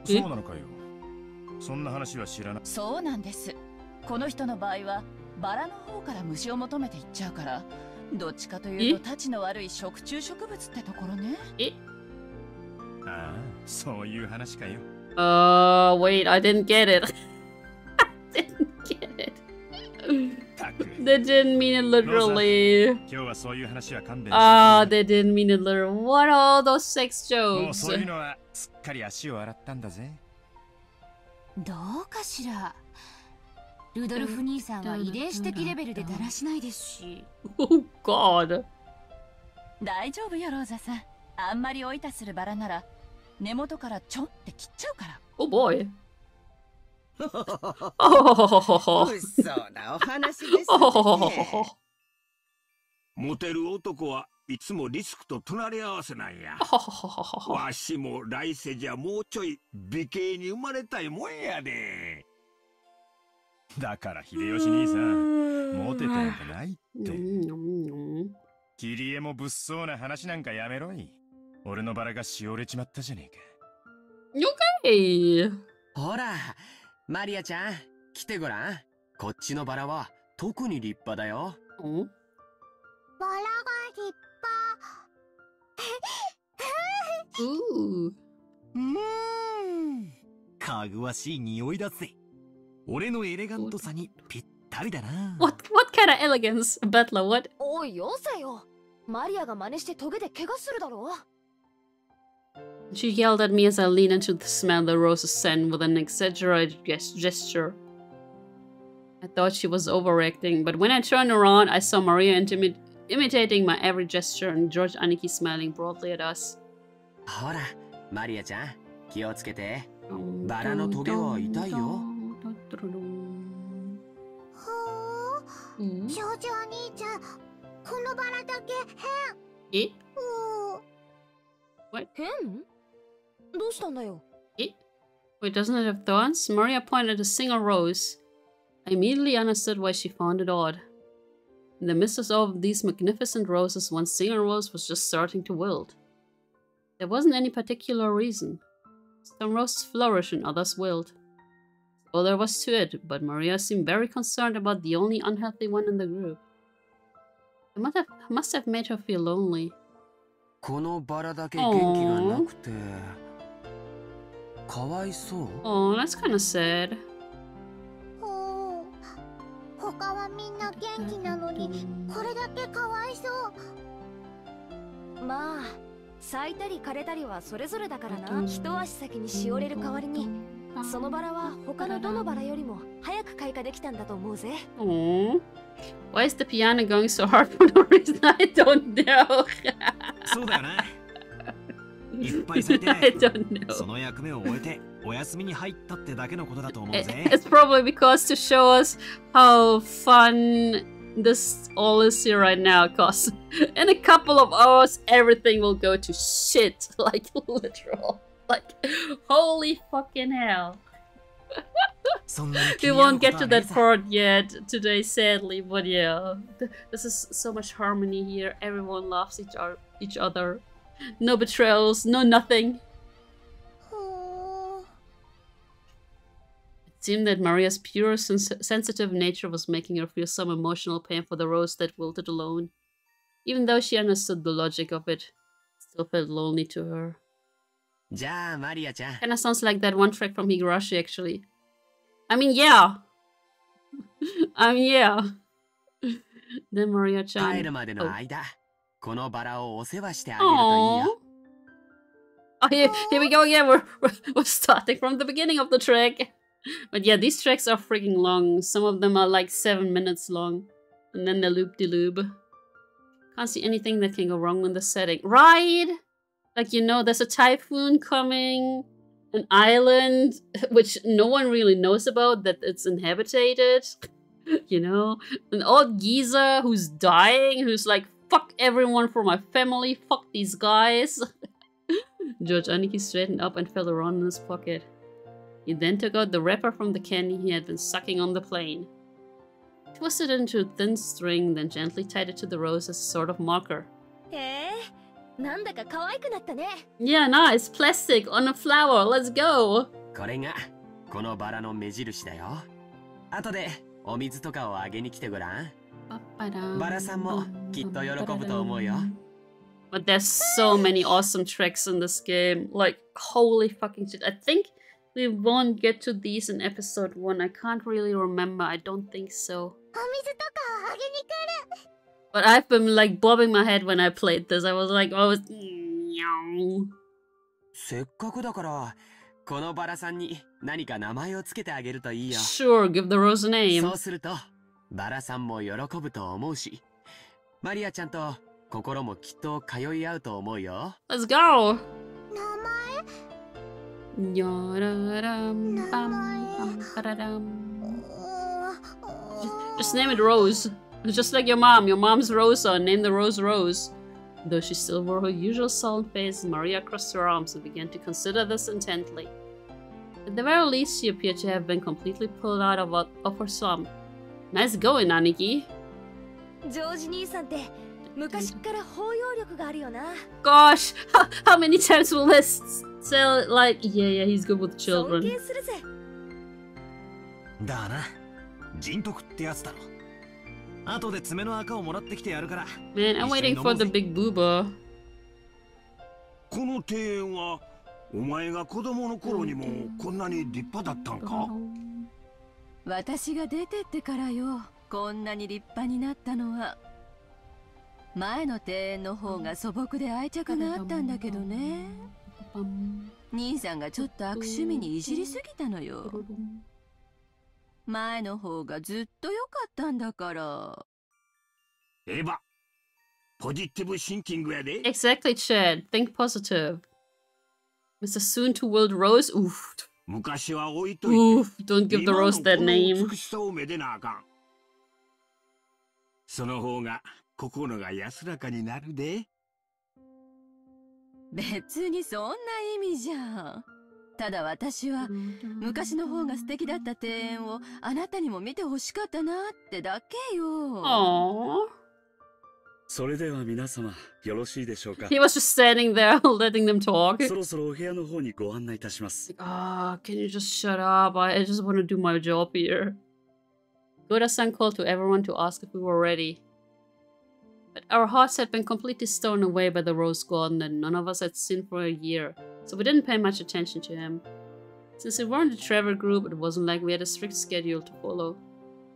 そうなのかよそんな話は知らない。そうなんです。 この人の場合はバラの方から虫を求めていっちゃうからどっちかというとたちの悪い食虫植物ってところねえああそういう話かよ (laughs) Uh, wait, I didn't get it. (laughs) I didn't get it. they didn't mean it literally. Ah, they didn't mean it literally. What are all those sex jokes? そういうのはすっかり足を洗ったんだぜ。どうかしら。ルドルフ兄さんは遺伝子的レベルでだらしないですし。Oh (laughs) God. 大丈夫よ、ローザさん。あんまり追いたするバラなら 根元からちょんって切っちゃうから。Oh boy. (laughs) そうなお話ですね。モテる男はいつもリスクと隣り合わせなんや。(laughs) わしも来世じゃもうちょい美形に生まれたいもんやで。だから秀吉兄さん、モテてなんかないって。キリエも物騒な話なんかやめろい。俺のバラがしおれちまったじゃねえか。了ほら、マリアちゃん、来てごらん。こっちのバラは特に立派だよ。バラが立派。(laughs) うーん。かぐわしい匂いだぜ。俺のエレガントさにぴったりだな。What, what kind of elegance, Butler? What? おい、よせよ。マリアが真似してトゲで怪我するだろう。She yelled at me as I leaned into the smell the roses sent with an exaggerated gesture. I thought she was overreacting, but when I turned around, I saw Maria intimi imitating my every gesture and George Aniki smiling broadly at us. ほら、マリアちゃん、気をつけて。バラのトゲは痛いよ。ほう、少女お兄ちゃん、このバラだけ変。え What? 変どうしたんだよ Eh? Wait, doesn't it have thorns? Maria pointed at a single rose. I immediately understood why she found it odd. In the midst of all of these magnificent roses, one single rose was just starting to wilt. There wasn't any particular reason. Some roses flourish and others wilt. All there was to it, but Maria seemed very concerned about the only unhealthy one in the group. It must have, must have made her feel lonely. このバラだけ元気がなくて。かわいそう？Oh, that's kind of sad. ほう他はみんな元気なのにこれだけかわいそう。まあ咲いたり枯れたりはそれぞれだからな。一足先にしおれる代わりに。そのバラは他のどのバラよりも早く開花できたんだと思うぜ。Oh. Why is the piano going so hard for no reason? (laughs) I don't know. (laughs) そうだよね。いっぱい咲いて I don't know. その役目を終えてお休みに入ったってだけのことだと思うぜ It's probably because to show us how fun this all is here right now cause (laughs) in a couple of hours everything will go to shit like literal like holy fucking hell (laughs) we won't get to that part yet today sadly but yeah this is so much harmony here everyone loves each, each other no betrayals, no nothing. It seemed that Maria's pure, sens sensitive nature was making her feel some emotional pain for the rose that wilted alone. Even though she understood the logic of it, it still felt lonely to her. Kinda sounds like that one track from Higurashi, actually. I mean, yeah. (laughs) I mean, yeah. (laughs) then Maria-chan. Oh. このバラをお世話してあげるといいよ。Oh, here, (laughs) here we go again. We're, we're starting from the beginning of the track. But yeah, these tracks are freaking long. Some of them are like seven minutes long. And then the loop-de-loop. -loop. Can't see anything that can go wrong with the setting. Right? Like, you know, there's a typhoon coming. An island, (laughs) which no one really knows about, that it's inhabited. (laughs) You know? An old geezer who's dying, who's like Fuck everyone for my family. Fuck these guys. (laughs) George Aniki straightened up and felt around in his pocket. He then took out the wrapper from the candy he had been sucking on the plane. Twisted into a thin string, then gently tied it to the rose as a sort of marker. Eh? Yeah, nice. Plastic on a flower. Let's go. これがこのバラの目印だよ。後で お水とかをあげに来てごらん。バラさんもきっと喜ぶと思うよ。But there's so many awesome tracks in this game. Like, holy fucking shit. I think we won't get to these in episode 1. I can't really remember. I don't think so. But I've been like bobbing my head when I played this. I was like, oh, it's... せっかくだから、このバラさんに何か名前をつけてあげるといいよ。Sure, give the rose a name. そうすると、バラさんも喜ぶと思うし、マリアちゃんと心もきっと通い合うと思うよ。Let's go! 名前やららんぱんぱららん Just name it Rose. Just like your mom. Your mom's Rosa. Name the rose Rose. Though she still wore her usual sullen face, Maria crossed her arms and began to consider this intently. At the very least, she appeared to have been completely pulled out of, of her slump. Nice going, Aniki. ジョージ兄さんって昔から包容力があるよな。Gosh, how, how many times will this tell like, yeah, yeah, he's good with children. 尊敬するぜ。だな。人徳ってやつだろ。 後で爪の赤をもらってきてやるから。Man, I'm waiting for the big booba. この庭園はお前が子供の頃にもこんなに立派だったんか？私が出てってからよ。こんなに立派になったのは。前の庭園の方が素朴で愛着があったんだけどね。兄さんがちょっと悪趣味にいじりすぎたのよ前の方がずっと良かったんだからエヴァポジティブシンキングやで Exactly, Chad. Think positive. Mr. Soon to World Rose? Oof. 昔は置いといて Oof, don't give the rose that 今 name. 美しさをめでなあかんその方が心が安らかになるで別にそんな意味じゃんただ私は昔の方が素敵だった庭園をあなたにも見てほしかったなってだけよ.それでは皆様よろしいでしょうか He was just standing there letting them talk. そろそろお部屋の方にご案内いたします Ah, can you just shut up? I, I just want to do my job here. Goda-san called to everyone to ask if we were ready. But our hearts had been completely stolen away by the rose garden and none of us had seen for a year, so we didn't pay much attention to him. Since we weren't a travel group, it wasn't like we had a strict schedule to follow.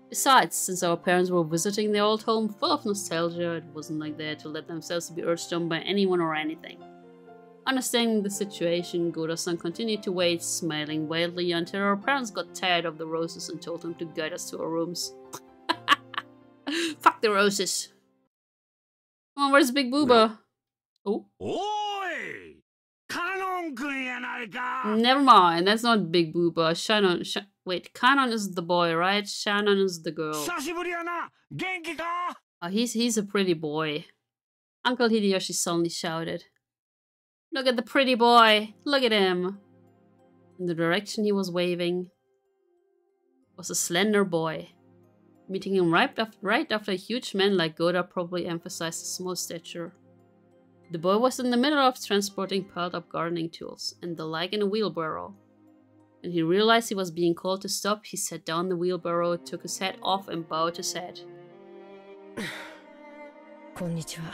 Besides, since our parents were visiting their old home full of nostalgia, it wasn't like they had to let themselves be urged on by anyone or anything. Understanding the situation, Goda-san continued to wait, smiling wildly until our parents got tired of the roses and told him to guide us to our rooms. (laughs) Fuck the roses. Oh, where's Big Booba? Oh. Oi! Never mind, that's not Big Booba. Shannon. Sh wait, Kanon is the boy, right? Shannon is the girl. Oh, he's, he's a pretty boy. Uncle Hideyoshi suddenly shouted. Look at the pretty boy! Look at him! In the direction he was waving was a slender boy Meeting him right, af right after a huge man like Goda probably emphasized his small stature. The boy was in the middle of transporting piled up gardening tools and the like in a wheelbarrow. When he realized he was being called to stop, he set down the wheelbarrow, took his hat off, and bowed his head. (sighs) Konnichiwa.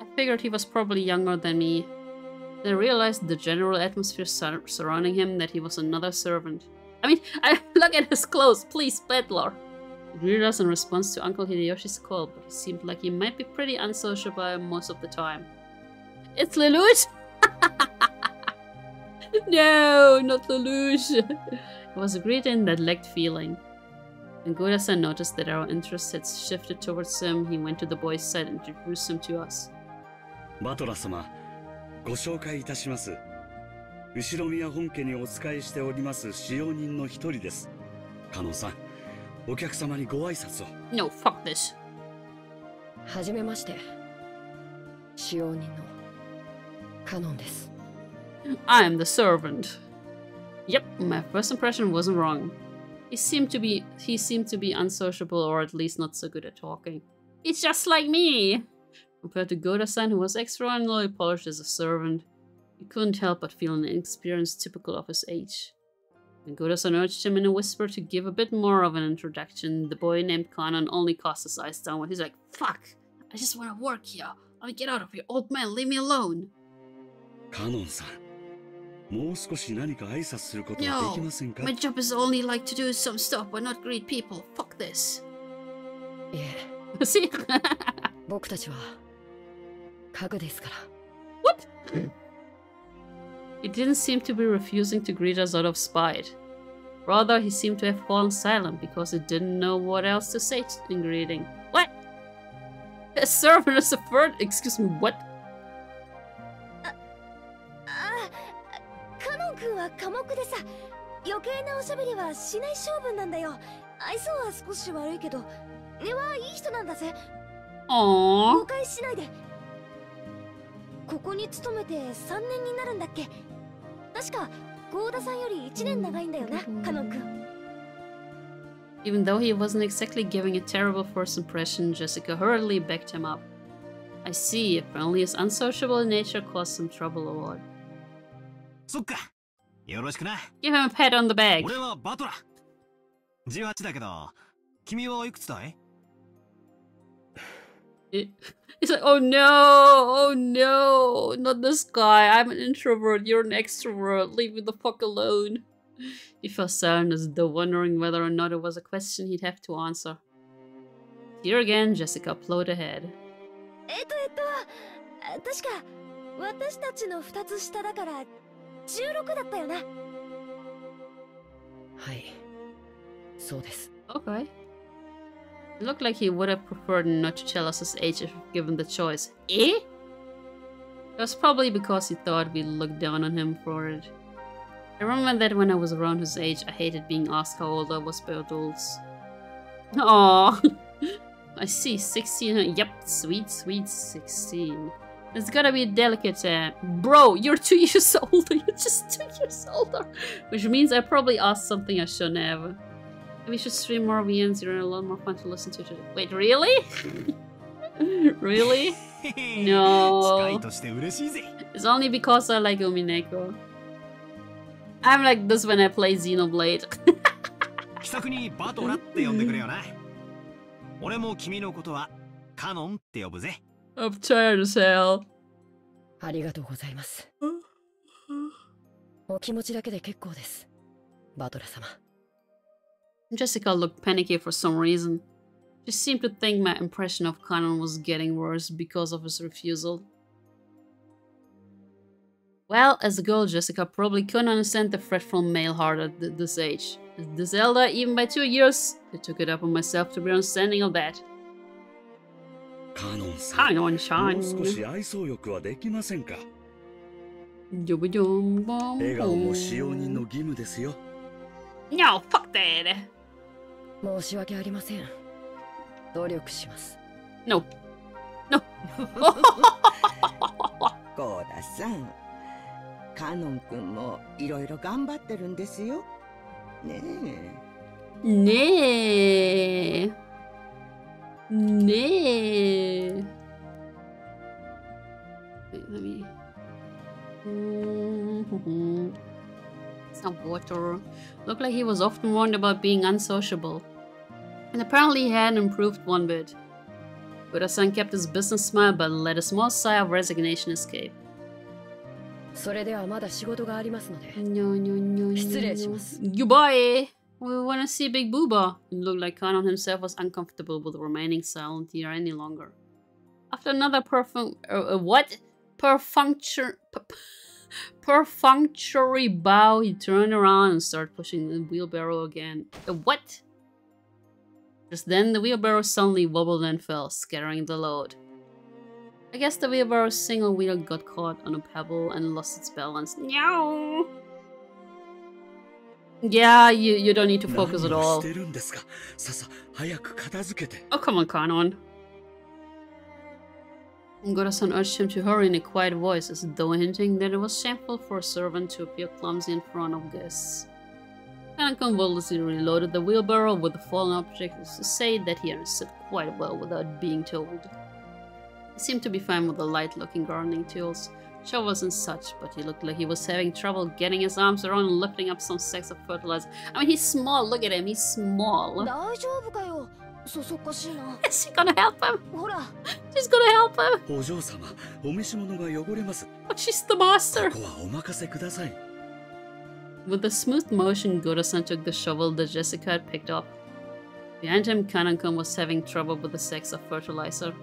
I figured he was probably younger than me. Then I realized the general atmosphere sur surrounding him that he was another servant. I mean, (laughs) I, look at his clothes, please, peddler. Ryu doesn't to Uncle Hideyoshi's call, but he seemed like he might be pretty unsociable most of the time. It's Lelouch! (laughs) no, not Lelouch! it was a greeting that lacked feeling. When Goda-san noticed that our interest had shifted towards him, he went to the boy's side and introduced him to us. Battler-sama, ご紹介いたします。後宮本家にお仕えしております使用人の一人ですカノンさんお客様にご挨拶を No, fuck this. はじめまして。使用人のカノンです。I am the servant. Yep, my first impression wasn't wrong. He seemed to be he seemed to be unsociable or at least not so good at talking. He's just like me! Compared to Goda-san, who was extraordinarily polished as a servant, you couldn't help but feel an inexperience typical of his age. Godasan urged him in a whisper to give a bit more of an introduction. The boy named Kanon only cast his eyes downward. He's like, Fuck! I just want to work here. Let me get out of here. Old man, leave me alone. Kanon-san. No, my job is only like to do some stuff but not greet people. Fuck this. Yeah. (laughs) See? (laughs) What? (laughs) He didn't seem to be refusing to greet us out of spite. Rather, he seemed to have fallen silent because he didn't know what else to say in greeting. What? A servant is a third? Excuse me, what? 君は寡黙でさ余計なおしゃべりはしない性分なんだよ愛想は少し悪いけど根はいい人なんだぜ誤解しないでここに勤めて3年になるんだっけ 確かゴーダさんより1年長いんだよなカノン君 Even though he wasn't exactly giving a terrible first impression, Jessica hurriedly backed him up. I see, apparently his unsociable nature caused some trouble a lot. そっかよろしくな Give him a pat on the back 俺はバトラ18だけど君はいくつだい He's (laughs) like, oh no, oh no, not this guy. I'm an introvert, you're an extrovert. Leave me the fuck alone. He fell silent as though wondering whether or not it was a question he'd have to answer. Here again, Jessica plowed ahead. えっとえっと、確か私たちの2つ下だから16だったよな。はい、そうです。Okay. It looked like he would have preferred not to tell us his age if given the choice. Eh? It was probably because he thought we looked down on him for it. I remember that when I was around his age, I hated being asked how old I was by adults. Aww. (laughs) I see, 16. Yep, sweet, sweet 16. It's gotta be delicate. Uh, bro, you're two (laughs) years older. You're just two years older. Which means I probably asked something I shouldn't have. We should stream more VNs. you're a lot more fun to listen to. Wait, really? (laughs) really? (laughs) No. It's only because I like Umineko. I'm like this when I play Xenoblade. I'm tired as hell. ありがとうございます。お気持ちだけで結構です。バトラ様。(gasps) Jessica looked panicky for some reason. She seemed to think my impression of Kanon was getting worse because of his refusal. Well, as a girl, Jessica probably couldn't understand the fretful male heart at this age. As this elder, even by two years, I took it upon myself to be understanding of that. Kanon-san, No, fuck that! 申し訳ありません。努力します。No. No. ゴーダさん、カノン君もいろいろ頑張ってるんですよ。ねえ。ねえ。Nee. Wait, let me. Some water. Looked like he was often warned about being unsociable. And apparently he hadn't improved one bit. Buddha-san kept his business smile but let a small sigh of resignation escape. それではまだ仕事がありますので。失礼します。Goodbye! We want to see Big Booba. It looked like Kanon himself was uncomfortable with remaining silent here any longer. After another perfun- uh, uh, what? Perfunctory, perfunctory bow, he turned around and started pushing the wheelbarrow again. Uh, what? Just then, the wheelbarrow suddenly wobbled and fell, scattering the load. I guess the wheelbarrow's single wheel got caught on a pebble and lost its balance. Meow! Yeah, you, you don't need to focus at all. Oh, come on, Kanon. Goda-san urged him to hurry in a quiet voice, as though hinting that it was shameful for a servant to appear clumsy in front of guests. Kanon convulsively reloaded the wheelbarrow with the fallen object to say that he understood quite well without being told. He seemed to be fine with the light-looking gardening tools, Shaw wasn't such, but he looked like he was having trouble getting his arms around and lifting up some sacks of fertilizer. I mean, he's small. Look at him. He's small. (laughs) Is she gonna help him? She's gonna help him. But she's the master. With a smooth motion, Godasan took the shovel that Jessica had picked up. Behind him, Kanon-kun was having trouble with the sex of fertilizer.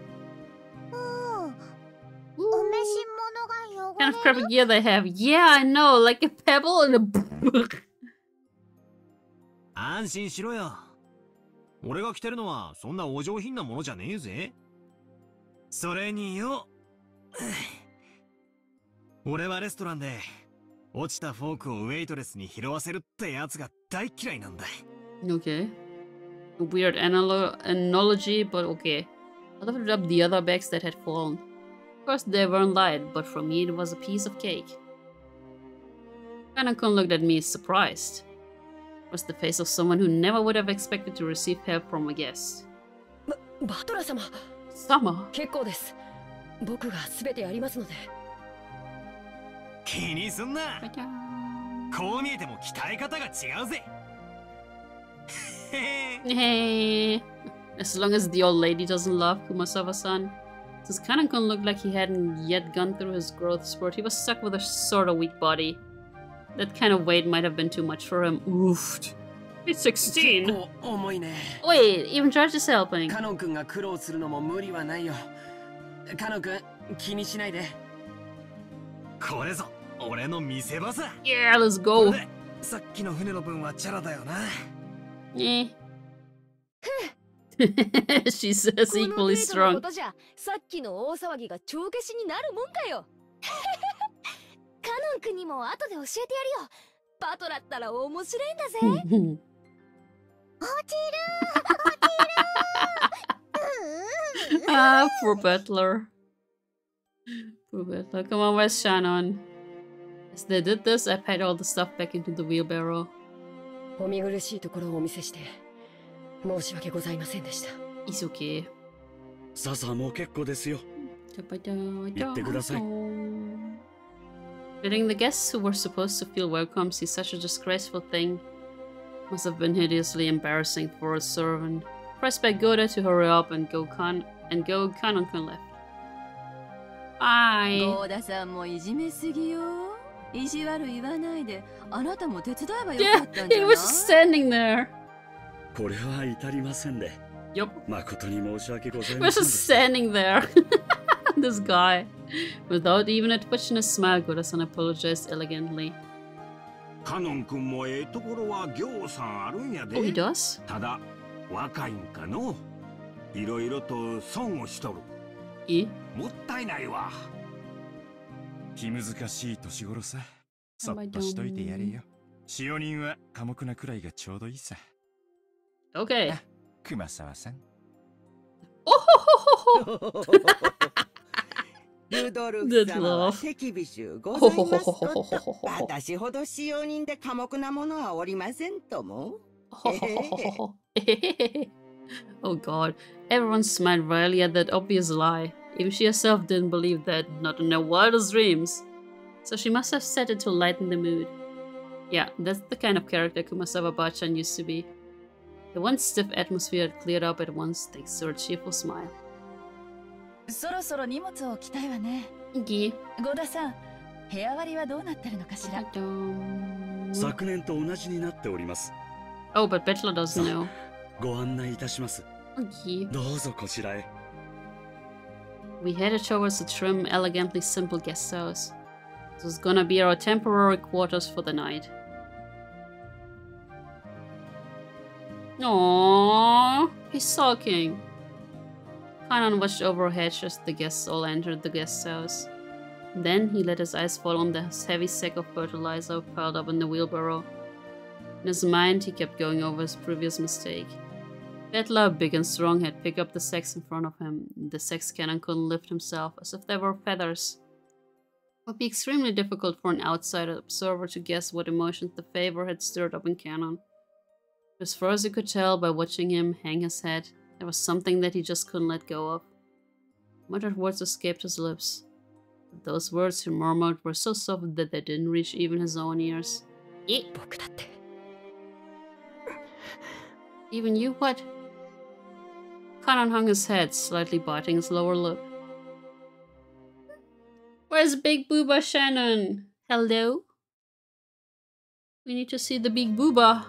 Ooh. Kind of crappy gear they have. Yeah, I know, like a pebble and a (laughs) book. (sighs) 落ちたフォークをウェイトレスに拾わせるってやつが大嫌いなんだ。Okay. Weird analogy, but okay. I lifted up the other bags that had fallen. Of course, they weren't light, but for me it was a piece of cake. Kanon-kun looked at me surprised. It was the face of someone who never would have expected to receive help from a guest. Battler-sama! Sama? 結構です。僕が全てやりますので。気にすんな。こう見えても鍛え方が違うぜ。hey. As long as the old lady doesn't love Kumasawa-san. Since Kanakon looked like he hadn't yet gone through his growth spurt, he was stuck with a sort of weak body. That kind of weight might have been too much for him. Oof. He's 16. Wait, even George is helping. 俺の見せ場さ。Yeah, let's go. さっきの船の分はチャラだよな。ね。(laughs) She says equally strong. さっきの大騒ぎが帳消しになるもんかよ。(laughs) カノン君にも後で教えてやるよ。バトラったら面白いんだぜ。落ちる落ちる Ah, poor butler. Poor butler. Come on, where's Shannon? As they did this, I packed all the stuff back into the wheelbarrow. お見苦しいところをお見せして申し訳ございませんでした。It's okay. ささもう結構ですよ。行ってください。Letting the guests who were supposed to feel welcome see such a disgraceful thing must have been hideously embarrassing for a servant. Pressed by Goda to hurry up and go Khan and go Kanon-kun left. Bye. Yeah, he was standing there. これは至りませんで。Yup. 誠に申し訳ございません just standing there. this guy. Without even a twitch and a smile, Goda-san apologized elegantly. カノン君もええところはぎょうさんあるんやで。Oh, he does? ただ、若いんかの。いろいろと損をしとる。えもったいないわ。気難しい年頃さ。そっとしといてやれよ。使用人は寡黙なくらいがちょうどいいさ。OK。熊沢さん。おほほほほ (laughs) ルドルフ様は手厳しゅうございますこと私ほど使用人で寡黙なものはおりませんとも oh god, everyone smiled wryly at that obvious lie. Even she herself didn't believe that, not in her wildest dreams. So she must have said it to lighten the mood. Yeah, that's the kind of character Kumasawa Bachan used to be. The once stiff atmosphere had cleared up at once thanks to her cheerful smile. そろそろ荷物を置きたいわね。ギゴダさん、部屋割りはどうなってるのかしら。昨年と同じになっております。Oh, but Bettler doesn't know. ご案内いたします。どうぞこちらへ。 We headed towards the trim, elegantly simple guest house. This was gonna be our temporary quarters for the night. Aww, he's sulking. Kanon watched overhead as the guests all entered the guest house. Then he let his eyes fall on the heavy sack of fertilizer piled up in the wheelbarrow. In his mind, he kept going over his previous mistake. Battler, big and strong, had picked up the sacks in front of him. The sex Kanon couldn't lift himself, as if they were feathers. It would be extremely difficult for an outsider observer to guess what emotions the favor had stirred up in Kanon. As far as he could tell by watching him hang his head, there was something that he just couldn't let go of. Muttered words escaped his lips. Those words he murmured were so soft that they didn't reach even his own ears. Even you, what? Kanon hung his head, slightly biting his lower lip. Where's Big Booba Shannon? Hello? We need to see the Big Booba.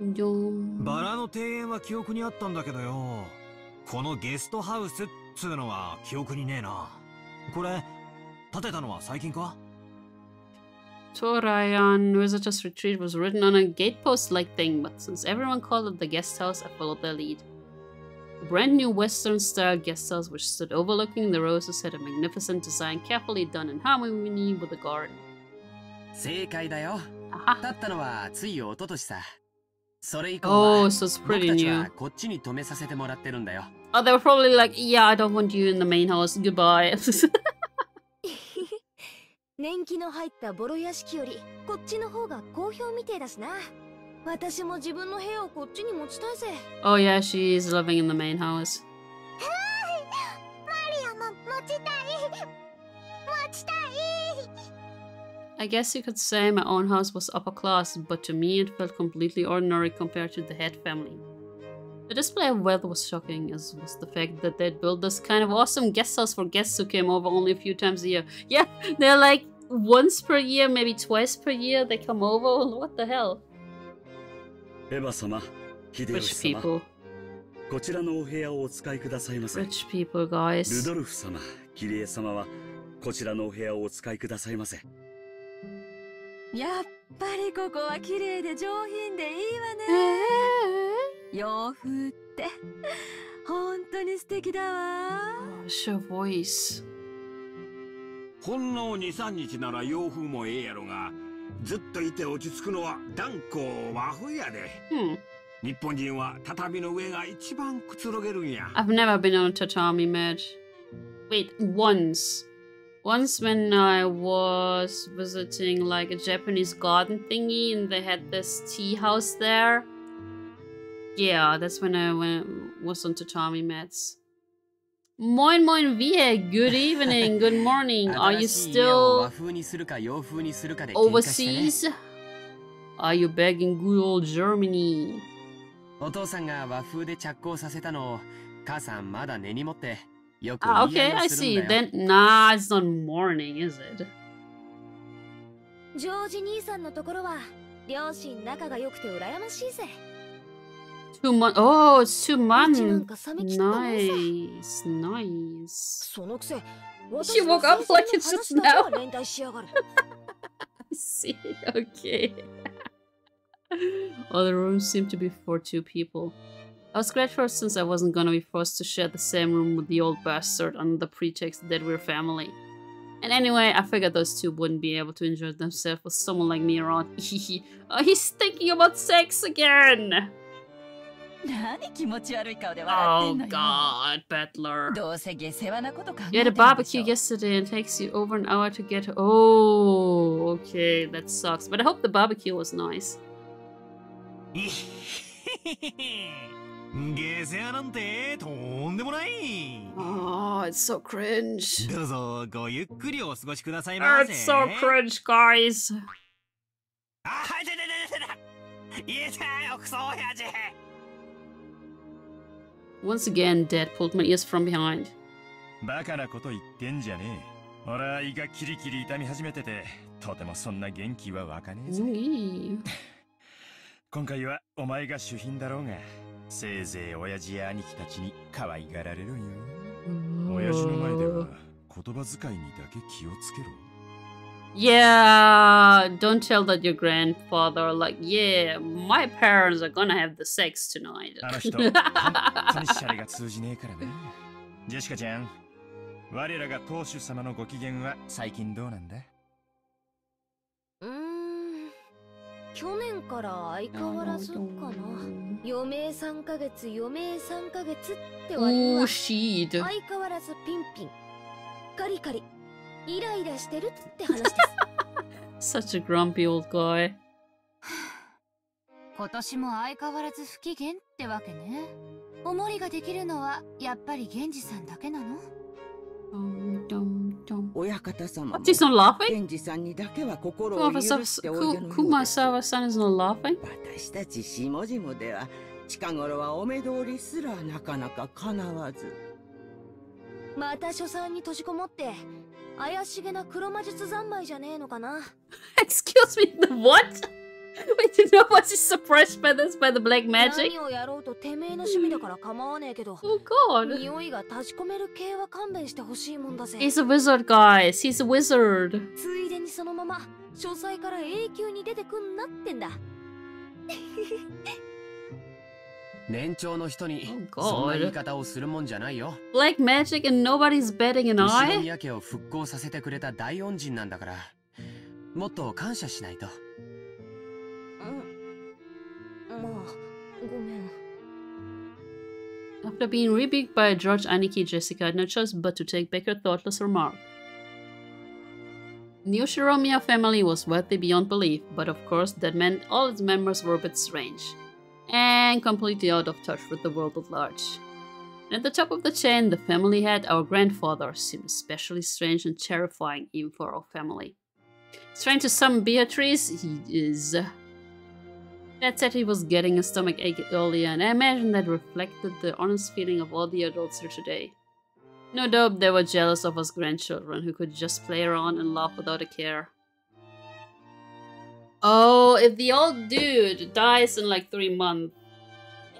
バラの庭園は記憶にあったんだけどよこのゲストハウスっつうのは記憶にねえなこれ建てたのは最近か Torayan Visitor's Retreat was written on a gatepost-like thing, but since everyone called it the guest house, I followed their lead. The brand new Western-style guest house which stood overlooking the roses had a magnificent design carefully done in harmony with the garden. 正解だよ。建ったのはつい一昨年さ。それ以降は、oh, so it's pretty new. こっちに止めさせてもらってるんだよ。Oh, they were probably like, yeah, I don't want you in the main house. Goodbye. (laughs) (laughs) 年季の入ったボロ屋敷よりこっちの方が好評みてえだしな。私も自分の部屋をこっちに持ちたいぜ。Oh yeah, she is living in the main house. マリアも持ちたい。持ちたい。I guess you could say my own house was upper class, but to me it felt completely ordinary compared to the head family. The display of wealth was shocking, as was the fact that they'd built this kind of awesome guest house for guests who came over only a few times a year. Yeah, they're like once per year, maybe twice per year they come over. What the hell? Rich people. Rich people, guys. ルドルフ様、キリエ様はこちらのお部屋をお使いくださいませ。やっぱりここは綺麗で上品でいいわね。えー、洋風って本当に素敵だわ。Show voice。ほんの2、3日なら洋風もええやろが、ずっといて落ち着くのは断固和風やで。Hmm. 日本人は畳の上が一番くつろげるんや。I've never been on a tatami mat. Wait, once. Once when I was visiting like a Japanese garden thingy and they had this tea house there. Yeah, that's when I went, was on tatami mats. Moin moin vie, good evening, good morning. Are you still overseas? Are you back in good old Germany? お父さんが和風で着工させたのを母さんまだ根に持って Ah, okay, I see. Then, nah, it's not morning, is it? ジョージ兄さんのところは両親仲が良くて羨ましいぜ。 Two months. Oh, it's two months. Nice, nice. She woke up like it's just now. (laughs) I see. Okay. (laughs) All the rooms seem to be for two people. I was grateful since I wasn't gonna be forced to share the same room with the old bastard under the pretext that we're family. And anyway, I figured those two wouldn't be able to enjoy themselves with someone like me around. (laughs) oh, he's thinking about sex again! Oh god, Battler. You had a barbecue yesterday and it takes you over an hour to get Oh, okay, that sucks. But I hope the barbecue was nice. ゲセアなんてとんでもない Oh, (laughs) it's so cringe. どうぞごゆっくりお過ごしくださいませ。It's so cringe, guys. (laughs) あ、はい、てててて言えたよ、クソ親父 Once again, Dad pulled my ears from behind. バカなこと言ってんじゃねえ。俺は胃がキリキリ痛み始めてて、とてもそんな元気はわかねえぜ。今回はお前が主賓だろうが。せいぜい親父や兄貴たちに可愛がられろよ。親父の前では言葉遣いにだけ気をつけろ。Yeah, don't tell that your grandfather, like, yeah, my parents are gonna have the sex tonight. (laughs) あの人、(laughs) 本当にシャレが通じねえからね。ジェシカちゃん、我らが当主様のご機嫌は最近どうなんだ？去年から相変わらずかな。余命3ヶ月余命3ヶ月って割には相変わらずピンピン。カリカリ イライラしてるって話です Such a grumpy old guy 今年も相変わらず不機嫌ってわけねおもりができるのはやっぱり源氏さんだけなの、um. 親方様も She's not laughing? ケンジさんにだけは心を許しておいでのようです Kumasawa-san is not laughing? 私たち下々では近頃はお目通りすらなかなか叶わずまた書斎に閉じこもって 怪しげな黒魔術三昧じゃねえのかな (laughs) Excuse me, the what? (laughs) Wait, you know what? She's suppressed by this, by the black magic? 何をやろうとてめえの趣味だから構わねえけど Oh (laughs) god 匂いが立ち込める系は勘弁してほしいもんだぜ He's a wizard, guys. He's a wizard. ついでにそのまま書斎から永久に出てくんなってんだ 年長の人にそんな言い方をするもんじゃないよ。Black magic and nobody's betting an eye? 宮家を復興させてくれた大恩人なんだから、もっと感謝しないと。まあ、ごめん。After being rebuked by George, Aniki, Jessica had no choice but to take back her thoughtless remark. The Ushiromiya family was wealthy beyond belief, but of course that meant all its members were a bit strange and completely out of touch with the world at large. And at the top of the chain, the family head, our grandfather, seemed especially strange and terrifying even for our family. Strange to some Beatrice, he is. Dad said he was getting a stomach ache earlier, and I imagine that reflected the honest feeling of all the adults here today. No doubt they were jealous of us grandchildren who could just play around and laugh without a care. Oh, if the old dude dies in like three months,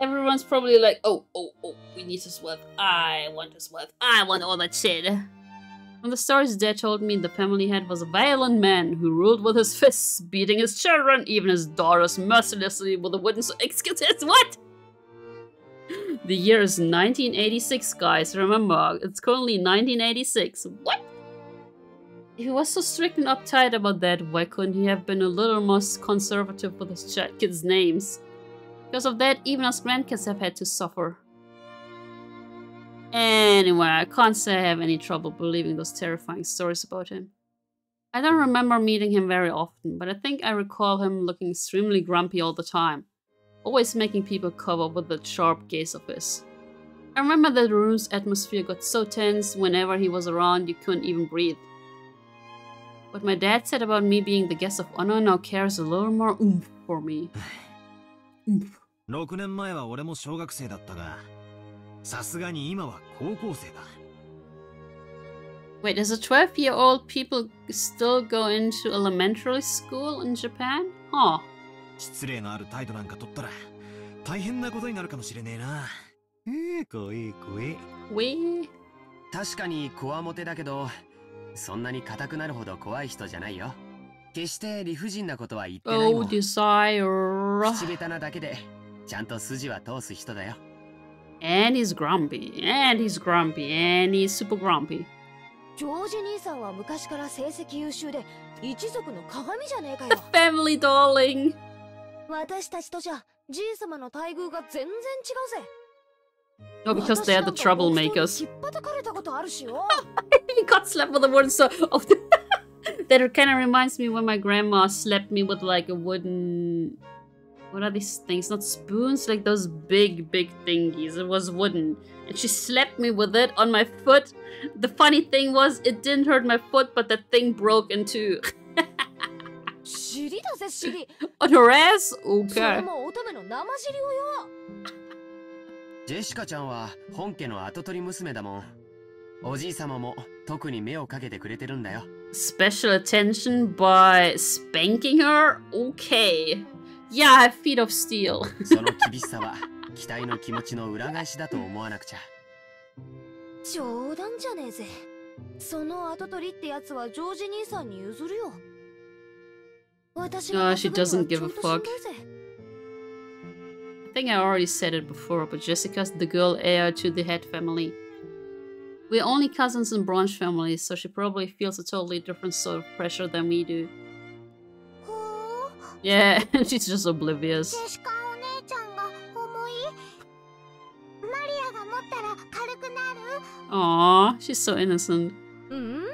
everyone's probably like, oh, oh, oh, we need his wealth. I want his wealth. I want all that shit. From the stories Dad told me, the family head was a violent man who ruled with his fists, beating his children, even his daughters, mercilessly with a wooden sword. (laughs) Excuse me, what? The year is 1986, guys. Remember, it's currently 1986. What? If he was so strict and uptight about that, why couldn't he have been a little more conservative with his kids' names? Because of that, even us grandkids have had to suffer. Anyway, I can't say I have any trouble believing those terrifying stories about him. I don't remember meeting him very often, but I think I recall him looking extremely grumpy all the time, always making people cover with that sharp gaze of his. I remember that the room's atmosphere got so tense whenever he was around you couldn't even breathe. What my dad said about me being the guest of honor now carries a little more oomph for me. (sighs) 6年前は俺も小学生だったがさすがに今は高校生だ Wait, does a 12 year old people still go into elementary school in Japan? Huh. 失礼のある態度なんか取ったら大変なことになるかもしれねえな。ええ、怖え怖え。We? 確かにこわもてだけど、 そんなに硬くなるほど怖い人じゃないよ。決して理不尽なことは言ってないもん。Oh, desire. 口下手なだけで、ちゃんと筋は通す人だよ。And he's grumpy, and he's grumpy, and he's super grumpy. ジョージ兄さんは昔から成績優秀で一族の鏡じゃねえかよ (laughs) Family darling. 私たちとじゃじい様の待遇が全然違うぜ Oh, because they're the troublemakers. (laughs) he got slapped with a wooden sword. Oh, (laughs) that kind of reminds me when my grandma slapped me with like a wooden... What are these things? Not spoons, like those big, big thingies. It was wooden. And she slapped me with it on my foot. The funny thing was, it didn't hurt my foot, but the thing broke in two. (laughs) on her ass? Okay. ジェシカちゃんは本家の跡取り娘だもん。おじい様も特に目をかけてくれてるんだよ。Special attention by spanking her? Okay. Yeah, feet of steel. (laughs) その厳しさは期待の気持ちの裏返しだと思わなくちゃ。冗談じゃねえぜその跡取りってやつはジョージ兄さんに譲るよ私 Ah, が she 稼ぐ doesn't give ゃ a fuck. んどいぜ I think I already said it before, but Jessica's the girl heir to the head family. We're only cousins in branch families, so she probably feels a totally different sort of pressure than we do. Yeah, (laughs) she's just oblivious. ジェシカお姉ちゃんが重いマリアが持ったら軽くなる Aw, she's so innocent. う(laughs) ん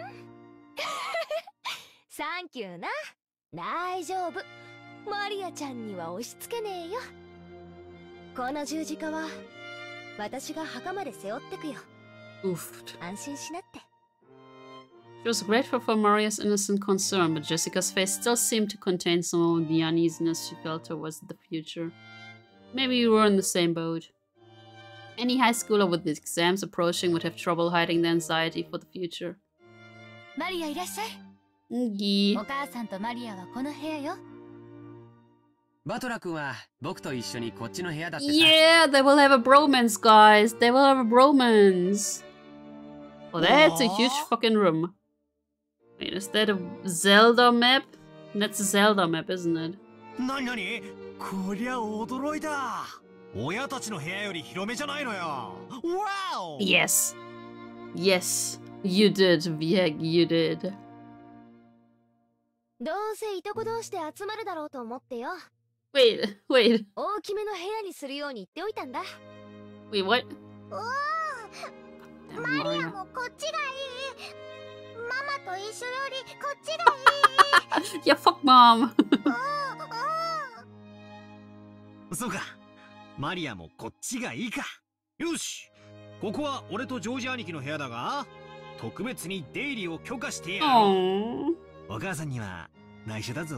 サンキューな大丈夫マリアちゃんには押し付けねえよ この十字架は私が墓まで背負ってくよ Oof. 安心しなって She was grateful for Maria's innocent concern, but Jessica's face still seemed to contain some of the uneasiness she felt towards the future. Maybe we were in the same boat. Any high schooler with the exams approaching would have trouble hiding their anxiety for the future. Maria, いらっしゃい。いい。お母さんとマリアはこの部屋よ。 Yeah, they will have a bromance, guys. They will have a bromance. Oh, that's a huge fucking room. Wait, is that a Zelda map? That's a Zelda map, isn't it? なになにこりゃ驚いた親たちの部屋より広めじゃないのよわお Yes. Yes. You did, Vieg, you did. どうせいとこ同士で集まるだろうと思ってよ。 Wait, (laughs) wait. 大きめの部屋にするように言っておいたんだ。Wait, what? おおマリアもこっちがいい。ママと一緒よりこっちがいい。(laughs) Yeah, fuck mom. (laughs) そうか。マリアもこっちがいいか。よし。ここは俺とジョージ兄貴の部屋だが特別に出入りを許可してやろうお母さんには内緒だぞ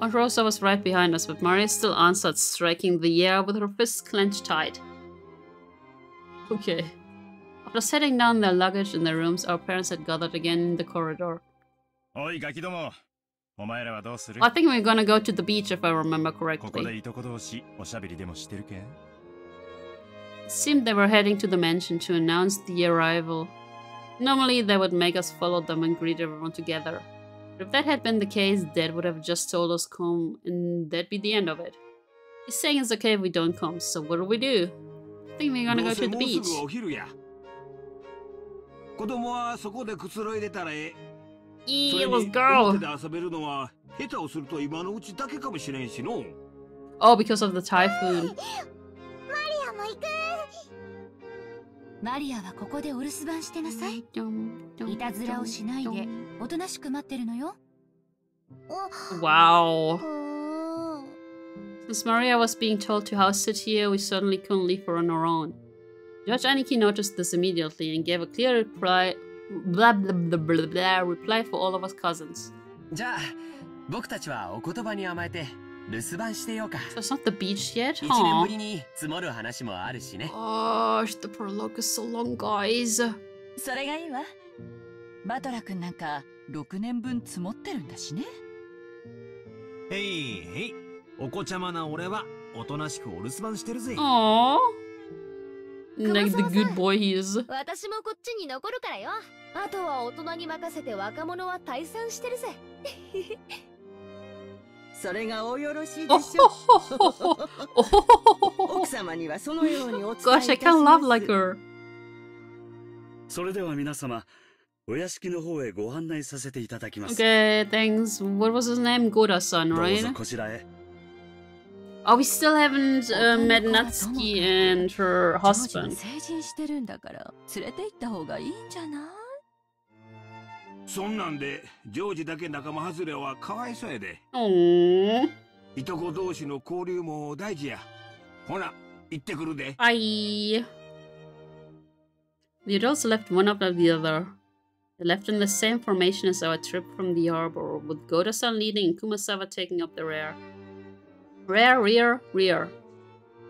Aunt Rosa was right behind us, but Maria still answered, striking the air with her fists clenched tight. Okay. After setting down their luggage in their rooms, our parents had gathered again in the corridor. I think we're gonna go to the beach if I remember correctly. It seemed they were heading to the mansion to announce the arrival. Normally, they would make us follow them and greet everyone together. But if that had been the case, Dad would have just told us come, and that'd be the end of it. He's saying it's okay if we don't come, so what do we do? I think we're gonna go to the beach. 子供はそこでくつろいでたらええ。いい、let's go! で遊べるのは下手をすると今のうちだけかもしれんしの。Oh, because of the typhoon. マ(laughs) リアも行く マリアはここでお留守番してなさい。いたずらをしないで、おとなしく待ってるのよ。Wow. Since Maria was being told to house sit here, we certainly couldn't leave her on our own. Judge Aniki noticed this immediately and gave a clear reply, blah blah blah blah blah reply for all of us cousins. じゃあ、僕たちはお言葉に甘えて留守番してようか。So it's not the beach yet? 一年ぶりに積もる話もあるしね。 Gosh, the prologue is so long, guys. それがいいわ。バトラ君なんか6年分積もってるんだしね。へいへい、お子ちゃまな俺はおとなしくお留守番してるぜ。 Aww. Like the good boy he is. 私もこっちに残るからよ。あとは大人に任せて若者は退散してるぜ。 それがおよろしいでしょう。奥様にはそのようにお伝えいたします。Gosh, (laughs) I can't love like her. それでは皆様、お屋敷の方へご案内させていただきます。Okay, thanks. What was his name? Goda-san, right? どうぞこちらへ。Oh, we still haven't uh, met Natsuhi and her husband. 成人してるんだから連れて行った方がいいんじゃない？そんなんでジョージだけ仲間外れはかわいそうやでいとこ同士の交流も大事やほな行ってくるではい We roads left one after the other. They left in the same formation as our trip from the harbor, with Goda-san leading and Kumasawa taking up the rear. Rear, rear, rear.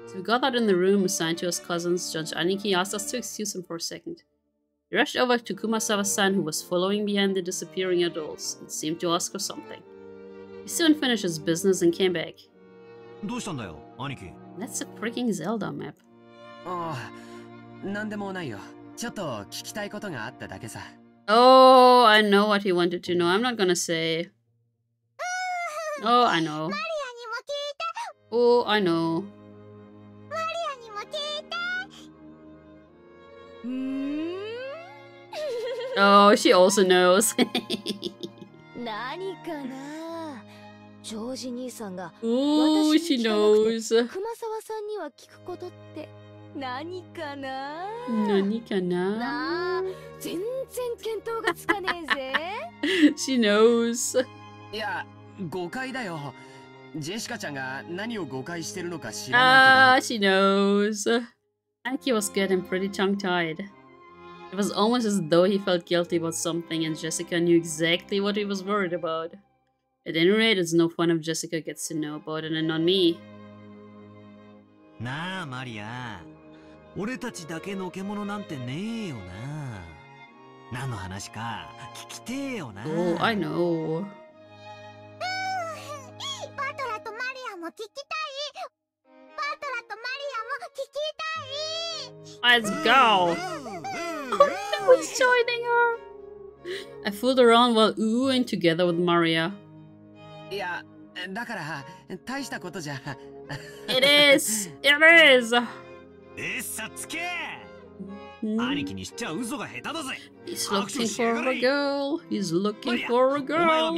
So we got out in the room assigned to us cousins, George Aniki asked us to excuse him for a second. He rushed over to Kumasawa-san, who was following behind the disappearing adults, and seemed to ask her something. He soon finished his business and came back. どうしたんだよ、兄貴。 That's a freaking Zelda map. ああ、なんでもないよ。ちょっと聞きたいことがあっただけさ。 Oh, I know what he wanted to know. I'm not gonna say. Oh, I know. Oh, I know. マ Oh, she also knows. (laughs) 何かなジョージ兄さんが Ooh, 私 (laughs) she に聞かなくて knows. 熊沢さんには聞くことって何かな何かななあ全然見当がつかねえぜ She knows. いや、誤解だよ。ジェシカちゃんが何を誤解してるのか知らない Ah, she knows. Anki was getting pretty tongue-tied. It was almost as though he felt guilty about something and Jessica knew exactly what he was worried about. At any rate, it's no fun if Jessica gets to know about it and not me. なあ、マリア。俺たちだけのけ者なんてねえよな。何の話か聞きてえよな。Oh, I know. バトラとマリアも聞きたい。バトラとマリアも聞きたい。Let's go. (laughs) I was joining her. I fooled around while oohing together with Maria. Yeah, it is. It is. Mm. He's looking for a girl. He's looking for a girl.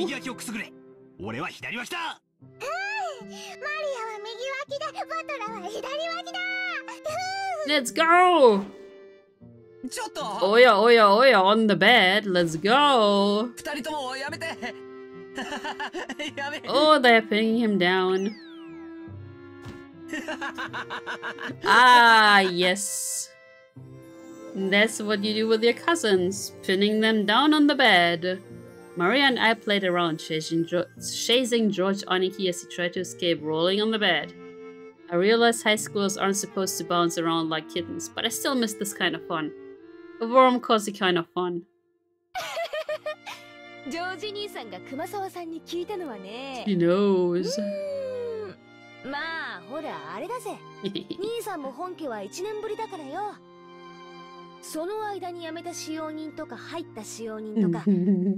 Let's go! Oh yeah, oh yeah, oh yeah! on the bed. Let's go. (laughs) oh, they're pinning him down. (laughs) ah, yes. That's what you do with your cousins, pinning them down on the bed. Maria and I played around, chasing, chasing George Aniki as he tried to escape, rolling on the bed. I realized high schoolers aren't supposed to bounce around like kittens, but I still miss this kind of fun. A warm, cozy kind of fun. (laughs) ジョージ兄さんが熊沢さんに聞いたのはね。He knows. (laughs) まあほらあれだぜ。(laughs) 兄さんも本家は1年ぶりだからよ。その間に辞めた使用人とか入った使用人とか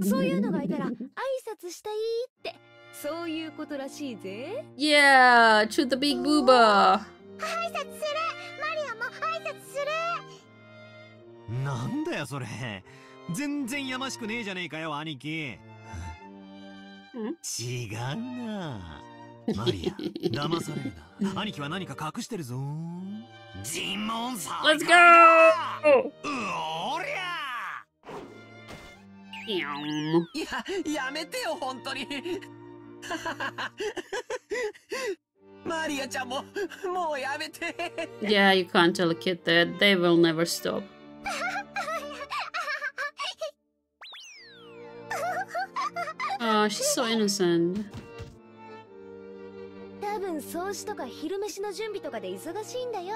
そういうのがいたら挨拶したいってそういうことらしいぜ。Yeah to the big booba. (gasps) 挨拶する。マリアも挨拶するなんだよそれ全然やましくねえじゃねえかよ兄貴違うなマリア、騙されるな。兄貴は何か隠してるぞ。尋問さ。Let's go! おりゃいや、やめてよ、本当に。(laughs) マリアちゃんも、もうやめて。Yeah, you can't tell a kid that. They will never stop. Oh, she's so innocent. 多分掃除とか昼飯の準備とかで忙しいんだよ。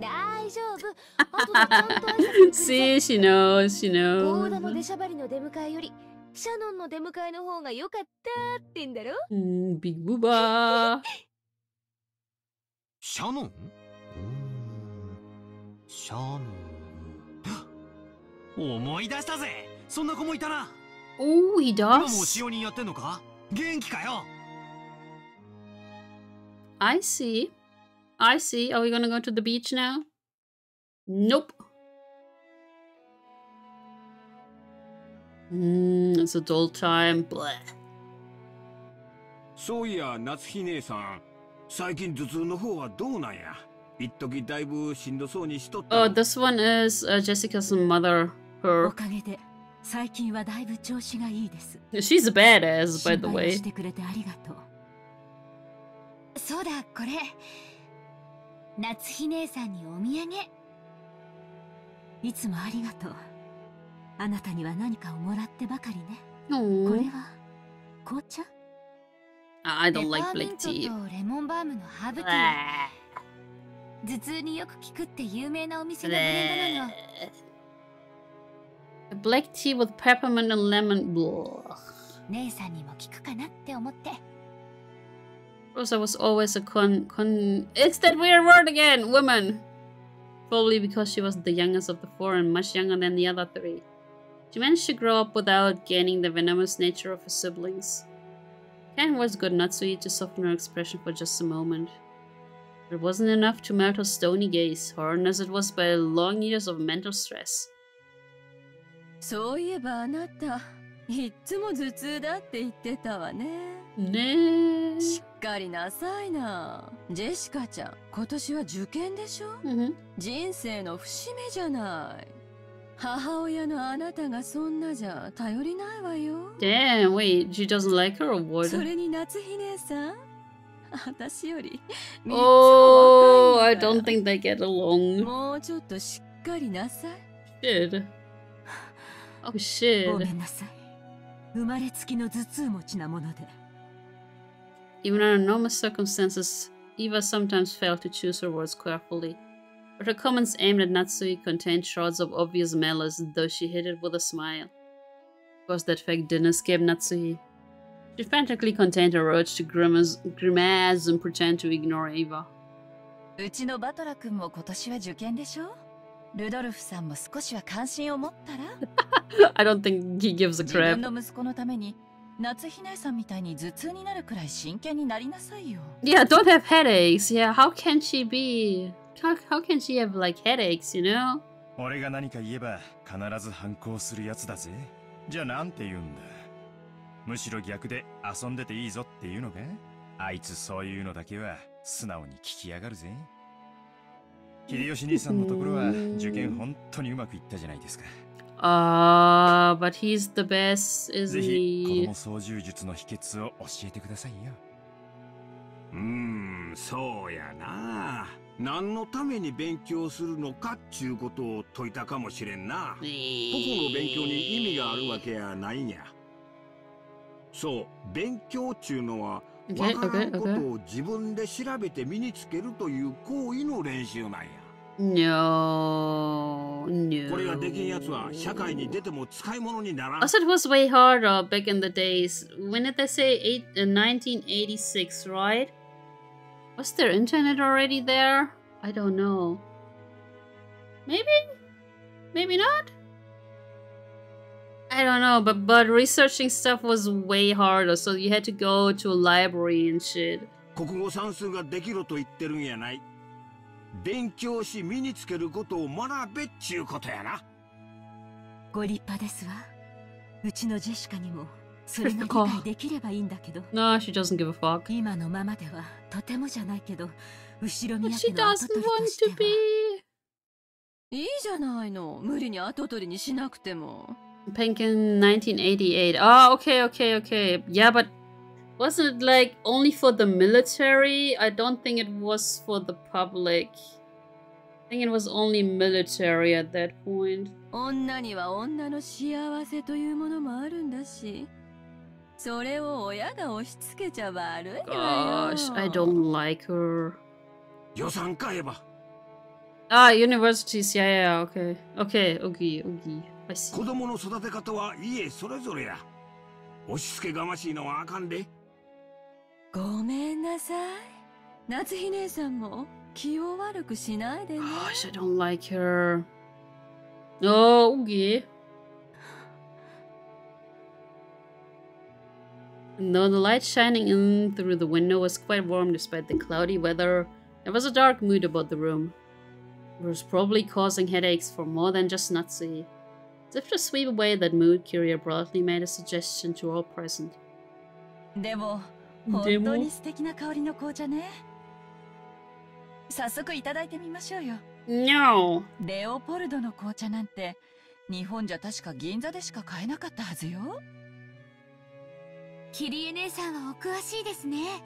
大丈夫。あとでちゃんと挨拶 See, she knows, she knows. ゴーダの出しゃばりの出迎えよりシャノンの出迎えの方が良かったってんだろうんビッグブバーシャノンシャノン思い出したぜそんな子もいたなおお、he does 今も使用人やってんのか元気かよ I see. I see. Are we gonna go to the beach now? Nope. Hmm, it's adult time. Bleh. そういや、夏日姉さん。最近頭痛の方はどうなんや一時だいぶしんどそうにしとった。Oh, this one is、uh, Jessica's mother. Her. おかげで最近はだいぶ調子がいいです。She's a badass, by the way. してくれてありがとう。そうだこれ夏日姉さんにお土産？いつもありがとうあなたには何かをもらってばかりねこれは紅茶？I don't like black tea とレモンバームのハーブティー頭痛によく効くって有名なお店のブレンドなの。Black tea with peppermint and lemon. Blah. Rosa was always a con con. It's that weird word again, woman. Probably because she was the youngest of the four and much younger than the other three. She managed to grow up without gaining the venomous nature of her siblings. Ken was good Natsuhi to soften her expression for just a moment. But it wasn't enough to melt her stony gaze, hardened as it was by long years of mental stress. そういえばあなた、いつも頭痛だって言ってたわね。ねえ。しっかりなさいな。ジェシカちゃん、今年は受験でしょ、mm hmm. 人生の節目じゃない。母親のあなたがそんなじゃ頼りないわよ。Damn, wait, she doesn't like her or what? それに夏日姉さん 私より (laughs) Oh, I don't think they get along. もうちょっとしっかりなさい。Shit. (sighs) Oh, shit. ごめんなさい。生まれつきの頭痛持ちなもので。Even under normal circumstances, Eva sometimes failed to choose her words carefully. But her comments aimed at Natsuhi contained shards of obvious malice, though she hid it with a smile. Of course, that fact didn't escape Natsuhi. They frantically contend a urge to grimace, grimace and pretend to ignore Eva. (laughs) I don't think he gives a crap Yeah, don't have headaches. Yeah, how can she be? How, how can she have like headaches, you know? 俺が何か言えば必ず反抗するやつだぜ。じゃあなんて言うんだむしろ逆で遊んでていいぞっていうのか？あいつそういうのだけは素直に聞きやがるぜ。秀吉兄さんのところは受験本当にうまくいったじゃないですか。ああ、but he's the best, isn't he? ぜひ子供操縦術の秘訣を教えてくださいよ。うーん、そうやな。何のために勉強するのかっちゅうことを説いたかもしれんな。個々の勉強に意味があるわけやないんや。そう、勉強っちゅうのは、わからんことを自分で調べて身につけるという行為の練習なんや。No, no. これができんやつは社会に出ても使い物にならん。Also, it was way harder back in the days. When did they say eight, uh, 1986, right? Was there internet already there? I don't know. Maybe? Maybe not? I don't know, but but researching stuff was way harder, so you had to go to a library and shit. 国語算数ができろと言ってるんやない。勉強し身につけることを学べっちゅうことやな。ご立派ですわ。うちのジェシカにもそれが理解できればいいんだけど。No, she doesn't give a fuck. 今のままではとてもじゃないけど、後ろ宮家の後取りとしては。いいじゃないの。無理に後取りにしなくても。 Penkin 1988. Oh, okay, okay, okay. Yeah, but wasn't it like only for the military? I don't think it was for the public. I think it was only military at that point. 女には女の幸せというものもあるんだし。それを親が押し付けちゃ悪いわよ。Gosh, I don't like her. 予算買えば。Ah, universities. Yeah, yeah, okay. Okay, okay, okay. ぱし子供の育て方は家それぞれや。押し付けがましいのはあかんで。ごめんなさい。夏日姉さんも気を悪くしないでね。Gosh, I don't like her. Oh, okay Though the light shining in through the window was quite warm despite the cloudy weather, there was a dark mood about the room. It was probably causing headaches for more than just Natsuhi. As if to sweep away that mood, Kyria broadly made a suggestion to all present. でも、本当に素敵な香りの紅茶ね。早速いただいてみましょうよ。No! レオポルドの紅茶なんて、日本じゃ確か銀座でしか買えなかったはずよ。キリエ姉さんはお詳しいですね。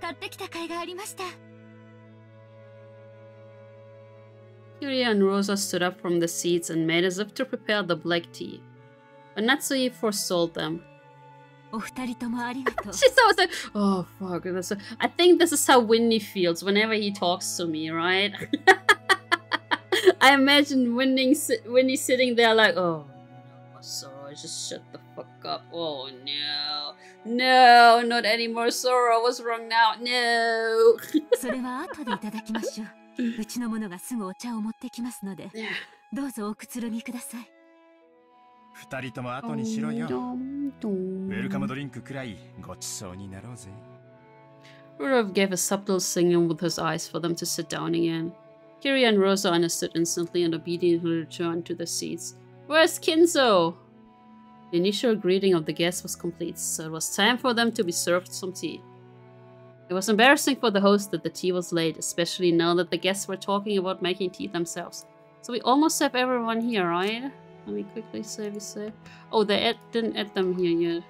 買ってきた甲斐がありました。Yuria and Rosa stood up from the seats and made as if to prepare the black tea. But Natsuhi forestalled them. (laughs) She's always like, oh fuck. That's I think this is how Winnie feels whenever he talks to me, right? (laughs) I imagine Winnie, Winnie sitting there like, oh no, Sora, just shut the fuck up. Oh no. No, not anymore, Sora. What's wrong now? No. (laughs) うちの者がすぐお茶を持ってきますので、どうぞおくつろぎください。二人とも後にしろよ。ウェルカムドリンクくらいごちそうになろうぜ。Rudolph gave a subtle signal with his eyes for them to sit down again. Kyrie and Rosa understood instantly and obediently returned to their seats. Where's Kinzo? The initial greeting of the guests was complete, so it was time for them to be served some tea. It was embarrassing for the host that the tea was late, especially now that the guests were talking about making tea themselves. So we almost have everyone here, right? Let me quickly save, save. Oh, they add, didn't add them here yet.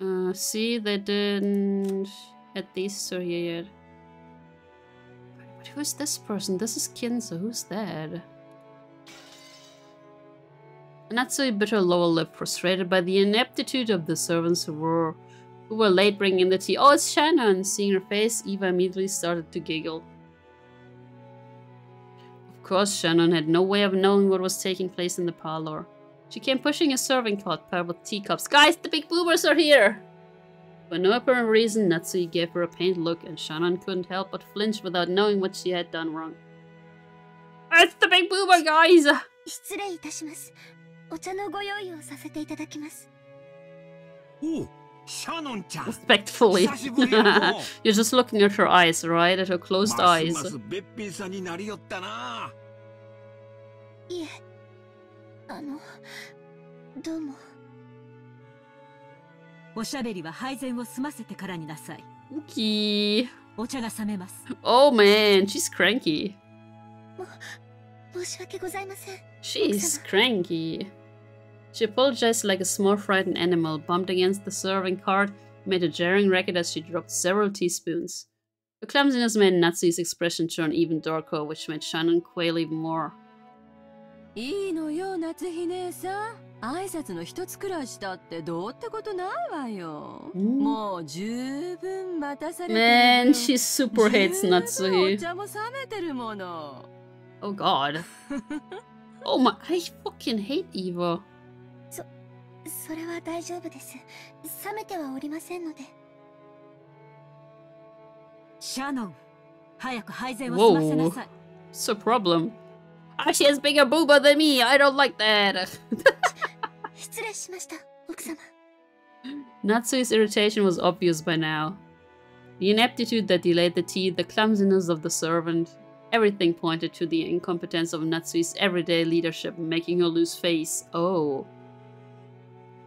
Uh, see, they didn't at least so yet. But who's this person? This is Kinzo. Who's that? Natsuhi bit her lower lip, frustrated by the ineptitude of the servants who were who were late bringing the tea. Oh, it's Shannon! Seeing her face, Eva immediately started to giggle. Of course, Shannon had no way of knowing what was taking place in the parlor. She came pushing a serving cart paired with teacups. Guys, the big boomers are here! For no apparent reason, Natsuhi gave her a pained look, and Shannon couldn't help but flinch without knowing what she had done wrong. It's the big boomer, guys! 失礼いたします。お茶のご用意をさせていただきます。おう。Respectfully. (laughs) You're just looking at her eyes, right? At her closed eyes. Okay. Oh man, she's cranky. She's cranky. She apologized like a small frightened animal, bumped against the serving cart, made a jarring racket as she dropped several teaspoons. Her clumsiness made Natsuhi's expression turn even darker, which made Shannon quail even more. Man, she super hates Natsuhi. god. (laughs) oh my, I fucking hate Eva. それは大丈夫です。冷めてはおりませんので。シャノン早く配膳を済ませなさい。It's a problem? She has bigger booba than me. I don't like that. (laughs) 失礼しました奥様。Natsuhi's irritation was obvious by now. The ineptitude that delayed the tea, the clumsiness of the servant, everything pointed to the incompetence of Natsuhi's everyday leadership, making her lose face. Oh.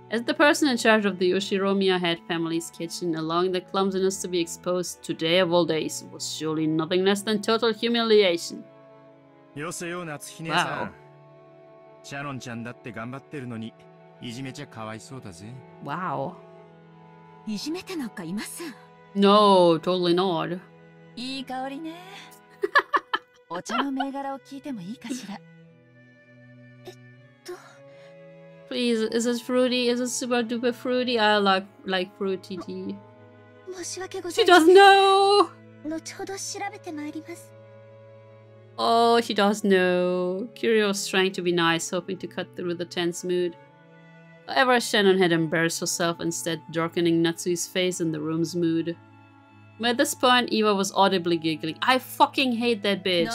As the person in charge of the Ushiromiya head family's kitchen, allowing the clumsiness to be exposed today of all days was surely nothing less than total humiliation. Wow. シャロンちゃんだって頑張ってるのにいじめちゃかわいそうだぜ。Wow. No, totally not. (laughs) (laughs) Please, is it fruity? Is it super duper fruity? I like like fruity tea. She does know! Oh, she does know. Krauss trying to be nice, hoping to cut through the tense mood. However, Shannon had embarrassed herself, instead darkening Natsu's face and the room's mood. But at this point, Eva was audibly giggling. I fucking hate that bitch.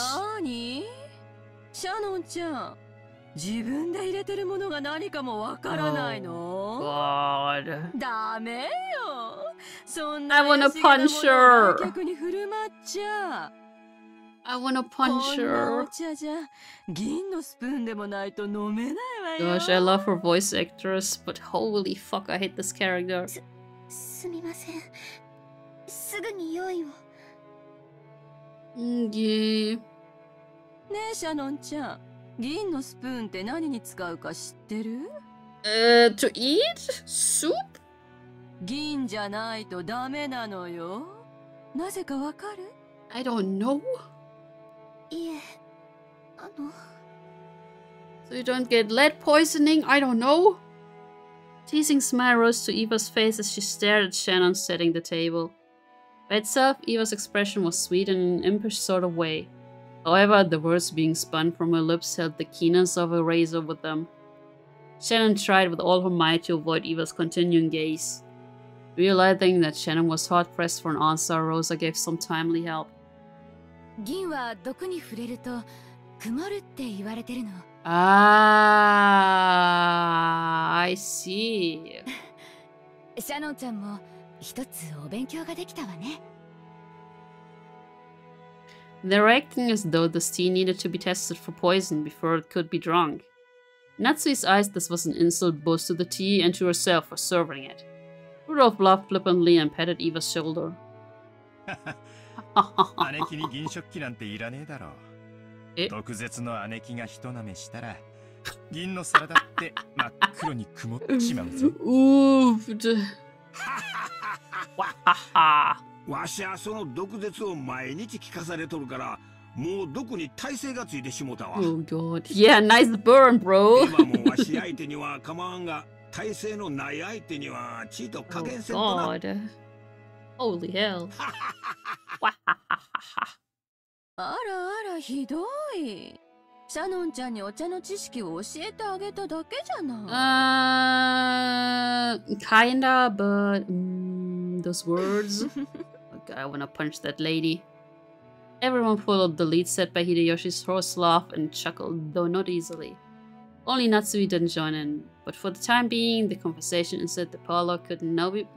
Shannon-chan. 自分で入れてるものが何かもわからないの God. ダメよ。そん I な wanna punch her. 客に振る舞っちゃ。I wanna punch こんなお her. 茶じゃ銀のスプーンでもないと飲めないわよ。Gosh, I love her voice actress, but holy fuck, I hate this character. すみません。すぐに用意を。んぎねえシャノンちゃん銀のスプーンって何に使うか知ってるえー、to eat? Soup? 銀じゃないとダメなのよなぜかわかる I don't know. いえ、あの。So you don't get lead poisoning? I don't know. Teasing smile rose to Eva's face as she stared at Shannon setting the table. By itself, Eva's expression was sweet in an impish sort of way. However, the words being spun from her lips held the keenness of a razor with them. Shannon tried with all her might to avoid Eva's continuing gaze. Realizing that Shannon was hard-pressed for an answer, Rosa gave some timely help. 銀は毒に触れると曇るって言われてるの。Ah, I see. シャノンちゃんも一つお勉強ができたわね。 (laughs) They're acting as though this tea needed to be tested for poison before it could be drunk. Natsui's eyes this was an insult both to the tea and to herself for serving it. Rudolph laughed flippantly and patted Eva's shoulder. 姉貴に銀食器なんていらねえだろう。毒舌の姉貴が人なめしたら、銀の皿だって真っ黒に曇っちまうぜ。Oofed. わ (laughs) (laughs) しはその毒舌を毎日聞かされとるからもう毒に耐性がついてしもたわ。Oh god. Yeah, nice burn, bro. (laughs) 今もわし相手には構わんが、耐性のない相手にはちと加減せんとな。Oh god. Holy hell. (laughs) (laughs) あらあらひどい。シャノンちゃんにお茶の知識を教えてあげただけじゃない。Uh, kinda, but um, those words. Okay, I wanna punch that lady. Everyone followed the lead set by Hideyoshi's horse laugh and chuckled, though not easily. Only Natsuhi didn't join in, but for the time being, the conversation inside the parlor could now be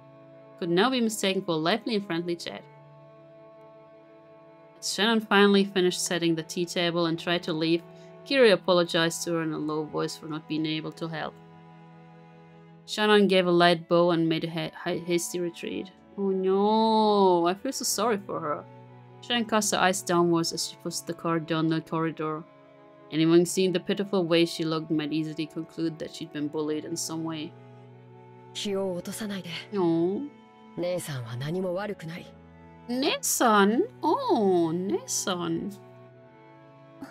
could now be mistaken for a lively and friendly chat. As Shannon finally finished setting the tea table and tried to leave, Kyrie apologized to her in a low voice for not being able to help. Shannon gave a light bow and made a ha hasty retreat. Oh no, I feel so sorry for her. Shannon cast her eyes downwards as she pushed the cart down the corridor. Anyone seeing the pitiful way she looked might easily conclude that she'd been bullied in some way. 気を落とさないで。No. 姉さんは何も悪くない。姉さん Oh, 姉さん。(sighs)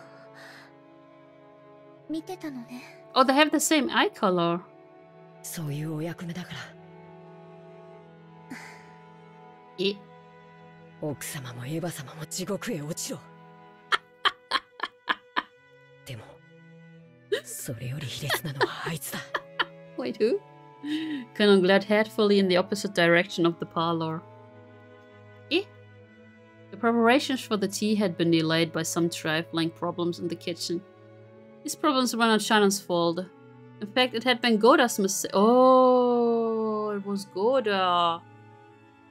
見てたのね。Oh, they have the same eye color. そういうお役目だから。 え奥様もエヴァ様も地獄へ落ちろ。でも、それより卑劣なのはあいつだ。(laughs) Wait, who? Colonel glared hatefully in the opposite direction of the parlor. Eh? The preparations for the tea had been delayed by some trifling problems in the kitchen. These problems were not Shannon's fault. In fact, it had been Goda's mistake. Oh, it was Goda.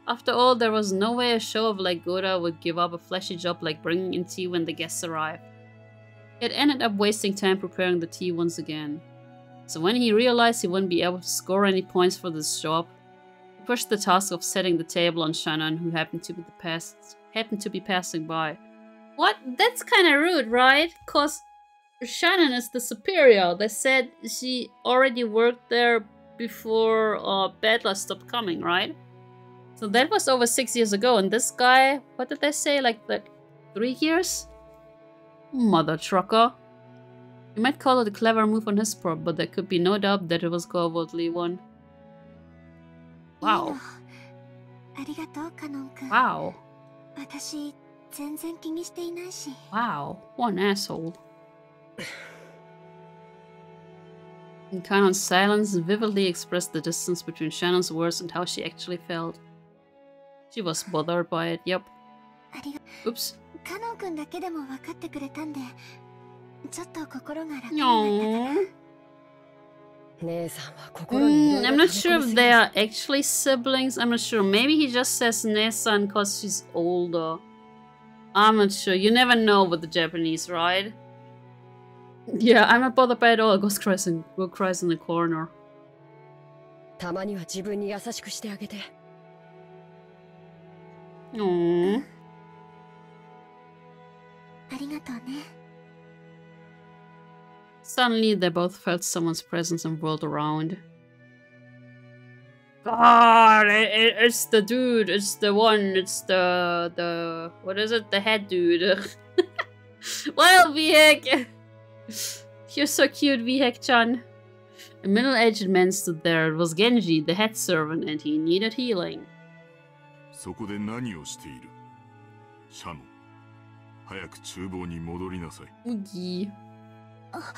After all, there was no way a show of like Goda would give up a flashy job like bringing in tea when the guests arrived. It ended up wasting time preparing the tea once again. So when he realized he wouldn't be able to score any points for this job, he pushed the task of setting the table on Shannon, who happened to be past happened to be passing by. What? That's kind of rude, right? Cause Shannon is the superior. They said she already worked there before uh, Battler stopped coming, right? So that was over six years ago, and this guy, what did they say, like, like three years? Mother trucker. You might call it a clever move on his part, but there could be no doubt that it was cowardly one. Wow. (sighs) Wow. Wow, one asshole. And Kanon's silence vividly expressed the distance between Shannon's words and how she actually felt. She was bothered by it, yep. Oops. カノン君だけでも分かってくれたんで、ちょっと心が楽になったかな。Mm, I'm not sure if they are actually siblings. I'm not sure. Maybe he just says Nesan because she's older. I'm not sure. You never know with the Japanese, right? Yeah, I'm not bothered by it all. Ghost cries in, Will cries in the corner. たまには自分に優しくしてあげて。 Aww. ありがとうね。Suddenly, they both felt someone's presence and whirled around. God, it, it, it's the dude. It's the one. It's the the what is it? The head dude. (laughs) well, Vihek. (laughs) You're so cute, Vihek-chan. A middle-aged man stood there. It was Genji, the head servant, and he needed healing. そこで何をしているシャノ早く厨房に戻りなさいウギあは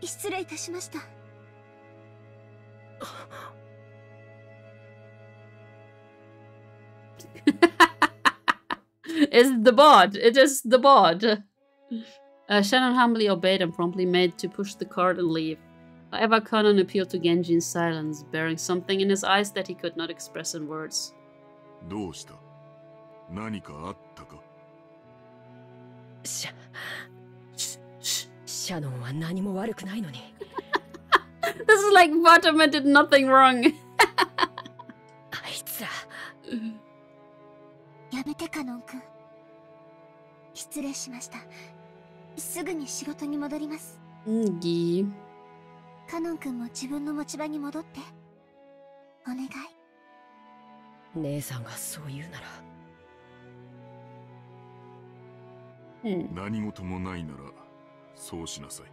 い失礼いたしました it's (laughs) the bod. It is the bod. Uh, Shannon humbly obeyed and promptly made to push the cart and leave. However, Kanon appealed to Genji in silence, bearing something in his eyes that he could not express in words. どうした？何かあったか？シャ、シャノンは何も悪くないのに。(laughs) This is like Fatima did nothing wrong. (laughs) あいつら。やめてカノン君。失礼しました。すぐに仕事に戻ります。ギカノン君も自分の持ち場に戻って。お願い。姉さんがそう言うなら。何事もないならそうしなさい。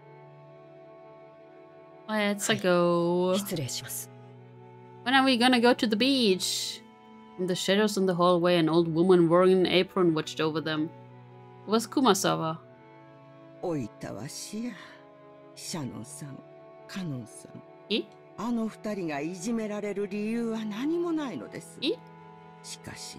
Let's go. When are we gonna go to the beach? In the shadows in the hallway, an old woman wearing an apron watched over them. It was Kumasawa. おいたわしや。シャノンさん、カノンさん。えあの二人がいじめられる理由は何もないのです。えしかし、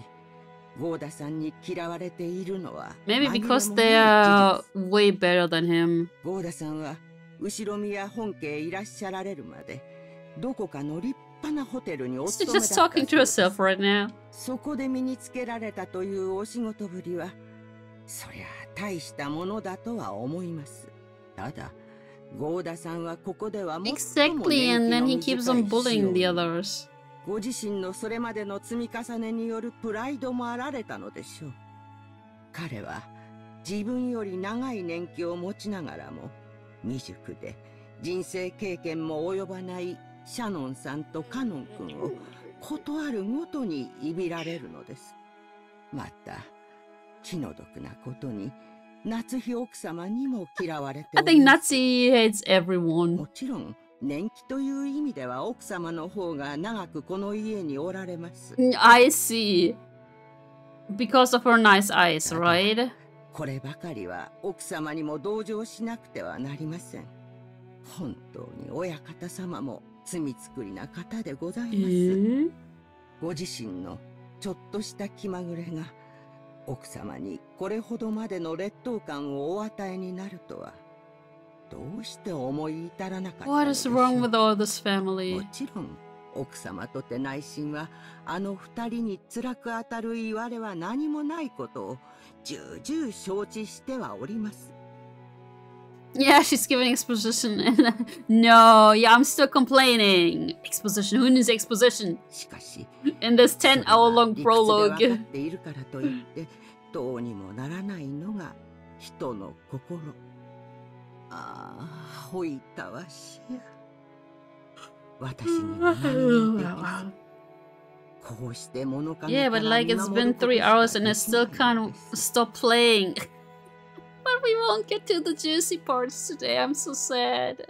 ゴーダさんに嫌われているのは。Maybe because they are way better than him. ゴーダさんは後ろ宮本家へいらっしゃられるまで、どこかの立派なホテルにお勤めだったそ just talking to herself right now. そこで身につけられたというお仕事ぶりは、そりゃ大したものだとは思います。ただ、ゴーダさんはここではもっとも Exactly, and then he keeps on bullying the others. ご自身のそれまでの積み重ねによるプライドもあられたのでしょう。彼は自分より長い年季を持ちながらも未熟で人生経験も及ばないシャノンさんとカノン君をことあるごとにいびられるのです。また気の毒なことに夏日奥様にも嫌われて I think Natsu hates everyone. もちろん年季という意味では奥様の方が長くこの家におられます。I see. Because of her nice eyes, right? こればかりは奥様にも同情しなくてはなりません。本当に親方様も罪作りな方でございます。えー、ご自身のちょっとした気まぐれが奥様にこれほどまでの劣等感をお与えになるとは。どうして思い至らなかった What is wrong with all this family? もちろん奥様とて内心はあの二人に辛く当たる言われは何もないことを重々承知してはおります。Yeah, she's giving exposition. (laughs) no, yeah, I'm still complaining. Exposition. Who needs exposition? In this 10 hour long prologue. どうにもならないのが人の心。 (laughs) ああ、ほいたわしや。私には何もできず。こうして物陰 Yeah, but like it's been three hours and I still can't stop playing. (laughs) but we won't get to the juicy parts today. I'm so sad.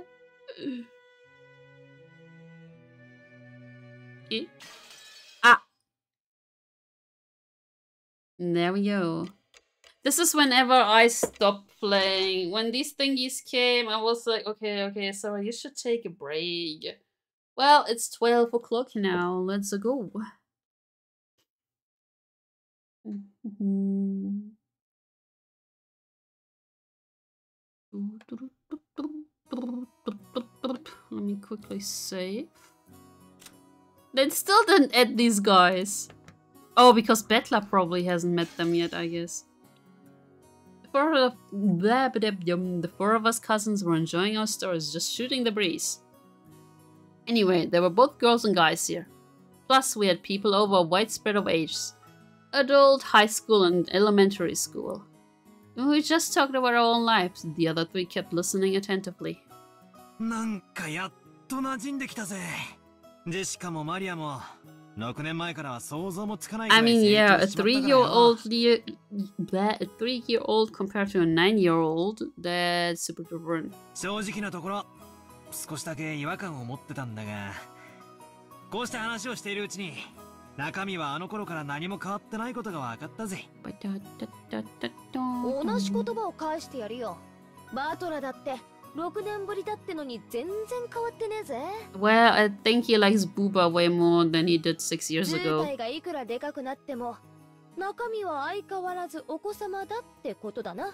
ah. There we go. This is whenever I stop playing. When these thingies came, I was like, okay, okay, so you should take a break. Well, it's 12 o'clock now. Let's go. Mm-hmm. Let me quickly save. They still didn't add these guys. Oh, because Battler probably hasn't met them yet, I guess four of the four of us cousins were enjoying our stories, just shooting the breeze. Anyway, there were both girls and guys here. Plus, we had people over a wide spread of ages. Adult, high school, and elementary school. We just talked about our own lives. The other three kept listening attentively. なんかやっと馴染んできたぜ。ジェシカもマリアも I mean, yeah, a three-year-old, a three-year-old compared to a nine-year-old, that's super different. 正直なところ、少しだけ違和感を持ってたんだが、こうして話をしているうちに、中身はあの頃から何も変わってないことが分かったぜ。同じ言葉を返してやるよ。バートラだって6年ぶりだってのに全然変わってねえぜ。Well, I think he likes Booba way more than he did six years ago. 体がいくらでかくなっても、中身は相変わらずお子様だってことだな。マ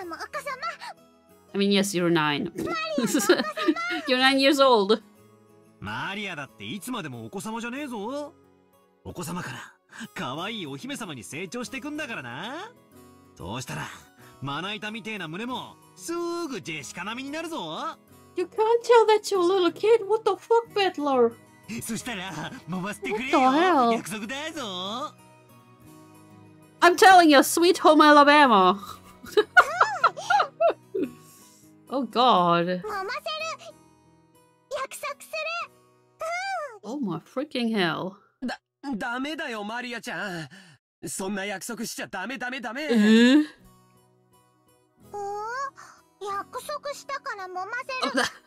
リアもお子様 I mean, yes, you're nine. (laughs) you're nine years old. マリアだっていつまでもお子様じゃねえぞ。お子様から可愛いお姫様に成長していくんだからな。そうしたらまな板みてえな胸もすぐジェシカ並みになるぞ You can't tell that to a little kid. What the fuck, Battler? そしたら回してくれよ約束だぞ I'm telling you, sweet home Alabama. (laughs) oh god. Oh my freaking hell. だ、ダメだよ、マリアちゃん。そんな約束しちゃダメダメダメ。えー、 約束したから揉ませる。(laughs)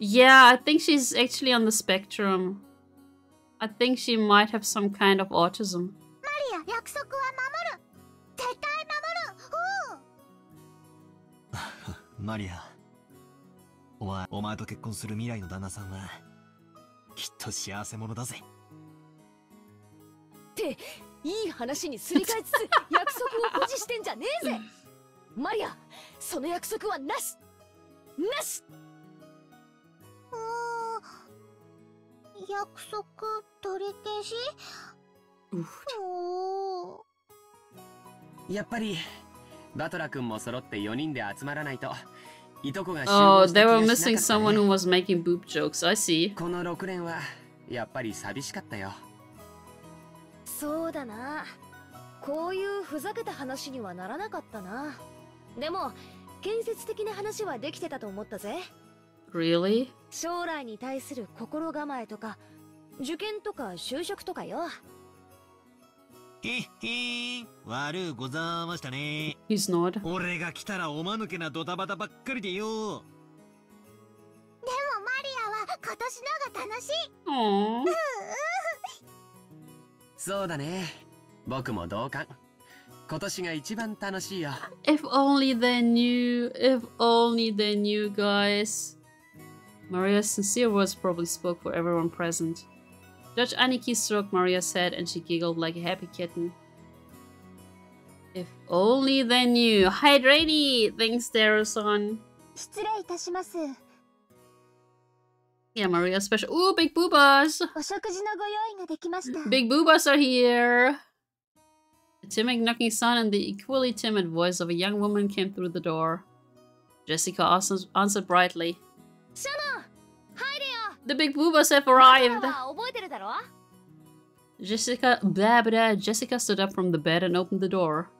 Yeah, I think she's actually on the spectrum. I think she might have some kind of autism. マリア、約束は守る。絶対守る。(laughs) マリア、お前、お前と結婚する未来の旦那さんは、きっと幸せ者だぜ。って、いい話にすり替えつつ約束を保持してんじゃねえぜ (laughs) マリアその約束はなし。なし。うん約束取り消し？やっぱりバトラ君も揃って4人で集まらないといとこが Oh, they were missing someone who was making boob jokes. I see. この6年はやっぱり寂しかったよ。そうだな。こういうふざけた話にはならなかったなでも建設的な話はできてたと思ったぜ。Really? 将来に対する心構えとか受験とか就職とかよ。へっへ悪うございましたね。He's not. 俺が来たらおまぬけなドタバタばっかりでよ。でもマリアは今年のが楽しい。そうだね。僕も同感。If only they knew, if only they knew, guys. Maria's sincere words probably spoke for everyone present. George Aniki stroked Maria's head and she giggled like a happy kitten. If only they knew. Hi, Grady! Thanks, Daro-san. Yeah, Maria special. Ooh, big boobas! (laughs) Big boobas are here! A timid knocking sound and the equally timid voice of a young woman came through the door. Jessica answered brightly. The big boobas have arrived! Jessica blah blah Jessica stood up from the bed and opened the door.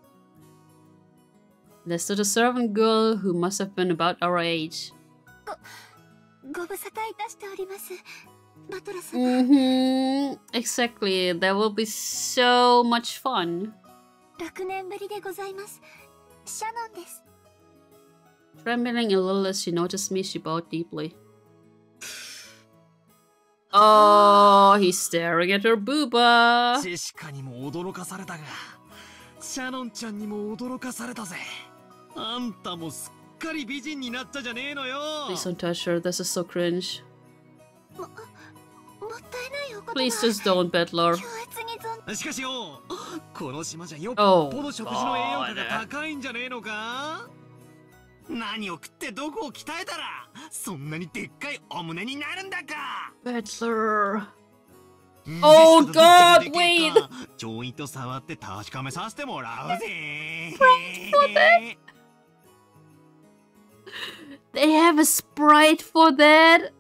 There stood a servant girl who must have been about our age. Mm-hmm. Exactly. That will be so much fun. 6年ぶりでございます。シャノンです。Trembling a little as she noticed me, she bowed deeply. (sighs) Oh, he's staring at her booba. ジェシカにも驚かされたが、シャノンちゃんにも驚かされたぜ。あんたもすっかり美人になったじゃねえのよ。Please don't touch her. This is so cringe. も、もったいないお言葉。Please just don't, Battler. この島じゃよっぽど食事の栄養価が高いんじゃねえのか？何を食ってどこを鍛えたらそんなにでっかいお胸になるんだか？Bedlar Oh god, wait! ちょいと触って確かめさせてもらうぜ。They have a sprite for that?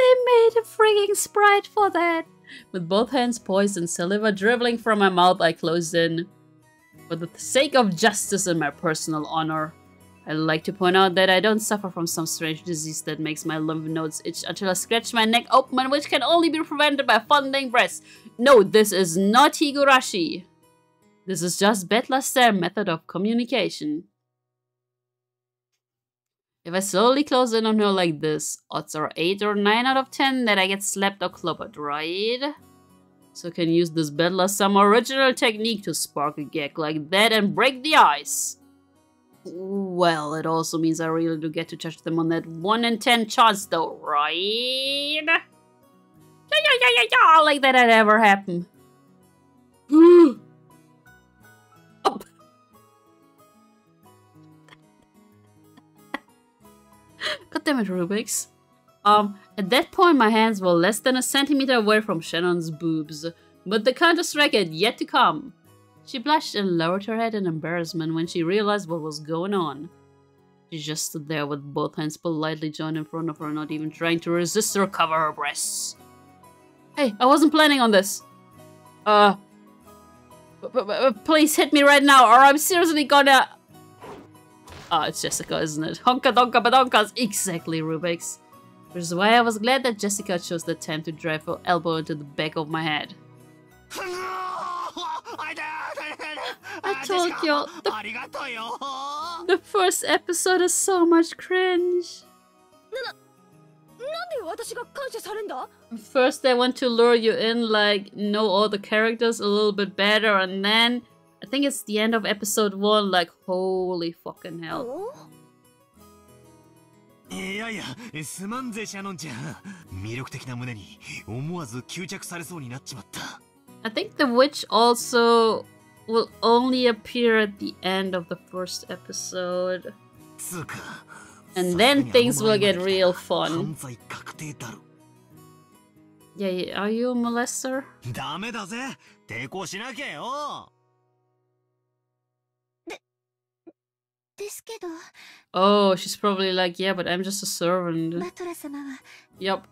They made a freaking sprite for that! With both hands poised and saliva dribbling from my mouth, I closed in. For the sake of justice and my personal honor, I'd like to point out that I don't suffer from some strange disease that makes my lymph nodes itch until I scratch my neck open, which can only be prevented by fondling breasts. No, this is not Higurashi. This is just Battler's method of communication. If I slowly close in on her like this, odds are 8 or 9 out of 10 that I get slapped or clobbered, right? So can use this Battler some original technique to spark a gag like that and break the ice. Well, it also means I really do get to touch them on that 1 in 10 chance though, right? Yeah, yeah, yeah, yeah, yeah, like that had ever happen. (gasps) (laughs) (laughs) God damn it, Rubik's. Um, at that point my hands were less than a centimeter away from Shannon's boobs, but the counter-strike had yet to come. She blushed and lowered her head in embarrassment when she realized what was going on. She just stood there with both hands politely joined in front of her, not even trying to resist or cover her breasts. Hey, I wasn't planning on this. Uh, please hit me right now or I'm seriously gonna... Oh, it's Jessica, isn't it? Honka donka badonkas! Exactly, Rubik's. Which is why I was glad that Jessica chose the time to drive her elbow into the back of my head. I told you the, (laughs) the first episode is so much cringe. First they want to lure you in like know all the characters a little bit better and then I think it's the end of episode 1 like holy fucking hell. いやいや、すまんぜ、シャノンちゃん。魅力的な胸に思わず吸着されそうになっちまった。I think the witch also will only appear at the end of the first episode. And then things will get real fun. Yeah, are you a molester? Oh, she's probably like, yeah, but I'm just a servant. Yep.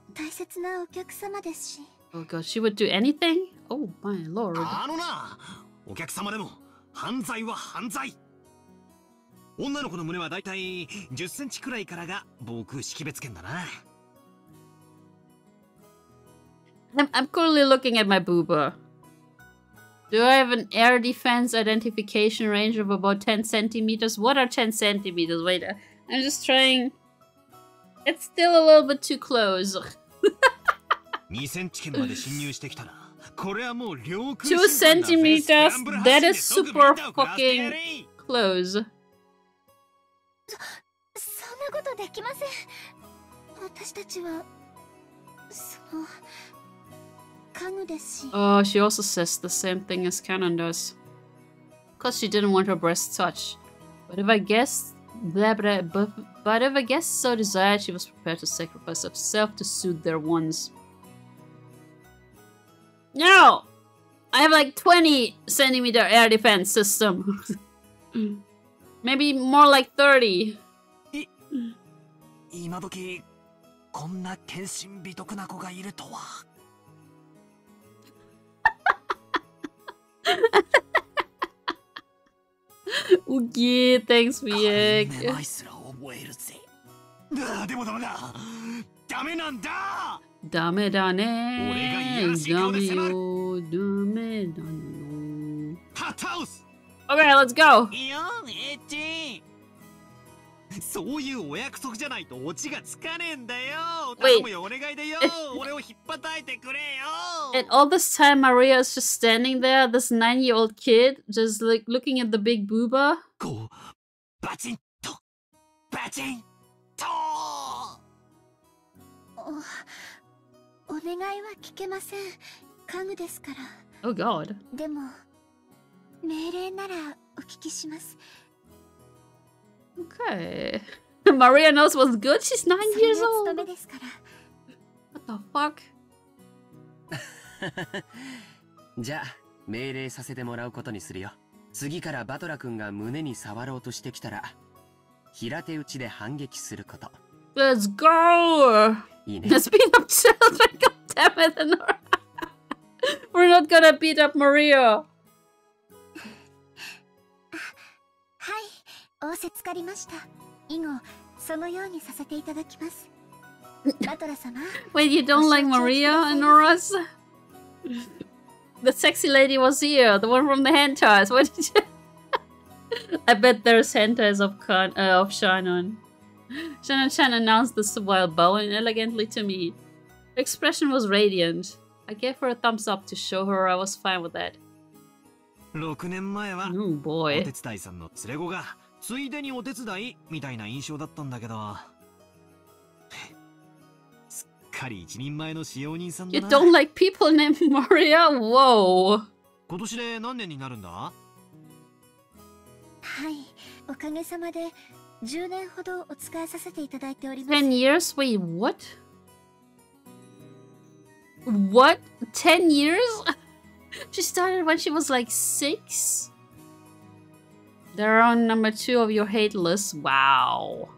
Oh god, she would do anything? Oh my lord. あのな、お客様でも犯罪は犯罪。女の子の胸はだいたい10センチくらいからが僕識別圏だな。I'm, I'm currently looking at my booba. Do I have an air defense identification range of about 10 centimeters? What are 10 centimeters? Wait, uh, I'm just trying... It's still a little bit too close. (laughs) 2 centimeters? That is super fucking close. (gasps) そんなことできません。私たちは、その。 Oh, she also says the same thing as Kanon does. Because she didn't want her breasts touched. But if I guess Blah, blah, but if I guess so desired, she was prepared to sacrifice herself to suit their wants. No! I have like 20 centimeter air defense system. (laughs) Maybe more like 30. 今時こんな献身美徳な子がいるとは (laughs) okay, thanks, Miek. でもダメだダメなんだダメだね俺がいやらしい顔で迫るダメだよハッタウス Okay, let's go! いや、エッチ そういうお約束じゃないとオチがつかねえんだよ頼むよお願いだよ俺を引っ叩いてくれよ And all this time Maria is just standing there, this nine-year-old kid, just like looking at the big booba. こう、バチンと、バチンとお、お願いは聞けません。家具ですから。Oh God. でも、命令ならお聞きします。 Okay. (laughs) Maria knows what's good. She's nine years old. What the fuck? (laughs) じゃあ命令させてもらうことにするよ次からバトラ君が胸に触ろうとしてきたら平手打ちで反撃すること Let's go! (laughs) いいね Let's beat up children, goddammit! We're not gonna beat up Maria! 仰せつかりました以後そのようにさせていただきます(laughs) バトラ様 Wait, you don't like Maria and Noras? The sexy lady was here, the one from the hentais. What did you... (laughs) I bet there's hentais of, Con uh, of Shannon. Shannon Chan announced this while bowing elegantly to me. Her expression was radiant. I gave her a thumbs up to show her I was fine with that. 6年前は、oh boy. ついでにお手伝いみたいな印象だったんだけど。すっかり一人前の使用人さんだな。You don't like people named Maria? Whoa! 今年で何年になるんだ？はい、おかげさまで10年ほどお使いさせていただいております。10 years? Wait, what? What? 10 years? (laughs) she started when she was like 6? They're on number two of your hate list. Wow.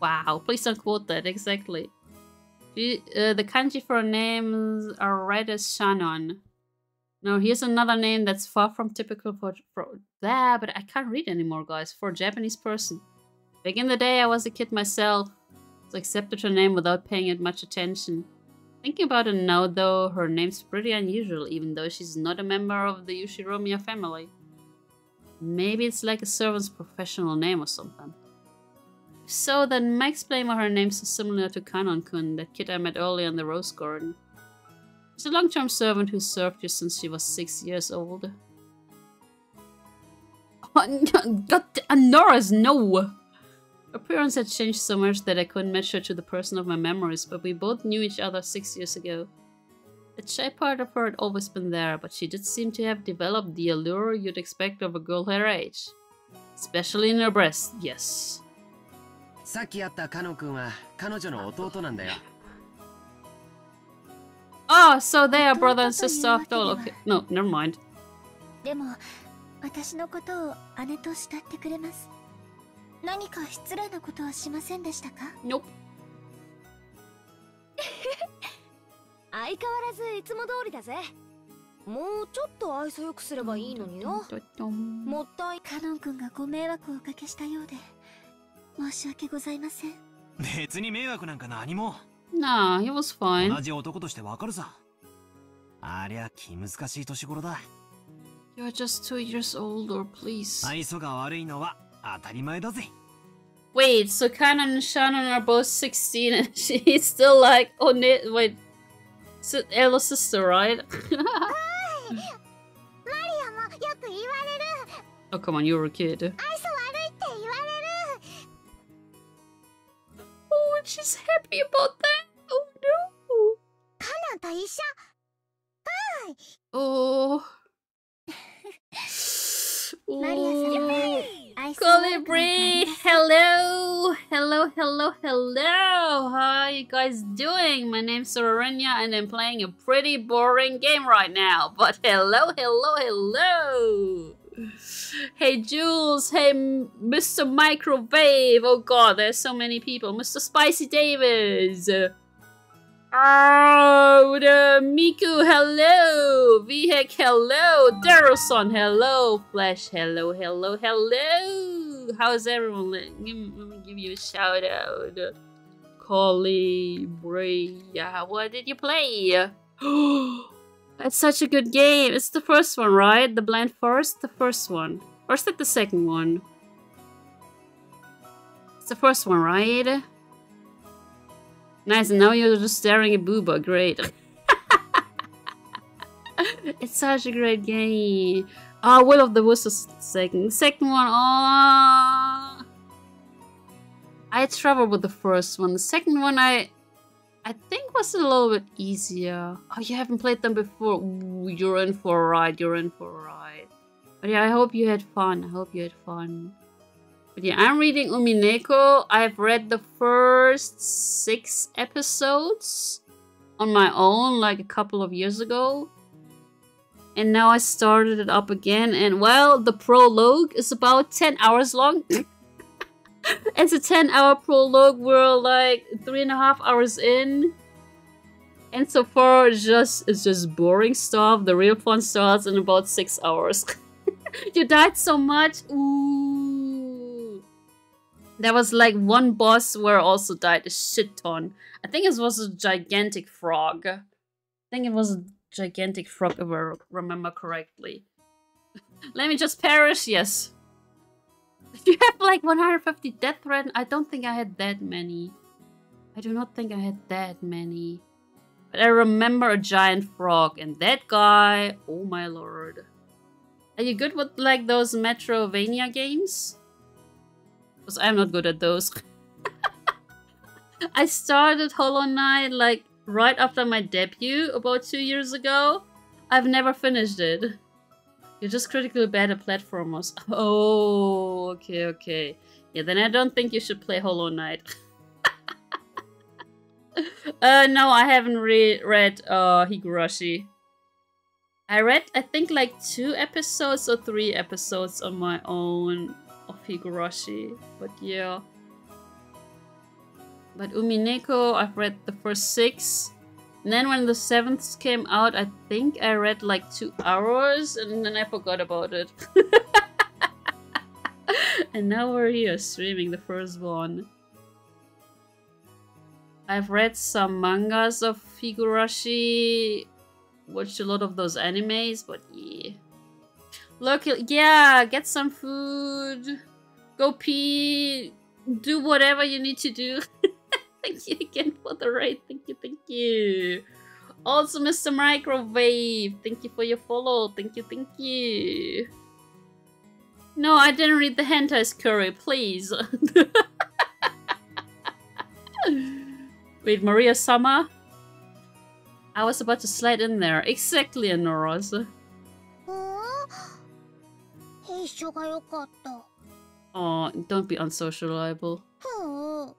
Wow. Please don't quote that exactly. Uh, the kanji for names are right as Shannon. Now here's another name that's far from typical for, for that, but I can't read anymore, guys. For a Japanese person. Back in the day, I was a kid myself, so accepted her name without paying it much attention. Thinking about it now, though, her name's pretty unusual, even though she's not a member of the Ushiromiya family. Maybe it's like a servant's professional name or something. So, then explain why her name's so similar to Kanon-kun, that kid I met earlier in the Rose Garden. She's a long-term servant who served you since she was six years old. Oh, (laughs) God, Nora's no! Appearance had changed so much that I couldn't match her to the person of my memories, but we both knew each other six years ago. The shy part of her had always been there, but she did seem to have developed the allure you'd expect of a girl her age. Especially in her breast, yes. さっき会ったカノ君は彼女の弟なんだよ。Oh, so they are brother and sister after all. Okay. No, never mind. でも、私のことを姉と慕ってくれます。何か失礼なことはしませんでしたか Nope 相変わらずいつも通りだぜもうちょっと愛想よくすればいいのによもったいカノン君がご迷惑をおかけしたようで申し訳ございません別に迷惑なんか何もなあ、he was fine 同じ男としてわかるさありゃ気難しい年頃だ You're just two years older, please 愛想が悪いのは当たり前だぜ Wait, so Kanon and Shannon are both 16 and she's still like, oh, wait, so, elder sister, right? (laughs) oh, come on, you were a kid. Oh, and she's happy about that. Oh no. Oh. (laughs) Ooh. Colibri, hello, hello, hello, hello. How are you guys doing? My name's Sorarinya and I'm playing a pretty boring game right now. But hello, hello, hello. Hey Jules, hey Mr. Microwave. Oh god, there's so many people. Mr. Spicy Davis. Oh, uh, the Miku, hello! Vihek, hello! Darrelson, hello! Flash, hello, hello, hello! How's everyone? Let me, let me give you a shout out. Colibria, what did you play? (gasps) That's such a good game. It's the first one, right? The Blind Forest? The first one. Or is that the second one? It's the first one, right? Nice, and now you're just staring at Booba. Great. (laughs) it's such a great game. Oh, Will of the Wisps is second. second one, oh... I had trouble with the first one. The second one, I... I think was a little bit easier. Oh, you haven't played them before. Ooh, you're in for a ride. You're in for a ride. But yeah, I hope you had fun. I hope you had fun. Yeah, I'm reading Umineko. I've read the first six episodes on my own like a couple of years ago. And now I started it up again. And well, the prologue is about 10 hours long. (laughs) it's a 10 hour prologue. We're like three and a half hours in. And so far, it's just, it's just boring stuff. The real fun starts in about six hours. (laughs) you died so much. Ooh. There was like one boss where also died a shit ton. I think it was a gigantic frog. I think it was a gigantic frog if I remember correctly. (laughs) Let me just perish, yes. If you have like 150 death threat, I don't think I had that many. I do not think I had that many. But I remember a giant frog and that guy, oh my lord. Are you good with like those Metroidvania games? Because I'm not good at those. (laughs) I started Hollow Knight like right after my debut about two years ago. I've never finished it. You're just critically bad at platformers. (laughs) Oh, okay, okay. Yeah, then I don't think you should play Hollow Knight. (laughs) uh, no, I haven't re read uh, Higurashi. I read, I think, like two episodes or three episodes on my own Higurashi. But yeah. But Umineko, I've read the first six. And then when the seventh came out, I think I read like two hours and then I forgot about it. (laughs) and now we're here streaming the first one. I've read some mangas of Higurashi, watched a lot of those animes, but yeah. Look, yeah, get some food, go pee, do whatever you need to do. (laughs) thank you again for the raid. Thank you, thank you. Also, Mr. Microwave, thank you for your follow. Thank you, thank you. No, I didn't read the hentai's curry, please. (laughs) Wait, Maria Summer? I was about to slide in there. Exactly, Anora's. Oh, don't be unsociable. Oh,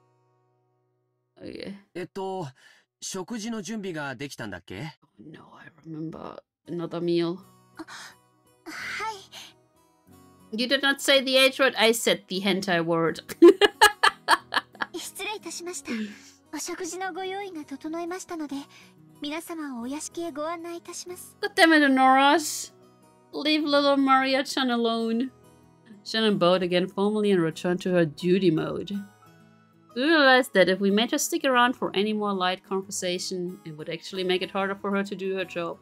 yeah. えっと、食事の準備ができたんだっけ No, I remember another meal. You did not say the H word, I said the hentai word. (laughs) 失礼いたしました。お食事のご用意が整いましたので、皆様をお屋敷へご案内いたします。God damn it, Honoras! Leave little Maria-chan alone. Shannon bowed again formally and returned to her duty mode. We realized that if we made her stick around for any more light conversation, it would actually make it harder for her to do her job.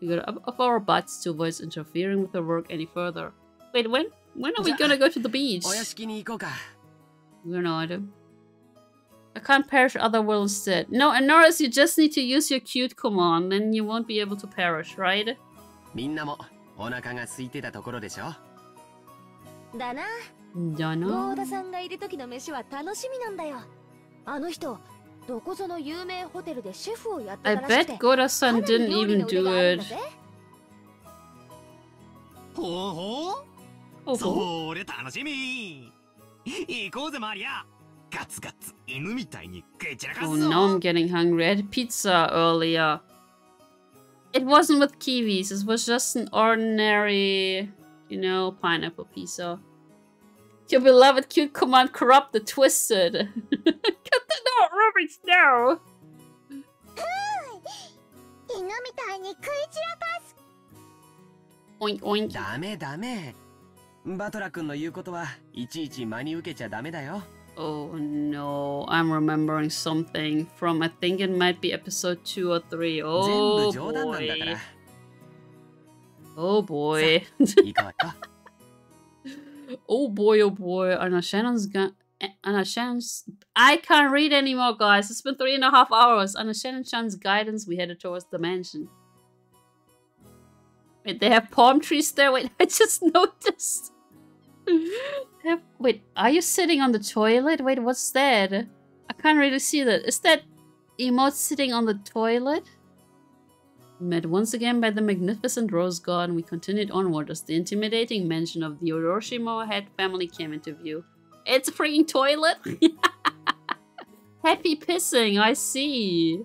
We got up off our butts to avoid interfering with her work any further. Wait, when? When are we gonna go to the beach? We're not. I can't perish other will instead. No, and Norris, you just need to use your cute command, then you won't be able to perish, right? みんなもお腹が空いてたところでしょ だな。だな。ゴーダさんがいる時の飯は楽しみなんだよ。あの人、どこぞの有名ホテルでシェフをやってたらしくて。I bet Goda-san didn't even do it. ほうほうそれ楽しみ行こうぜマリア Oh no, I'm getting hungry. I had pizza earlier. It wasn't with kiwis, it was just an ordinary, you know, pineapple pizza. Your beloved cute command corrupt the twisted. (laughs) Cut the not rubbish now! Oink oink. ダメダメ。バトラ君の言うことはいちいち真に受けちゃダメだよ。Oh no, I'm remembering something from I think it might be episode 2 or 3. Oh boy. Oh, oh boy. oh boy, oh boy. Anna Shannon's gun. Anna Shannon's. I can't read anymore, guys. It's been three and a half hours. Under Shannon Chan's guidance. We headed towards the mansion. Wait, they have palm trees there? Wait, (laughs) I just noticed. Wait, are you sitting on the toilet? Wait, what's that? I can't really see that. Is that emote sitting on the toilet? Met once again by the magnificent Rose God, we continued onward as the intimidating mansion of the Orochimaru head family came into view. It's a freaking toilet! (laughs) Happy pissing, I see!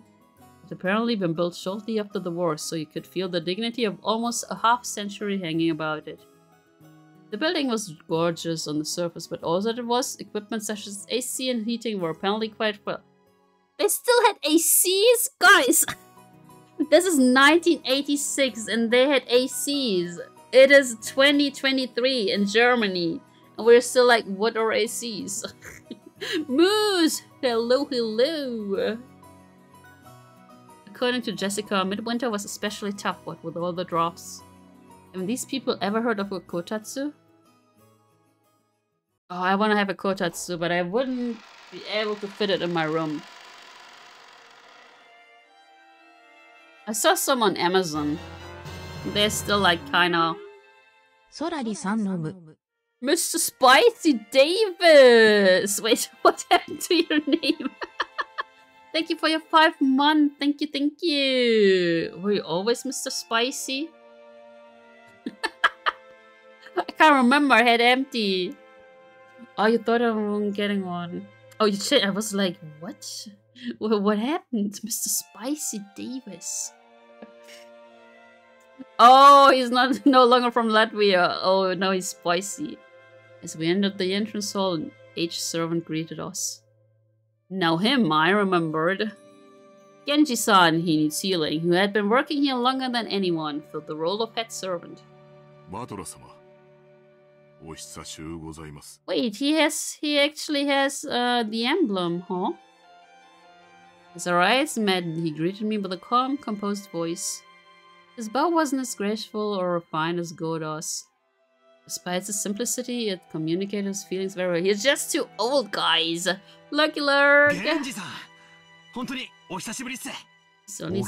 It apparently been built shortly after the war, so you could feel the dignity of almost a half century hanging about it. The building was gorgeous on the surface, but also it was equipment such as AC and heating were apparently quite well. They still had ACs? Guys! (laughs) this is 1986 and they had ACs. It is 2023 in Germany. And we're still like, what are ACs? (laughs) Moose! Hello, hello! According to Jessica, Midwinter was especially tough, what with all the drops. Have these people ever heard of a kotatsu? Oh, I want to have a kotatsu, but I wouldn't be able to fit it in my room. I saw some on Amazon. They're still like kinda... Mr. Spicy Davis! Wait, (laughs) what happened to your name? (laughs) thank you for your five months. Thank you, thank you. Were you always Mr. Spicy? (laughs) I can't remember. I had empty. Oh, you thought I was getting one. Oh, you shit. I was like, what? What happened? Mr. Spicy Davis. Oh, he's not (laughs) no longer from Latvia. Oh, now he's spicy. As we entered the entrance hall, an aged servant greeted us. Now him, I remembered. Genji-san, he needs healing, who had been working here longer than anyone, filled the role of head servant. Wait, he has, he actually has uh, the emblem, huh? As our eyes met, he greeted me with a calm, composed voice. His bow wasn't as graceful or refined as Goda's. Despite its simplicity, it communicated his feelings very well. He's just too old, guys! Lucky Lurk! Still New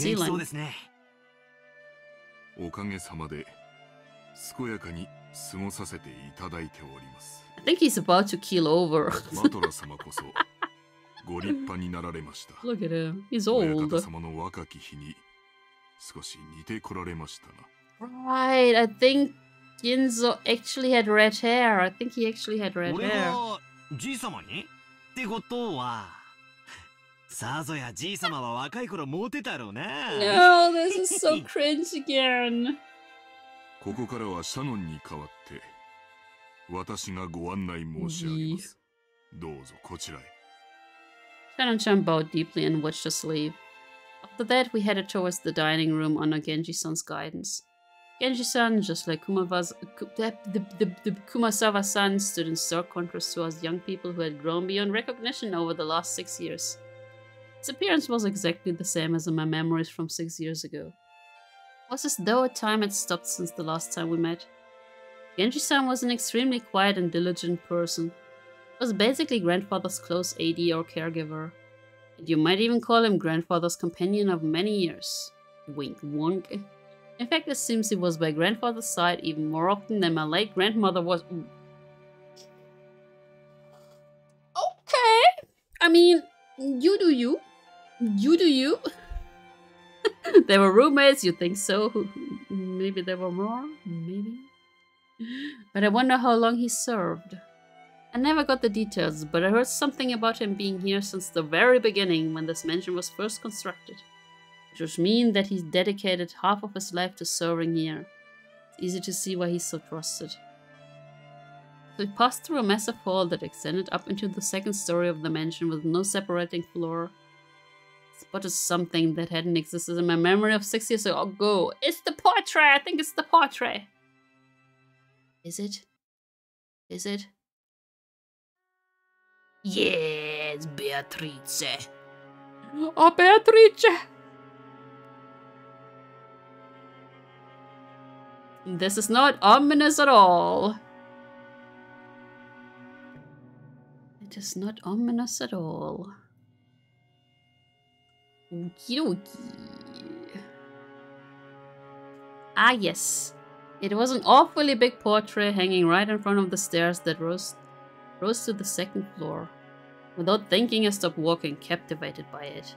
think he's about to keel over. マトラ様こそ、ご立派になられました。Look (laughs) at him. He's old. 少し似てこられましたな。Right, I think Ginzo actually had red hair. I think he actually had red hair. じい様にってことは、さぞやじい様は若い頃モテたろうな。No, this is so cringe again. (laughs) ここからはシャノンに代わって私がご案内申し上げます。どうぞこちらへ。Shannon-chan (laughs) bowed deeply and watched us leave. After that, we headed towards the dining room under Genji-san's guidance. Genji-san, just like Kumasawa-san, stood in stark contrast to us young people who had grown beyond recognition over the last six years. His appearance was exactly the same as in my memories from six years ago It was as though a time had stopped since the last time we met. Genji-san was an extremely quiet and diligent person. He was basically grandfather's close AD or caregiver. You might even call him grandfather's companion of many years. Wink wonk. In fact, it seems he was by grandfather's side even more often than my late grandmother was. Okay. I mean, you do you. You do you. (laughs) they were roommates, you think so? (laughs) Maybe there were more? Maybe? But I wonder how long he served. I never got the details, but I heard something about him being here since the very beginning when this mansion was first constructed. Which would mean that he dedicated half of his life to serving here. It's easy to see why he's so trusted. So we passed through a massive hall that extended up into the second story of the mansion with no separating floor spotted something that hadn't existed in my memory of six years ago. It's the portrait! I think it's the portrait. Is it? Is it? Yes, Beatrice. Oh, Beatrice! This is not ominous at all. It is not ominous at all. Okie dokie. Ah, yes. It was an awfully big portrait hanging right in front of the stairs that rose, rose to the second floor. Without thinking, I stopped walking, captivated by it.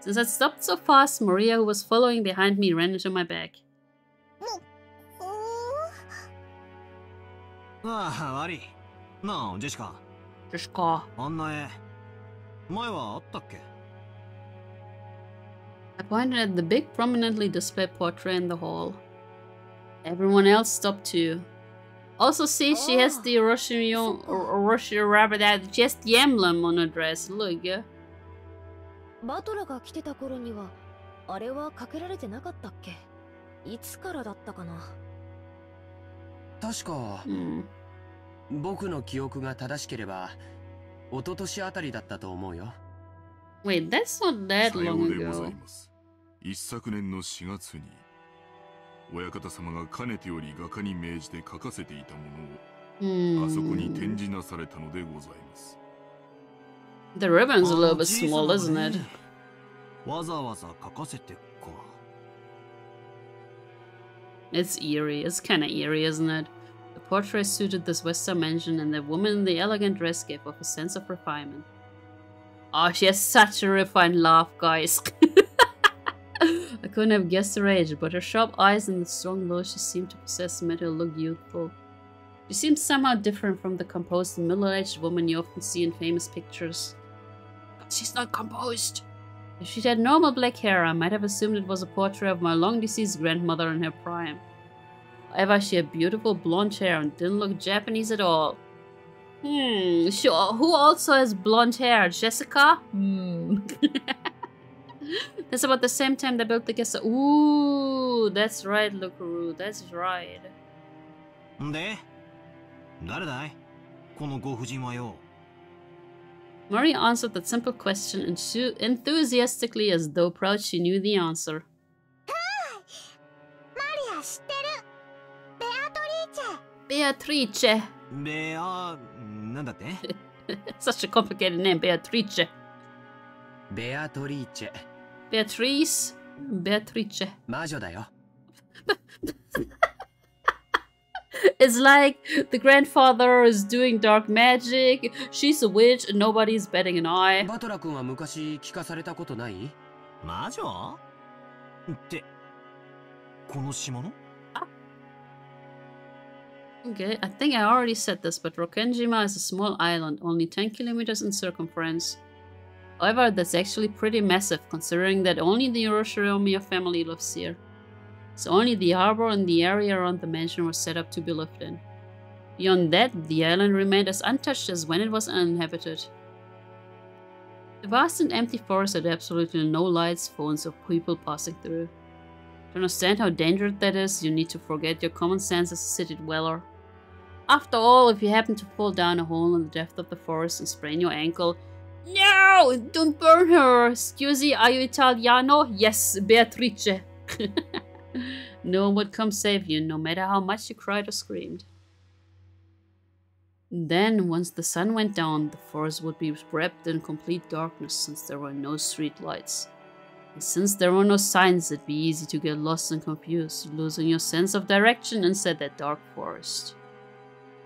Since I stopped so fast, Maria, who was following behind me, ran into my back. Ah, Ari. No, Jessica. Jessica. I pointed at the big prominently displayed portrait in the hall. Everyone else stopped too, Also see she has the Russian Russian rabbit that just the emblem on her dress. Look. バトラが来てた頃にはあれはかけられてなかったっけいつからだったかな確か、うん、僕の記憶が正しければ一昨年あたりだったと思うよ Wait, that's not that long ago. 一昨年の4月に親方様がかねてより画家に命じて書かせていたものをあそこに展示なされたのでございます。The ribbon's a little bit small, isn't it? わざわざ書かせてか。It's eerie. It's kind of eerie, isn't it? The portrait suited this Western mansion, and the woman in the elegant dress gave off a sense of refinement. Oh, she has such a refined laugh, guys. (laughs) I couldn't have guessed her age, but her sharp eyes and the strong will she seemed to possess made her look youthful. She seemed somehow different from the composed middle-aged woman you often see in famous pictures. But she's not composed. If she'd had normal black hair, I might have assumed it was a portrait of my long-deceased grandmother in her prime. However, she had beautiful blonde hair and didn't look Japanese at all. Hmm, sure. Who also has blonde hair? Jessica? Hmm. (laughs) It's about the same time they built the castle. Ooh, that's right, Lukuru. That's right. Maria answered that simple question enthusiastically as though proud she knew the answer. Beatrice. Beatrice. (laughs) Such a complicated name, Beatrice. Beatrice. Beatrice. Beatrice. (laughs) it's like the grandfather is doing dark magic, she's a witch, and nobody's betting an eye. 魔女ってこの島の ah. Okay, I think I already said this, but Rokkenjima is a small island, only 10 kilometers in circumference. However, that's actually pretty massive, considering that only the Ushiromiya family lives here. So only the harbor and the area around the mansion were set up to be lived in. Beyond that, the island remained as untouched as when it was uninhabited. The vast and empty forest had absolutely no lights, phones, or people passing through. To understand how dangerous that is, you need to forget your common sense as a city dweller. After all, if you happen to fall down a hole in the depth of the forest and sprain your ankle, no! Don't burn her! Scusi, are you Italiano? Yes, Beatrice. (laughs) no one would come save you, no matter how much you cried or screamed. Then, once the sun went down, the forest would be wrapped in complete darkness since there were no street lights. And since there were no signs, it'd be easy to get lost and confused, losing your sense of direction inside that dark forest.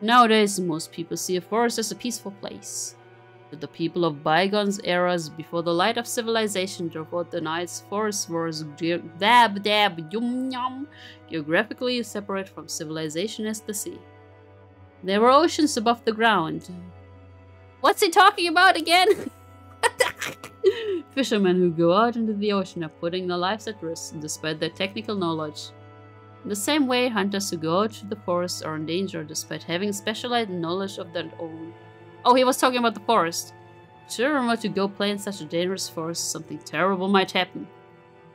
Nowadays, most people see a forest as a peaceful place. The people of bygone eras before the light of civilization drove out the night's forest wars dab dab yum yum geographically separate from civilization as the sea. There were oceans above the ground. What's he talking about again? (laughs) Fishermen who go out into the ocean are putting their lives at risk despite their technical knowledge. In the same way, hunters who go out to the forest are in danger despite having specialized knowledge of their own. Oh, he was talking about the forest. Children were to go play in such a dangerous forest, something terrible might happen.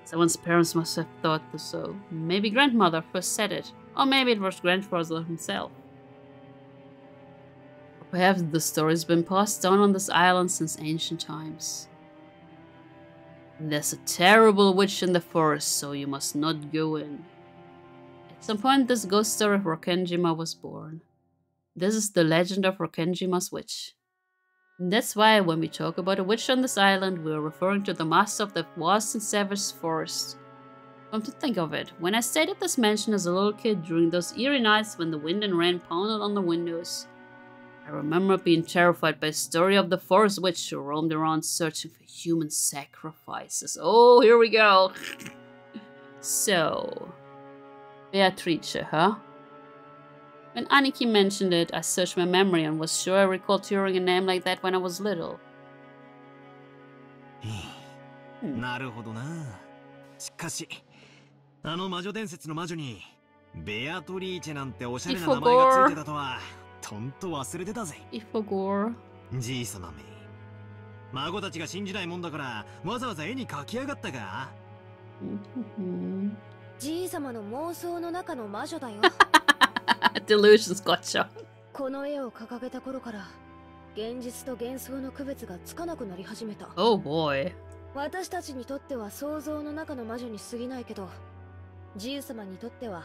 Someone's parents must have thought so. Maybe grandmother first said it, or maybe it was grandfather himself. Perhaps the story's been passed down on this island since ancient times. There's a terrible witch in the forest, so you must not go in. At some point, this ghost story of Rokkenjima was born. This is the legend of Rokkenjima's witch. And that's why when we talk about a witch on this island, we are referring to the master of the vast and savage forest. Come to think of it, when I stayed at this mansion as a little kid during those eerie nights when the wind and rain pounded on the windows, I remember being terrified by the story of the forest witch who roamed around searching for human sacrifices. Oh, here we go. (laughs) so, Beatrice, huh? When Aniki mentioned it, I searched my memory and was sure I recalled hearing a name like that when I was little. (sighs) なるほどな。しかし、あの魔女伝説の魔女に、ベアトリーチェなんておしゃれな名前がついてたとは、とんと忘れてたぜ。イフォゴー。じいさまめ。孫たちが信じないもんだから、わざわざ絵に描きやがったかじいさまの妄想の中の魔女だよ。(laughs) Delusions gotcha. この絵を掲げた頃から現実と幻想の区別がつかなくなり始めた。Oh boy. 私たちにとっては想像の中の魔女に過ぎないけど、じい様にとっては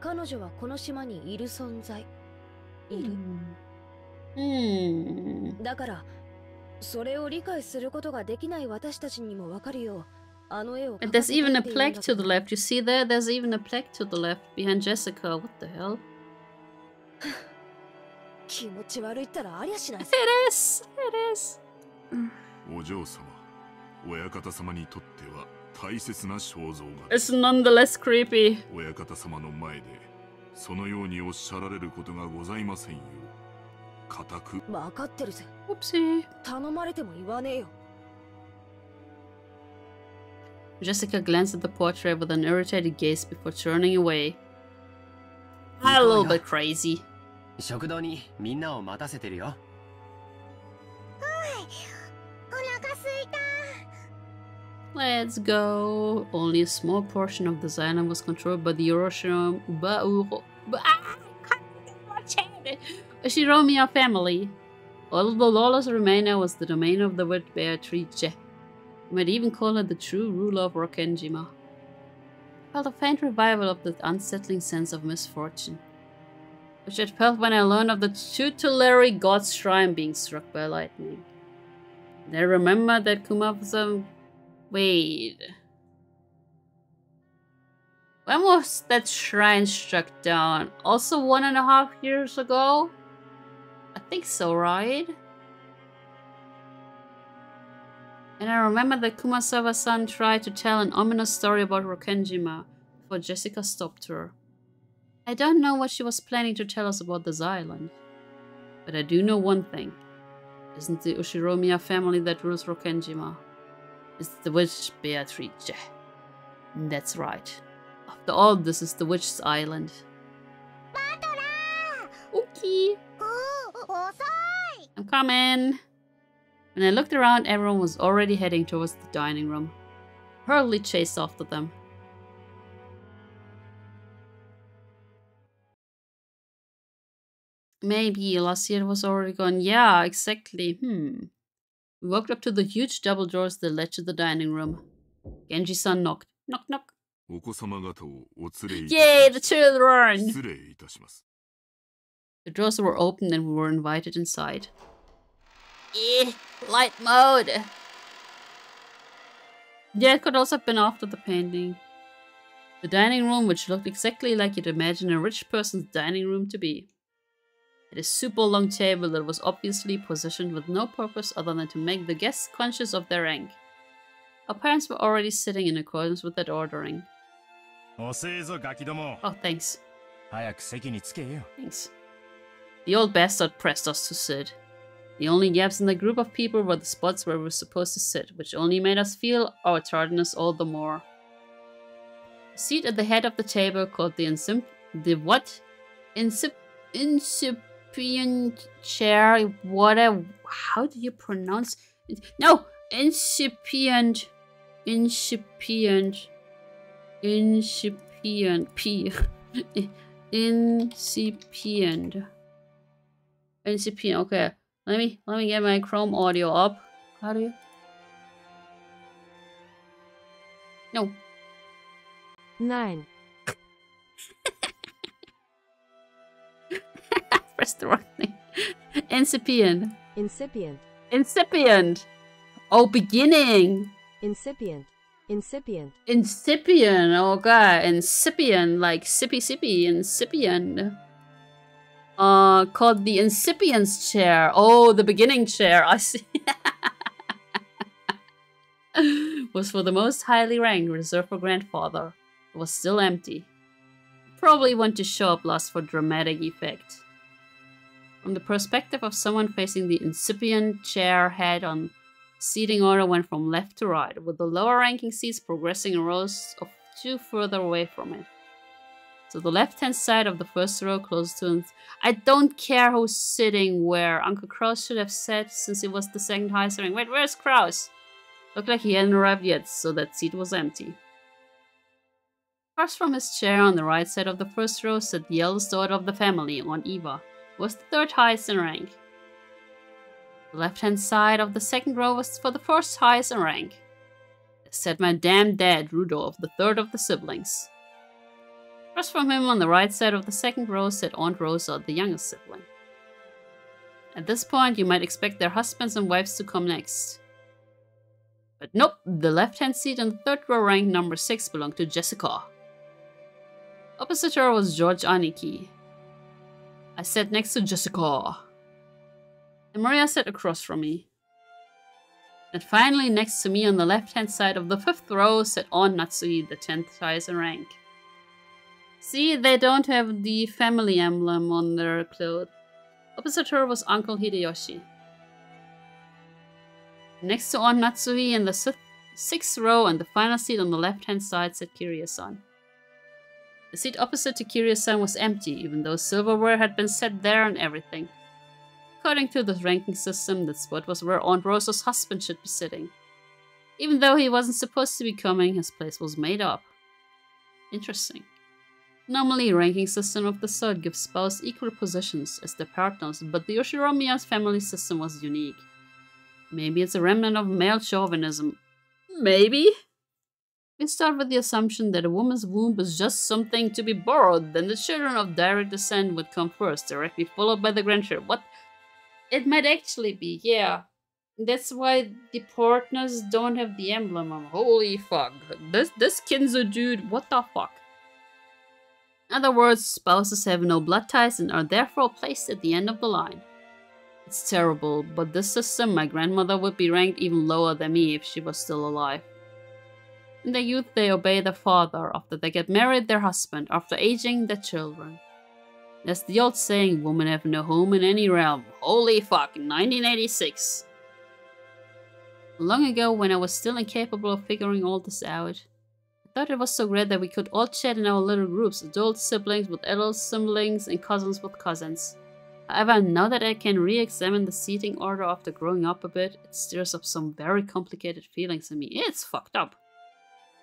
彼女はこの島にいる存在。いる。うん。だから、それを理解することができない私たちにもわかるよう。And there's even a plaque to the left. You see there? There's even a plaque to the left behind Jessica. What the hell? 気持ち悪いったらありゃしない It is! It is! お嬢様、親方様にとっては大切な肖像画 It's nonetheless creepy. 親方様の前でそのようにおっしゃられることがございませんよ。固く。わかってるぜ。Oopsie. 頼まれても言わねえよ。Jessica glanced at the portrait with an irritated gaze before turning away. A little bit crazy. 食堂にみんなを待たせてるよはいお腹すいた Let's go. Only a small portion of this island was controlled by the Hiroshima (laughs) Shiromiya family. Although lawless remainder was the domain of the woodbear tree. You might even call her the true ruler of Rokkenjima. Felt a faint revival of the unsettling sense of misfortune which I felt when I learned of the tutelary god's shrine being struck by lightning. And I remember that Kumasawa... Wait... When was that shrine struck down? Also one and a half years ago? I think so, right? And I remember that Kumasawa-san tried to tell an ominous story about Rokkenjima before Jessica stopped her. I don't know what she was planning to tell us about this island. But I do know one thing. Isn't the Ushiromiya family that rules Rokkenjima. It's the witch Beatrice. And That's right. After all, this is the witch's island. Okay. I'm coming. When I looked around, everyone was already heading towards the dining room. Hurley chased after them. Maybe Lasir was already gone. Yeah, exactly. Hmm. We walked up to the huge double doors that led to the dining room. Genji-san knocked. Knock, knock. Yay, the children! The doors were open and we were invited inside. Eh, light mode. Yeah, it could also have been after the painting. The dining room, which looked exactly like you'd imagine a rich person's dining room to be. It is a super long table that was obviously positioned with no purpose other than to make the guests conscious of their rank. Our parents were already sitting in accordance with that ordering. Oh, oh thanks. Thanks. The old bastard pressed us to sit. The only gaps in the group of people were the spots where we were supposed to sit, which only made us feel our tardiness all the more. A seat at the head of the table called the insim- the what? Insip- incipient chair, whatever. How do you pronounce it? No! Incipient. Incipient. Incipient. P. (laughs) Incipient. Incipient, okay. Let me let me get my Chrome audio up. How do you? No. Nine. (laughs) Press the wrong thing. (laughs) Incipient. Incipient. Incipient. Oh, beginning. Incipient. Incipient. Incipient. Oh god, incipient, like sippy sippy, incipient uh, called the incipience chair. Oh, the beginning chair. I see. (laughs) was for the most highly ranked, reserved for grandfather. It was still empty. Probably went to show up last for dramatic effect. From the perspective of someone facing the incipient chair head on, seating order went from left to right, with the lower ranking seats progressing in rows of two further away from it. So the left-hand side of the first row close to. I don't care who's sitting where. Uncle Krauss should have said since he was the second highest rank. Wait, where's Krauss? Looked like he hadn't arrived yet, so that seat was empty. Across from his chair on the right side of the first row sat the eldest daughter of the family, Aunt Eva, was the third highest in rank. The left-hand side of the second row was for the first highest in rank. Sat my damn dad, Rudolf, the third of the siblings. Across from him on the right side of the second row sat Aunt Rosa, the youngest sibling. At this point, you might expect their husbands and wives to come next. But nope, the left-hand seat in the third row rank number 6 belonged to Jessica. Opposite her was George Aniki. I sat next to Jessica. And Maria sat across from me. And finally, next to me on the left-hand side of the fifth row sat Aunt Natsuhi, the 10th highest in rank. See, they don't have the family emblem on their clothes. Opposite her was Uncle Hideyoshi. Next to Aunt Natsuhi in the sixth row and the final seat on the left-hand side sat Kyrie-san. The seat opposite to Kyrie-san was empty, even though silverware had been set there and everything. According to the ranking system, that spot was where Aunt Rosa's husband should be sitting. Even though he wasn't supposed to be coming, his place was made up. Interesting. Normally, ranking system of the sort gives spouse equal positions as their partners, but the Ushiromiya's family system was unique. Maybe it's a remnant of male chauvinism. Maybe? We start with the assumption that a woman's womb is just something to be borrowed, then the children of direct descent would come first, directly followed by the grandchildren. What? It might actually be, yeah. That's why the partners don't have the emblem of holy fuck. This this Kinzo dude, what the fuck? In other words, spouses have no blood ties and are therefore placed at the end of the line. It's terrible, but this system, my grandmother would be ranked even lower than me if she was still alive. In their youth, they obey their father. After they get married, their husband. After aging, their children. There's the old saying, women have no home in any realm. Holy fuck, 1986. Long ago, when I was still incapable of figuring all this out, I thought it was so great that we could all chat in our little groups, adult siblings with adult siblings and cousins with cousins. However, now that I can re-examine the seating order after growing up a bit, it stirs up some very complicated feelings in me. It's fucked up.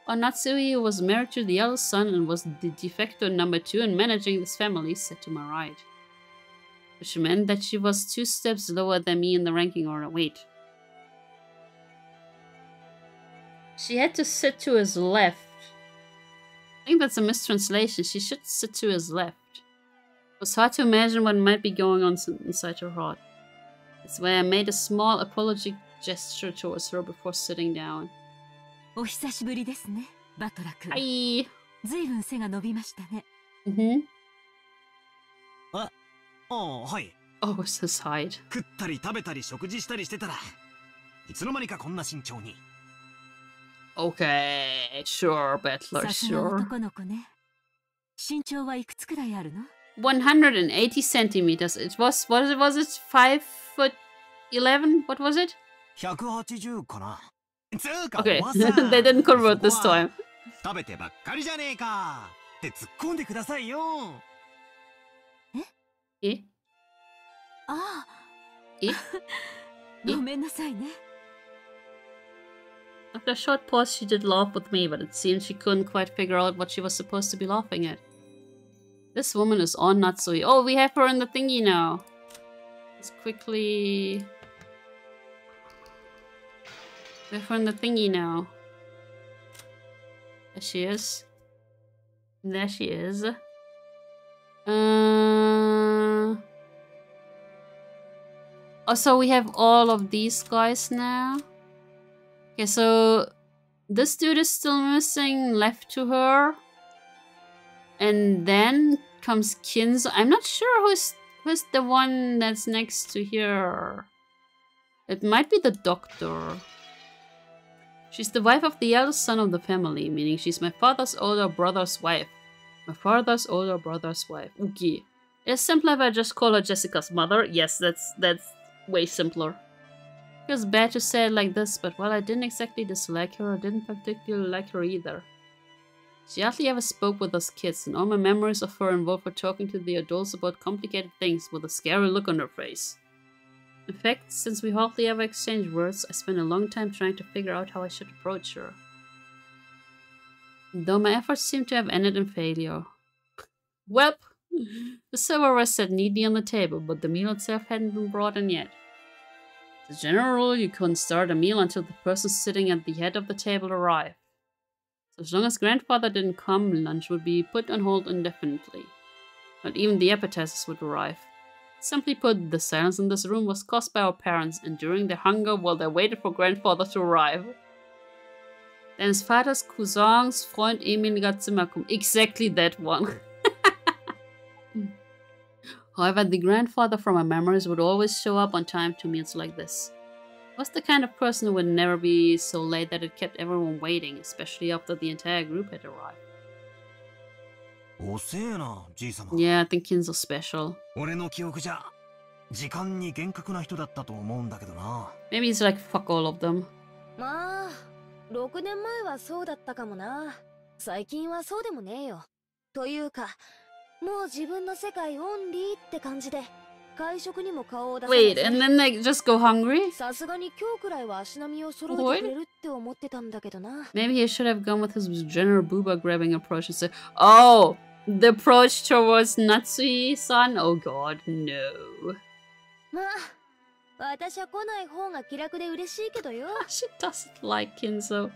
Onatsui was married to the eldest son and was the de facto number two in managing this family, sat to my right. Which meant that she was two steps lower than me in the ranking order. Wait. She had to sit to his left. I think that's a mistranslation. She should sit to his left. It was hard to imagine what might be going on inside her heart. That's why I made a small apologetic gesture towards her before sitting down. お久しぶりですね、バトラ君。はい。随分背が伸びましたね。うん。あ、ああはい。おお、そう、サイド。食ったり食べたり食事したりしてたら、いつの間にかこんな身長に。Okay, sure, Butler, sure. 男の子ね。身長はいくつくらいあるの ?180 centimeters. It was, was, was it 5 foot 11? What was it? 180かな。Okay, (laughs) they didn't convert this time. 食べてばっかりじゃねえかって突っ込んでくださいよ。ええああ。えごめんなさいね。(laughs) After a short pause, she did laugh with me, but it seemed she couldn't quite figure out what she was supposed to be laughing at. This woman is on Natsui. Oh, we have her in the thingy now. Let's quickly... her in the thingy now. There she is. There she is. Uh... Oh, so we have all of these guys now. Okay, so this dude is still missing left to her. And then comes Kinzo. I'm not sure who's who's the one that's next to here. It might be the doctor. She's the wife of the eldest son of the family, meaning she's my father's older brother's wife. My father's older brother's wife. Okay. It's simpler if I just call her Jessica's mother. Yes, that's that's way simpler. It Feels bad to say it like this, but while I didn't exactly dislike her, I didn't particularly like her either. She hardly ever spoke with us kids, and all my memories of her involve her talking to the adults about complicated things with a scary look on her face. In fact, since we hardly ever exchanged words, I spent a long time trying to figure out how I should approach her. Though my efforts seemed to have ended in failure. Well, (laughs) the silverware sat neatly on the table, but the meal itself hadn't been brought in yet. The general rule, you couldn't start a meal until the person sitting at the head of the table arrived. So as long as grandfather didn't come, lunch would be put on hold indefinitely. Not even the appetizers would arrive. Simply put, the silence in this room was caused by our parents enduring their hunger while they waited for grandfather to arrive. Deines Vaters Cousins Freund Emil Zimmer kommt. Exactly that one. (laughs) However, the grandfather from our memories would always show up on time to meals like this was the kind of person who would never be so late that it kept everyone waiting, especially after the entire group had arrived. Yeah, I think Kin's special. Maybe he's like fuck all of them. まあ、6年前はそうだったかもな。最近はそうでもねえよ。というか、もう自分の世界オンリーって感じで。Wait, and then they just go hungry? Maybe he should have gone with his general booba grabbing approach and said, Oh, The approach towards Natsuhi-san? Oh god, no. Ah, (laughs) she doesn't like Kinzo.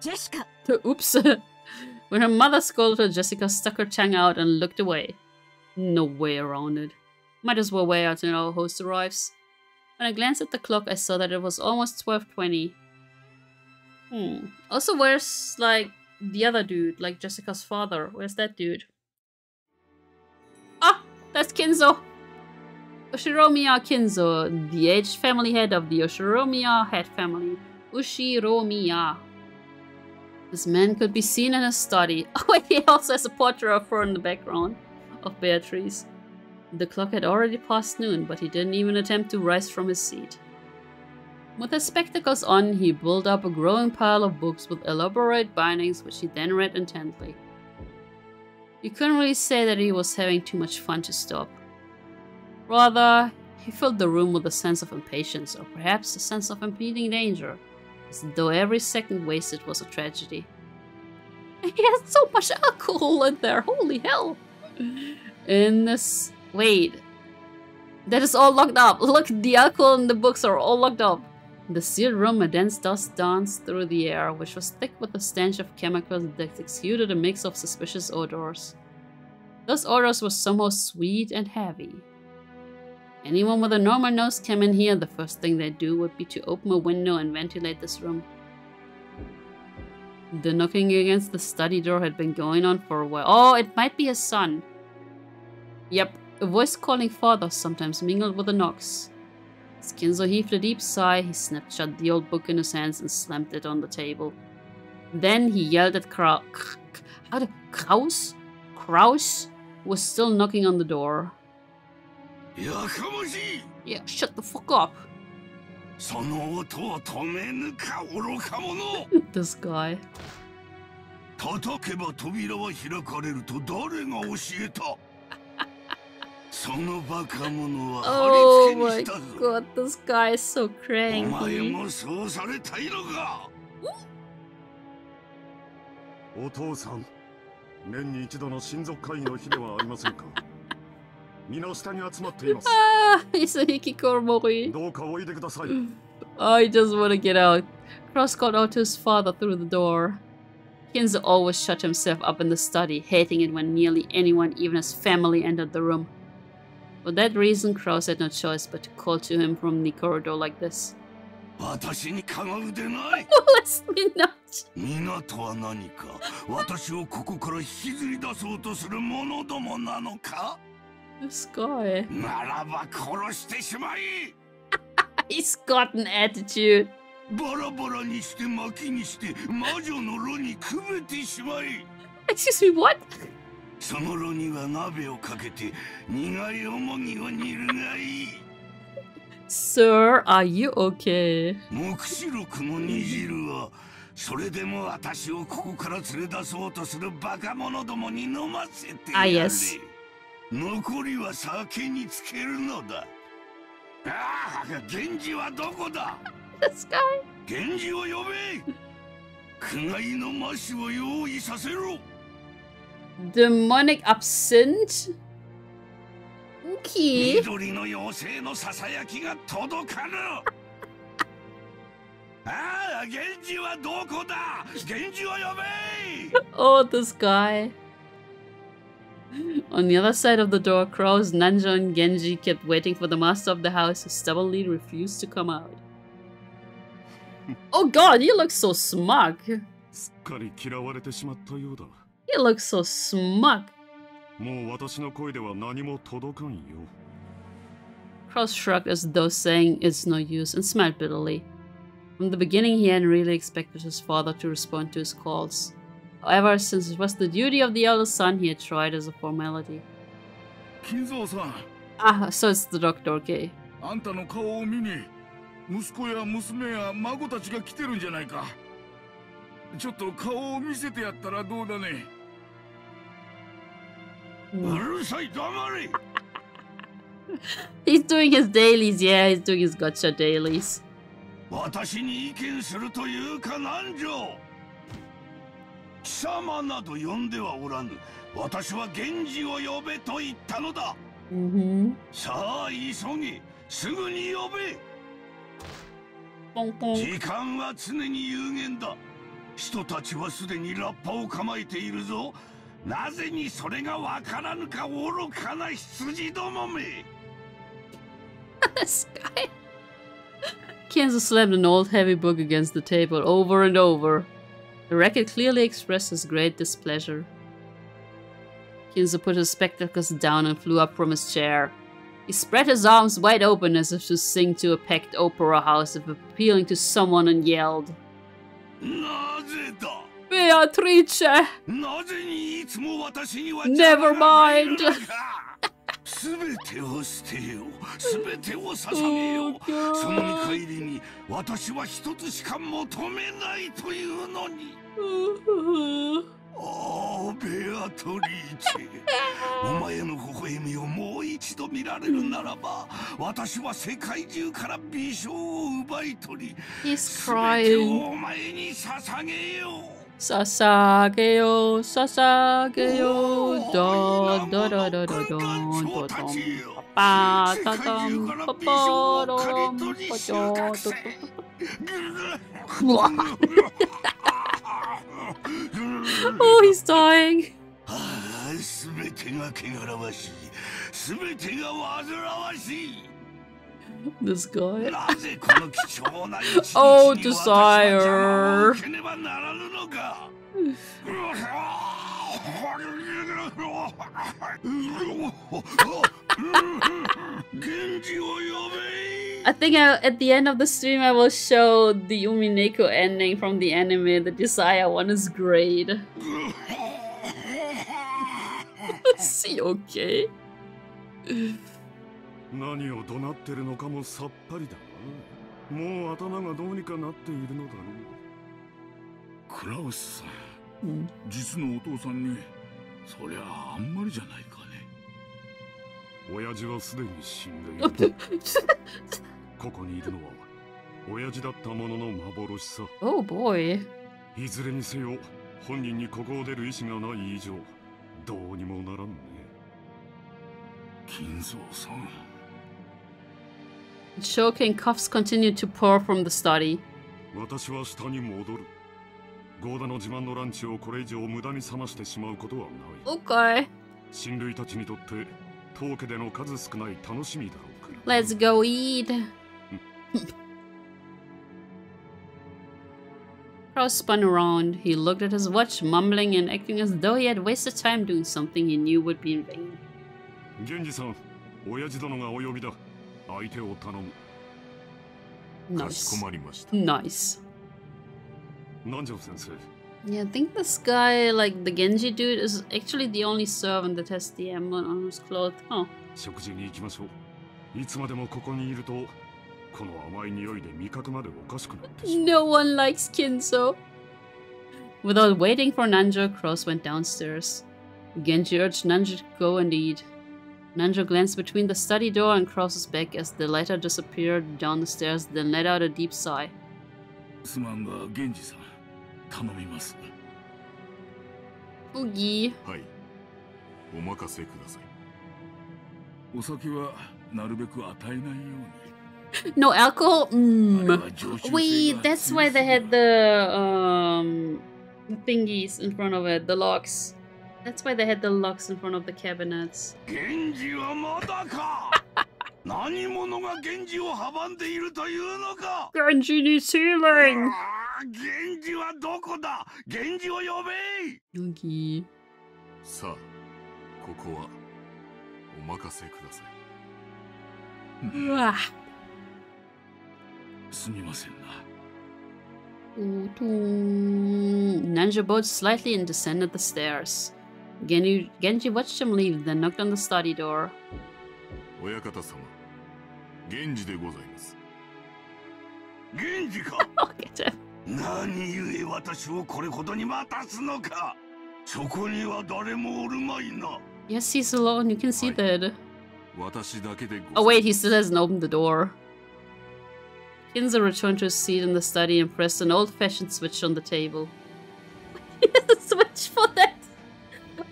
Jessica! (laughs) Oops. (laughs) when her mother scolded her, Jessica stuck her tongue out and looked away. No way around it. Might as well wait until our host arrives. When I glanced at the clock, I saw that it was almost 12.20. Hmm. Also, where's, like, the other dude? Like, Jessica's father. Where's that dude? Ah! That's Kinzo! Ushiromiya Kinzo, the aged family head of the Ushiromiya head family. Ushiromiya. This man could be seen in his study. (laughs) Oh he also has a portrait of her in the background of Beatrice. The clock had already passed noon, but he didn't even attempt to rise from his seat. With his spectacles on, he built up a growing pile of books with elaborate bindings, which he then read intently. You couldn't really say that he was having too much fun to stop. Rather, he filled the room with a sense of impatience, or perhaps a sense of impending danger, as though every second wasted was a tragedy. (laughs) He has so much alcohol in there, holy hell! In this... wait. That is all locked up. Look, the alcohol and the books are all locked up. The sealed room, a dense dust danced through the air, which was thick with the stench of chemicals that exuded a mix of suspicious odors. Those odors were somehow sweet and heavy. Anyone with a normal nose came in here, the first thing they'd do would be to open a window and ventilate this room. The knocking against the study door had been going on for a while. Oh, it might be his son. Yep, a voice calling father sometimes mingled with the knocks. Skinzo heaved a deep sigh, he snapped shut the old book in his hands and slammed it on the table. Then he yelled at Krauss. How the Krauss? Krauss was still knocking on the door. Yeah, shut the fuck up! (laughs) this guy. 叩けば扉は開かれると誰が教えた Oh my god, this guy is so cranky. お父さん、年に一度の親族会議の日ではありませんか皆下に集まっています。ああ、いすひきこもり。どうかおいでください。I (laughs) (sighs) just want to get out. Krauss called out to his father through the door. Kinzo always shut himself up in the study, hating it when nearly anyone, even his family, entered the room. For that reason, Krauss had no choice but to call to him from the corridor like this. Molest me not! He's got an attitude. Excuse me, what? (laughs) その炉には鍋をかけて苦いおもぎを煮るがいい Sir, are you okay? 目視録の煮汁はそれでも私をここから連れ出そうとするバカ者どもに飲ませてやれ。Ah, yes. 残りは酒につけるのだ。ああ、源氏はどこだ？This guy. 源氏を呼べ苦害の魔酒を用意させろ Demonic absinthe? Okay. oh, this guy. On the other side of the door, Krauss, Nanjo, and Genji kept waiting for the master of the house who stubbornly refused to come out. (laughs) oh god, you look so smug. (laughs) You look so smug. Krauss shrugged as though saying it's no use and smiled bitterly. From the beginning, he hadn't really expected his father to respond to his calls. However, since it was the duty of the eldest son, he had tried as a formality. Kinzo-san! Ah, so it's the doctor, okay. あんたの顔を見に、息子や娘や孫たちが来てるんじゃないか。ちょっと顔を見せてやったらどうだね。He's doing his dailies, yeah, he's doing his gotcha dailies. 私に意見するというか何条。貴様など呼んではおらぬ。私は源氏を呼べと言ったのだ、mm hmm. さあ急げすぐに呼べ。時間は常に有限だ。人たちはすでにラッパを構えているぞなぜにそれがわからぬか愚かな羊どもめ This guy Kinzo slammed an old heavy book against the table over and over. The racket clearly expressed his great displeasure. Kinzo put his spectacles down and flew up from his chair. He spread his arms wide open as if to sing to a packed opera house, if appealing to someone, and yelled, なぜだ Beatrice! Never mind! すべてを捨てようすべてを捧げようその見返りに私は一つしか求めないというのにおおベアトリーチェお前の微笑みをもう一度見られるならば私は世界中から美少を奪い取りすべてをお前に捧げよう Sasageo, Sasageo, da da da da da da da pa ta tam pa pa dum pa Oh, he's dying. すべてが汚らわしい。すべてが煩わしい。 This guy. (laughs) oh, desire. I think I, at the end of the stream I will show the Umineko ending from the anime. The Desire one is great. (laughs) is he okay? (laughs) 何を怒鳴ってるのかもさっぱりだなもう頭がどうにかなっているのだろう。クラウスさん、うん、実のお父さんにそりゃあんまりじゃないかね。親父はすでに死んでいる。ここにいるのは親父だったものの幻さ。Oh boy いずれにせよ本人にここを出る意志がない以上どうにもならんね。金蔵さん Choking coughs continued to pour from the study. 私は下に戻る。ゴーダの自慢のランチをこれ以上無駄に冷ましてしまうことはない。Okay. Let's go eat. Krauss spun around. He looked at his watch, mumbling and acting as though he had wasted time doing something he knew would be in vain. Nice. Nice. Yeah, I think this guy, like the Genji dude, is actually the only servant that has the emblem on his cloth. Oh. No one likes Kinzo. Without waiting for Nanjo, Krauss went downstairs. Genji urged Nanjo to go and eat. Nanjo glanced between the study door and Krauss's back as the latter disappeared down the stairs, then let out a deep sigh. Oogie. Oh, (laughs) no alcohol? Mm. Wait, that's why they had the um, thingies in front of it, the locks. That's why they had the locks in front of the cabinets. Genji needs (laughs) healing! Ah, Genji wa doko da? Genji wo yobe! Yogi. Sa, koko wa omakase kudasai. Uah. Sumimasen na. Nanjo bowed slightly and descended the stairs. Genji, Genji watched him leave, then knocked on the study door. Oyakata-sama, Genji de gozaimasu. Genji ka? Look at him. 何故私をこれほどに待たすのかそこには誰もおるまいな Yes, he's alone. You can see that. Oh wait, he still hasn't opened the door. Kinzo returned to his seat in the study and pressed an old-fashioned switch on the table. he has a switch for that!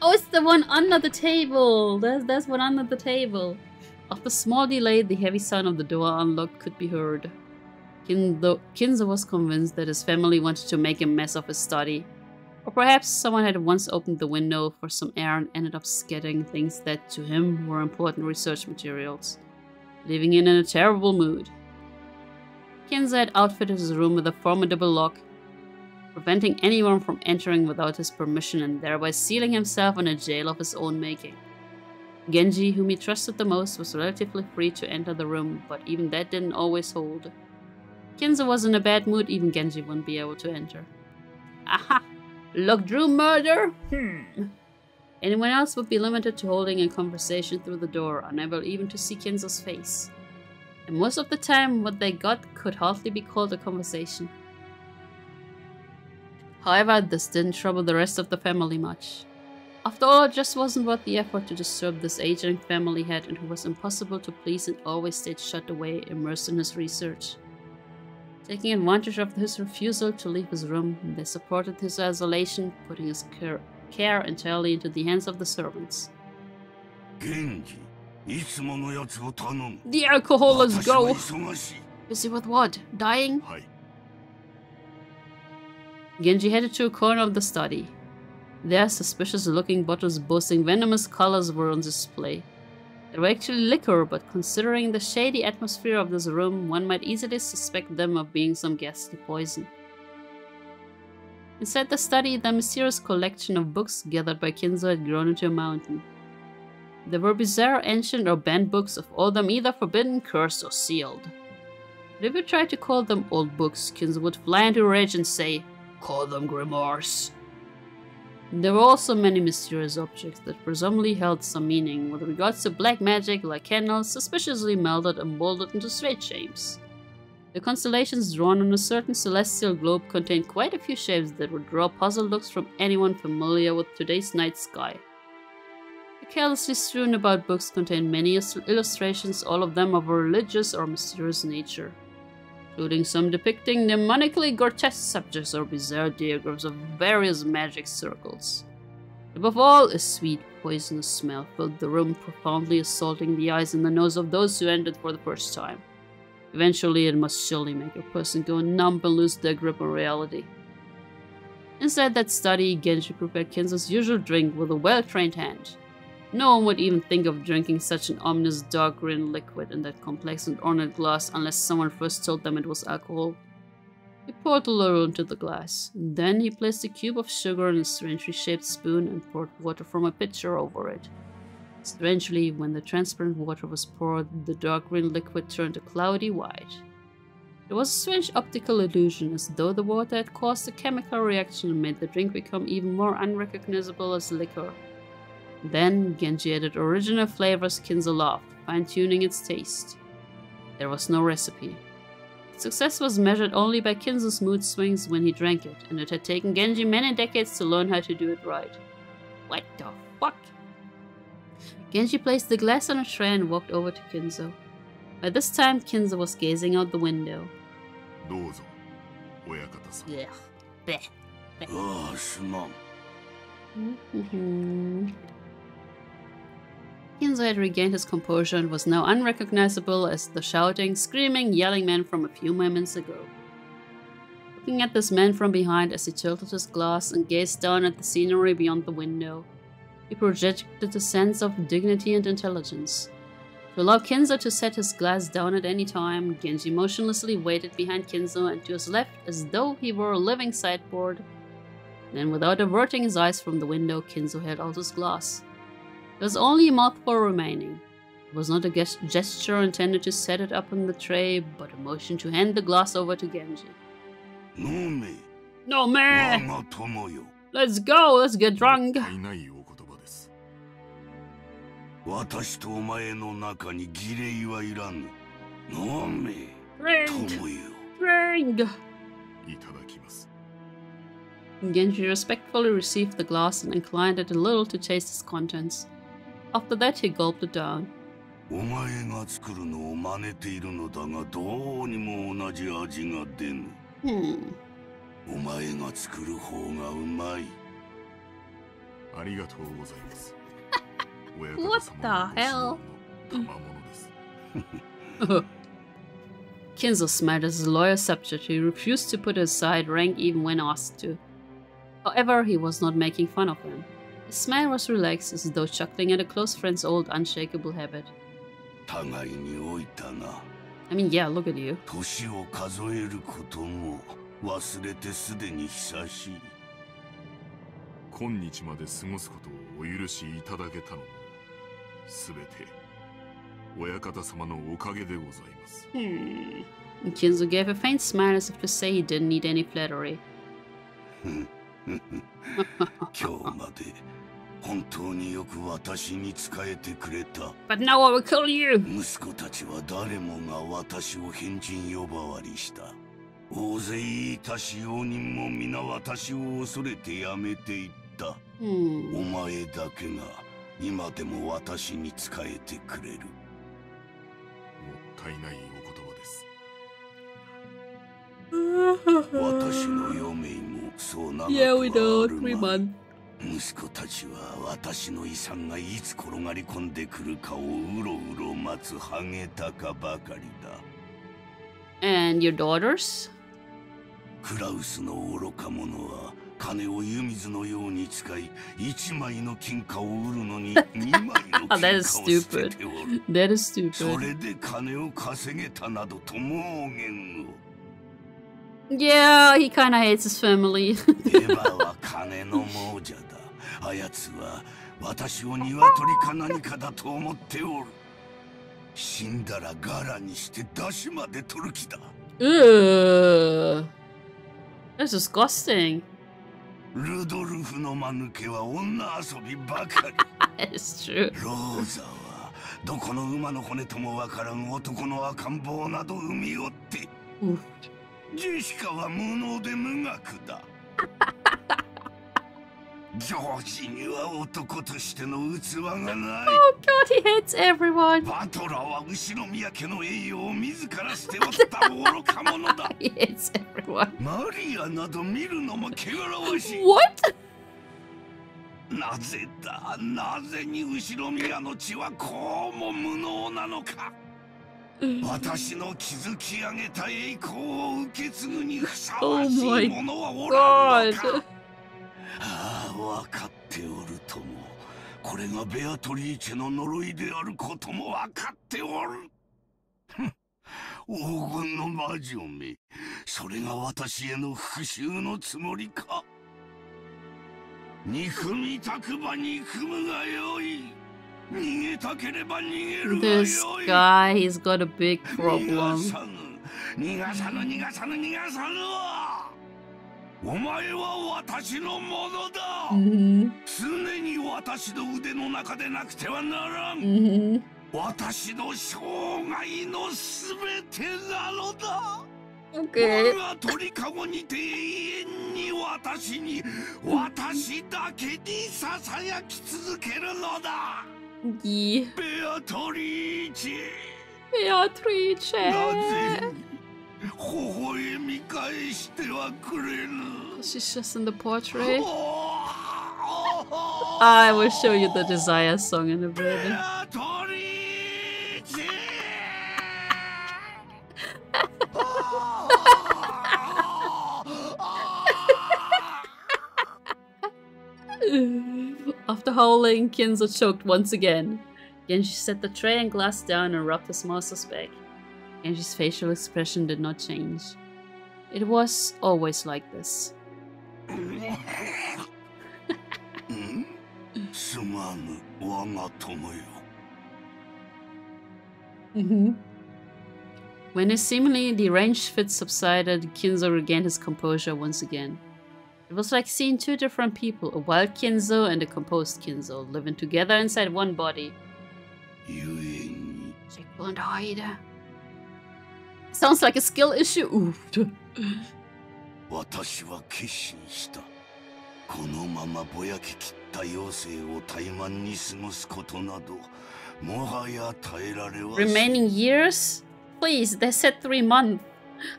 Oh, it's the one under the table. There's, there's one under the table. After small delay, the heavy sound of the door unlocked could be heard. Kinzo, Kinzo was convinced that his family wanted to make a mess of his study. Or perhaps someone had once opened the window for some air and ended up scattering things that, to him, were important research materials, leaving him in a terrible mood. Kinzo had outfitted his room with a formidable lock, preventing anyone from entering without his permission and thereby sealing himself in a jail of his own making. Genji, whom he trusted the most, was relatively free to enter the room, but even that didn't always hold. Kinzo was in a bad mood, even Genji wouldn't be able to enter. Aha! Locked room murder? Hmm. Anyone else would be limited to holding a conversation through the door, unable even to see Kinzo's face. And most of the time, what they got could hardly be called a conversation. However, this didn't trouble the rest of the family much. After all, it just wasn't worth the effort to disturb this aging family head and who was impossible to please and always stayed shut away, immersed in his research. Taking advantage of his refusal to leave his room, they supported his isolation, putting his care, care entirely into the hands of the servants. Genji, the alcoholics go! Busy with what? Dying? Genji headed to a corner of the study. There, suspicious-looking bottles boasting venomous colors were on display. They were actually liquor, but considering the shady atmosphere of this room, one might easily suspect them of being some ghastly poison. Inside the study, the mysterious collection of books gathered by Kinzo had grown into a mountain. There were bizarre ancient or banned books, of all them either forbidden, cursed, or sealed. But if you tried to call them old books, Kinzo would fly into a rage and say, Call them grimoires. There were also many mysterious objects that presumably held some meaning with regards to black magic like candles suspiciously melted and molded into straight shapes. The constellations drawn on a certain celestial globe contained quite a few shapes that would draw puzzled looks from anyone familiar with today's night sky. The carelessly strewn about books contained many illustrations, all of them of a religious or mysterious nature including some depicting demonically grotesque subjects or bizarre diagrams of various magic circles. Above all, a sweet, poisonous smell filled the room, profoundly assaulting the eyes and the nose of those who entered for the first time. Eventually, it must surely make a person go numb and lose their grip on reality. Inside that study, Genji prepared Kinzo's usual drink with a well-trained hand. No one would even think of drinking such an ominous dark green liquid in that complex and ornate glass unless someone first told them it was alcohol. He poured a little into the glass. Then he placed a cube of sugar in a strangely shaped spoon and poured water from a pitcher over it. Strangely, when the transparent water was poured, the dark green liquid turned a cloudy white. It was a strange optical illusion, as though the water had caused a chemical reaction and made the drink become even more unrecognizable as liquor. Then Genji added original flavors Kinzo loved, fine-tuning its taste. There was no recipe. Success was measured only by Kinzo's mood swings when he drank it, and it had taken Genji many decades to learn how to do it right. What the fuck? Genji placed the glass on a tray and walked over to Kinzo. By this time, Kinzo was gazing out the window. Yeah. Bleh. Bleh. Oh, Mm-hmm. Kinzo had regained his composure and was now unrecognizable as the shouting, screaming, yelling man from a few moments ago. Looking at this man from behind as he tilted his glass and gazed down at the scenery beyond the window, he projected a sense of dignity and intelligence. To allow Kinzo to set his glass down at any time, Genji motionlessly waited behind Kinzo and to his left as though he were a living sideboard. Then, without averting his eyes from the window, Kinzo held out his glass. There was only a mouthful remaining. It was not a gesture intended to set it up on the tray, but a motion to hand the glass over to Genji. No me. No me! Let's go! Let's get drunk! 私とお前の中に儀礼はいらぬ。飲め。友よ。Drink! Genji respectfully received the glass and inclined it a little to taste its contents. After that, he gulped it down. お前が作るのを真似ているのだがどうにも同じ味が出ぬ。Hmm. お前が作る方がうまい。 What the hell? Kinzo smiled as his lawyer subject. He refused to put aside rank even when asked to. However, he was not making fun of him. His smile was relaxed as though chuckling at a close friend's old unshakable habit. I mean, yeah, look at you. Hmm. Kinzo gave a faint smile as if to say he didn't need any flattery. (laughs) 本当によく私に仕えてくれた。But now I will kill you! 息子たちは誰もが私を変人呼ばわりした。大勢いた使用人も皆私を恐れてやめていった。Hmm. お前だけが今でも私に仕えてくれる。もったいないお言葉です。私の嫁もそうながら Yeah, we know. Three months. 息子たちは私の遺産がいつ転がり込んでくるかをうろうろ待つハゲタカばかりだ。And your daughters? クラウスの愚か者は金を湯水のように使い1枚の金貨を売るのに (laughs) 2枚の金貨を捨てておる。That is stupid. それで金を稼げたなどと妄言を。Yeah, he kinda hates his family. エヴァは金の亡者だ。あやつは私を鶏か何かだと思っておる。死んだらガラにして出汁まで取る気だ。Ugh. That's disgusting. ルドルフの間抜けは女遊びばかり。It's true. ローザはどこの馬の骨ともわからん男の赤ん坊など産みおって。 ジェシカは無能で無学だ。ジョージには男としての器がない。Oh God, he hates everyone. バトラーは後ろ宮家の栄養を自ら捨ておった愚か者だ。he hates everyone. マリアなど見るのも汚らわしい。What? なぜだ？なぜに後ろ宮の血はこうも無能なのか？私の築き上げた栄光を受け継ぐにふさわしいものはおらんのか、oh ああ分かっておるとも。これがベアトリーチェの呪いであることも分かっておる。黄金の魔女め。それが私への復讐のつもりか。憎みたくば憎むがよい This guy, he's got a big problem. Mm -hmm. 私の生涯のすべてなのだ。Okay. 鳥かにて永に私に私だけにささやき続けるのだ。ベアトリーチェ。ベアトリーチェ。なぜ微笑み返してはくれぬ。She's just in the portrait. (laughs) I will show you the Desire song in a bit. (laughs) (laughs) After howling, Kinzo choked once again. Genji set the tray and glass down and rubbed his master's back. Genji's facial expression did not change. It was always like this. Mm-hmm. When his seemingly deranged fit subsided, Kinzo regained his composure once again. It was like seeing two different people, a wild Kinzo and a composed Kinzo, living together inside one body. can't hide. Sounds like a skill issue. Remaining years? Please, they said three months.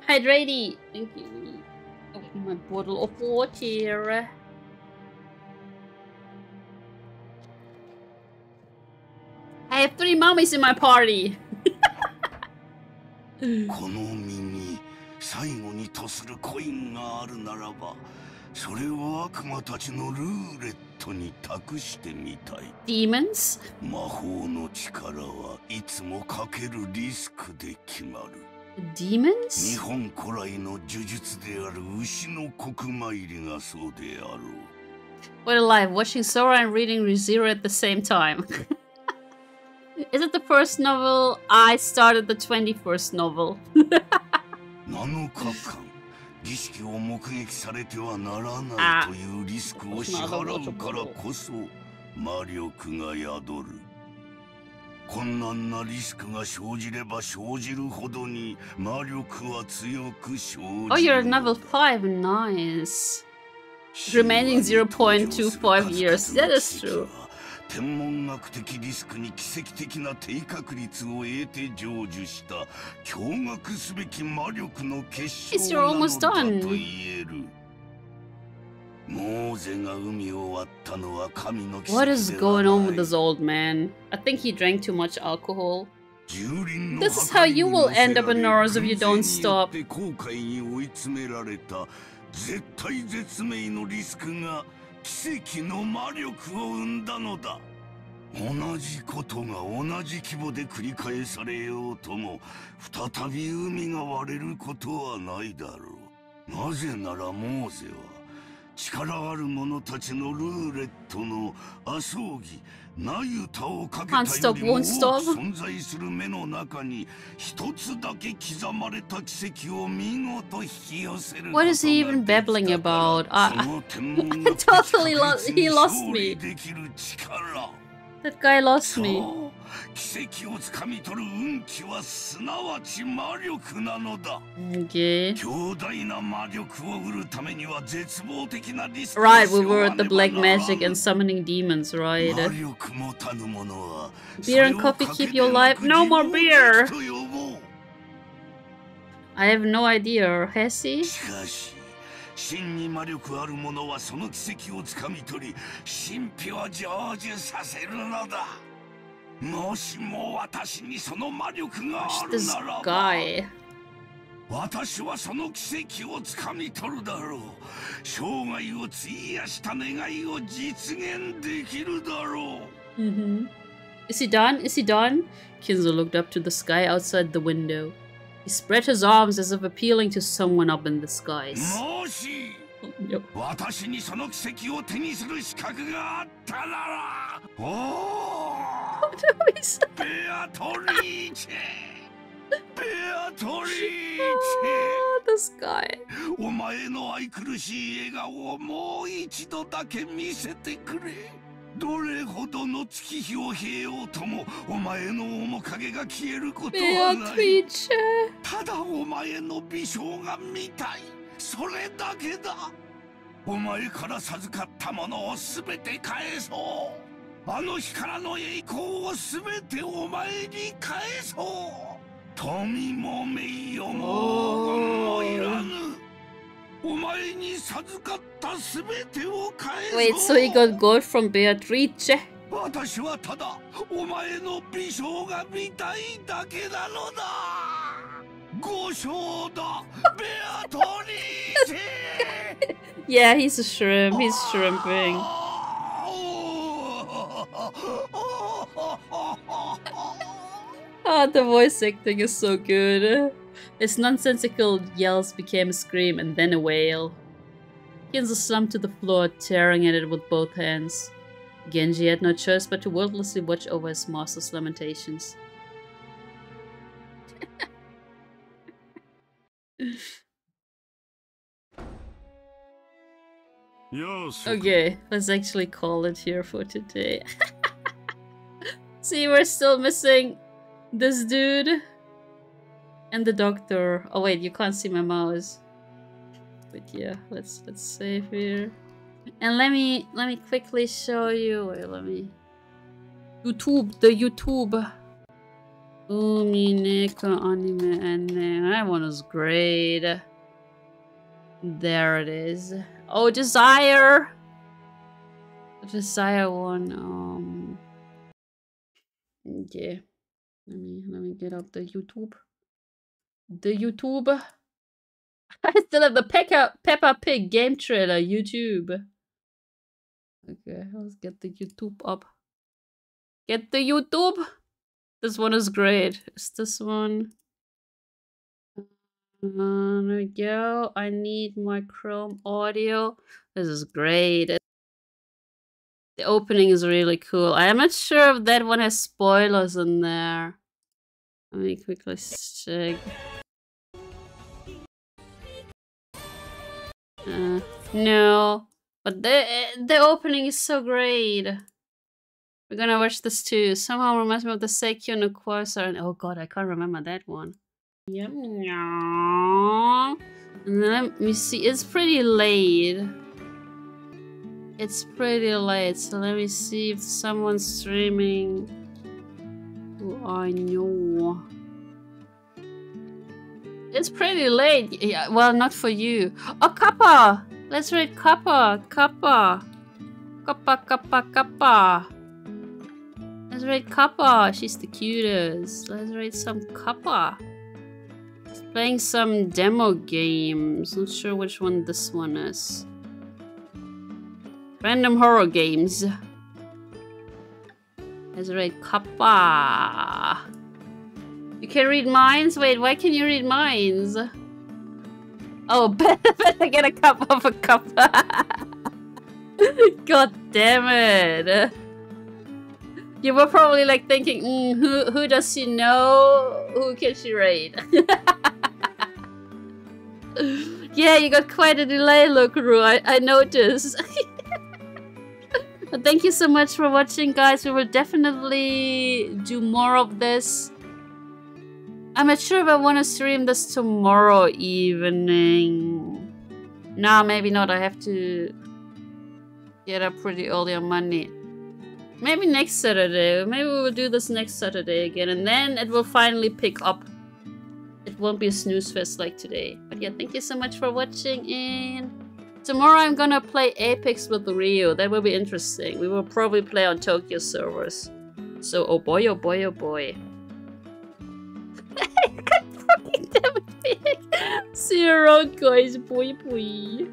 Hydrate! Thank you. my bottle of water. I have three mummies in my party. (laughs) この身に最後にとするコインがあるならばそれは悪魔たちのルーレットに託してみたい Demons? 魔法の力はいつもかけるリスクで決まる Demons? 日本古来の呪術である牛の国参りがそうであろう What a life, watching Sora and reading ReZero at the same time. Is it the first novel? I started the 21st novel. (laughs) 7日間儀式を目撃されてはならないというリスクを支払うからこそ魔力が宿る 困難なリスクが生じれば生じるほどに魔力は強く生じる Oh, you're level 5, nice. Remaining 0.25 years, that is true. 天文学的リスクに奇跡的な低確率を得て成就した驚愕すべき魔力の結晶なのだと言える。 What is going on with this old man? I think he drank too much alcohol. This is how you will end up in Norris if you don't stop. 絶対絶命のリスクが奇跡の魔力を生んだのだ同じことが同じ規模で繰り返されようとも再び海が割れることはないだろうなぜならモーゼは力ある者たちのルーレットの麻生木ナユタをかけたよりも多く存在する目の中に一つだけ刻まれた奇跡を見事引き寄せる What is he even babbling about? I, (laughs) I totally (laughs) lost he lost me. That guy lost me. 奇跡をつかみ取る運気はすなわち魔力なのだ。Okay. 強大な魔力を売るためには絶望的なリスク Right, we were at the black magic and summoning demons, right? Beer and coffee keep you alive? No more beer! I have no idea, has he? しかし真に魔力ある者はその奇跡をつかみ取り神秘を成就させるのだ もしも私にその魔力があるならば私はその奇跡をつかみ取るだろう生涯を費やした願いを実現できるだろう mm -hmm. Is he done? Is he done? Kinzo looked up to the sky outside the window. He spread his arms as if appealing to someone up in the skies. もし 私にその奇跡を手にする資格があったならおおベアトリーチェ。ベアトリーチェ。お前の愛くるしい笑顔をもう一度だけ見せてくれ。どれほどの月日を経ようともお前の面影が消えることはない。ただお前の美少が見たいそれだけだ。お前から授かったものを全て返そう。あの日からの栄光を全てお前に返そう。富も名誉ももいらぬ。お前に授かったすべてを返そう。Wait, so he got gold from Beatrice? 私はただお前の美少が見たいだけなのだ yeah, he's a shrimp. He's shrimping. oh, (laughs) the voice acting is so good. His nonsensical yells became a scream and then a wail. Kinzo slumped to the floor, tearing at it with both hands. Genji had no choice but to wordlessly watch over his master's lamentations. Okay, let's actually call it here for today. (laughs) See, we're still missing this dude and the doctor. Oh wait, you can't see my mouse. But yeah, let's let's save here. And let me let me quickly show you. Wait, let me YouTube the YouTube. Umineko anime and that one is great. There it is. Oh, desire. The desire one. Um. Okay. Let me let me get up the YouTube. The YouTube. (laughs) I still have the Pekka Peppa Pig game trailer YouTube. Okay, let's get the YouTube up. Get the YouTube. This one is great. Is this one? Uh, there we go. I need my Chrome audio. This is great. The opening is really cool. I am not sure if that one has spoilers in there. Let me quickly check. Uh, no, but the the opening is so great. We're gonna watch this too. Somehow reminds me of the Seikyo no Quasar. And oh god, I can't remember that one. Yum. And let me see. It's pretty late. It's pretty late, so let me see if someone's streaming who I know. It's pretty late. Yeah, well, not for you. Oh, Kappa! Let's read Kappa. Kappa. Kappa, Kappa, Kappa. Let's read Kappa. She's the cutest. Let's read some Kappa. Playing some demo games. Not sure which one this one is. Random horror games. Let's read Kappa. You can read minds? Wait, why can you read minds? Oh, better, (laughs) better get a cup of a Kappa. (laughs) God damn it. You were probably like thinking, mm, who, who does she know? Who can she read? (laughs) yeah, you got quite a delay, look, Ru. I, I noticed. (laughs) Thank you so much for watching, guys. We will definitely do more of this. I'm not sure if I want to stream this tomorrow evening. No, maybe not. I have to get up pretty early on Monday. Maybe next Saturday. Maybe we will do this next Saturday again. And then it will finally pick up. It won't be a snooze fest like today. But yeah, thank you so much for watching and... Tomorrow I'm gonna play Apex with Rio. That will be interesting. We will probably play on Tokyo servers. So, oh boy, oh boy, oh boy. See you around, guys. Boy, boy.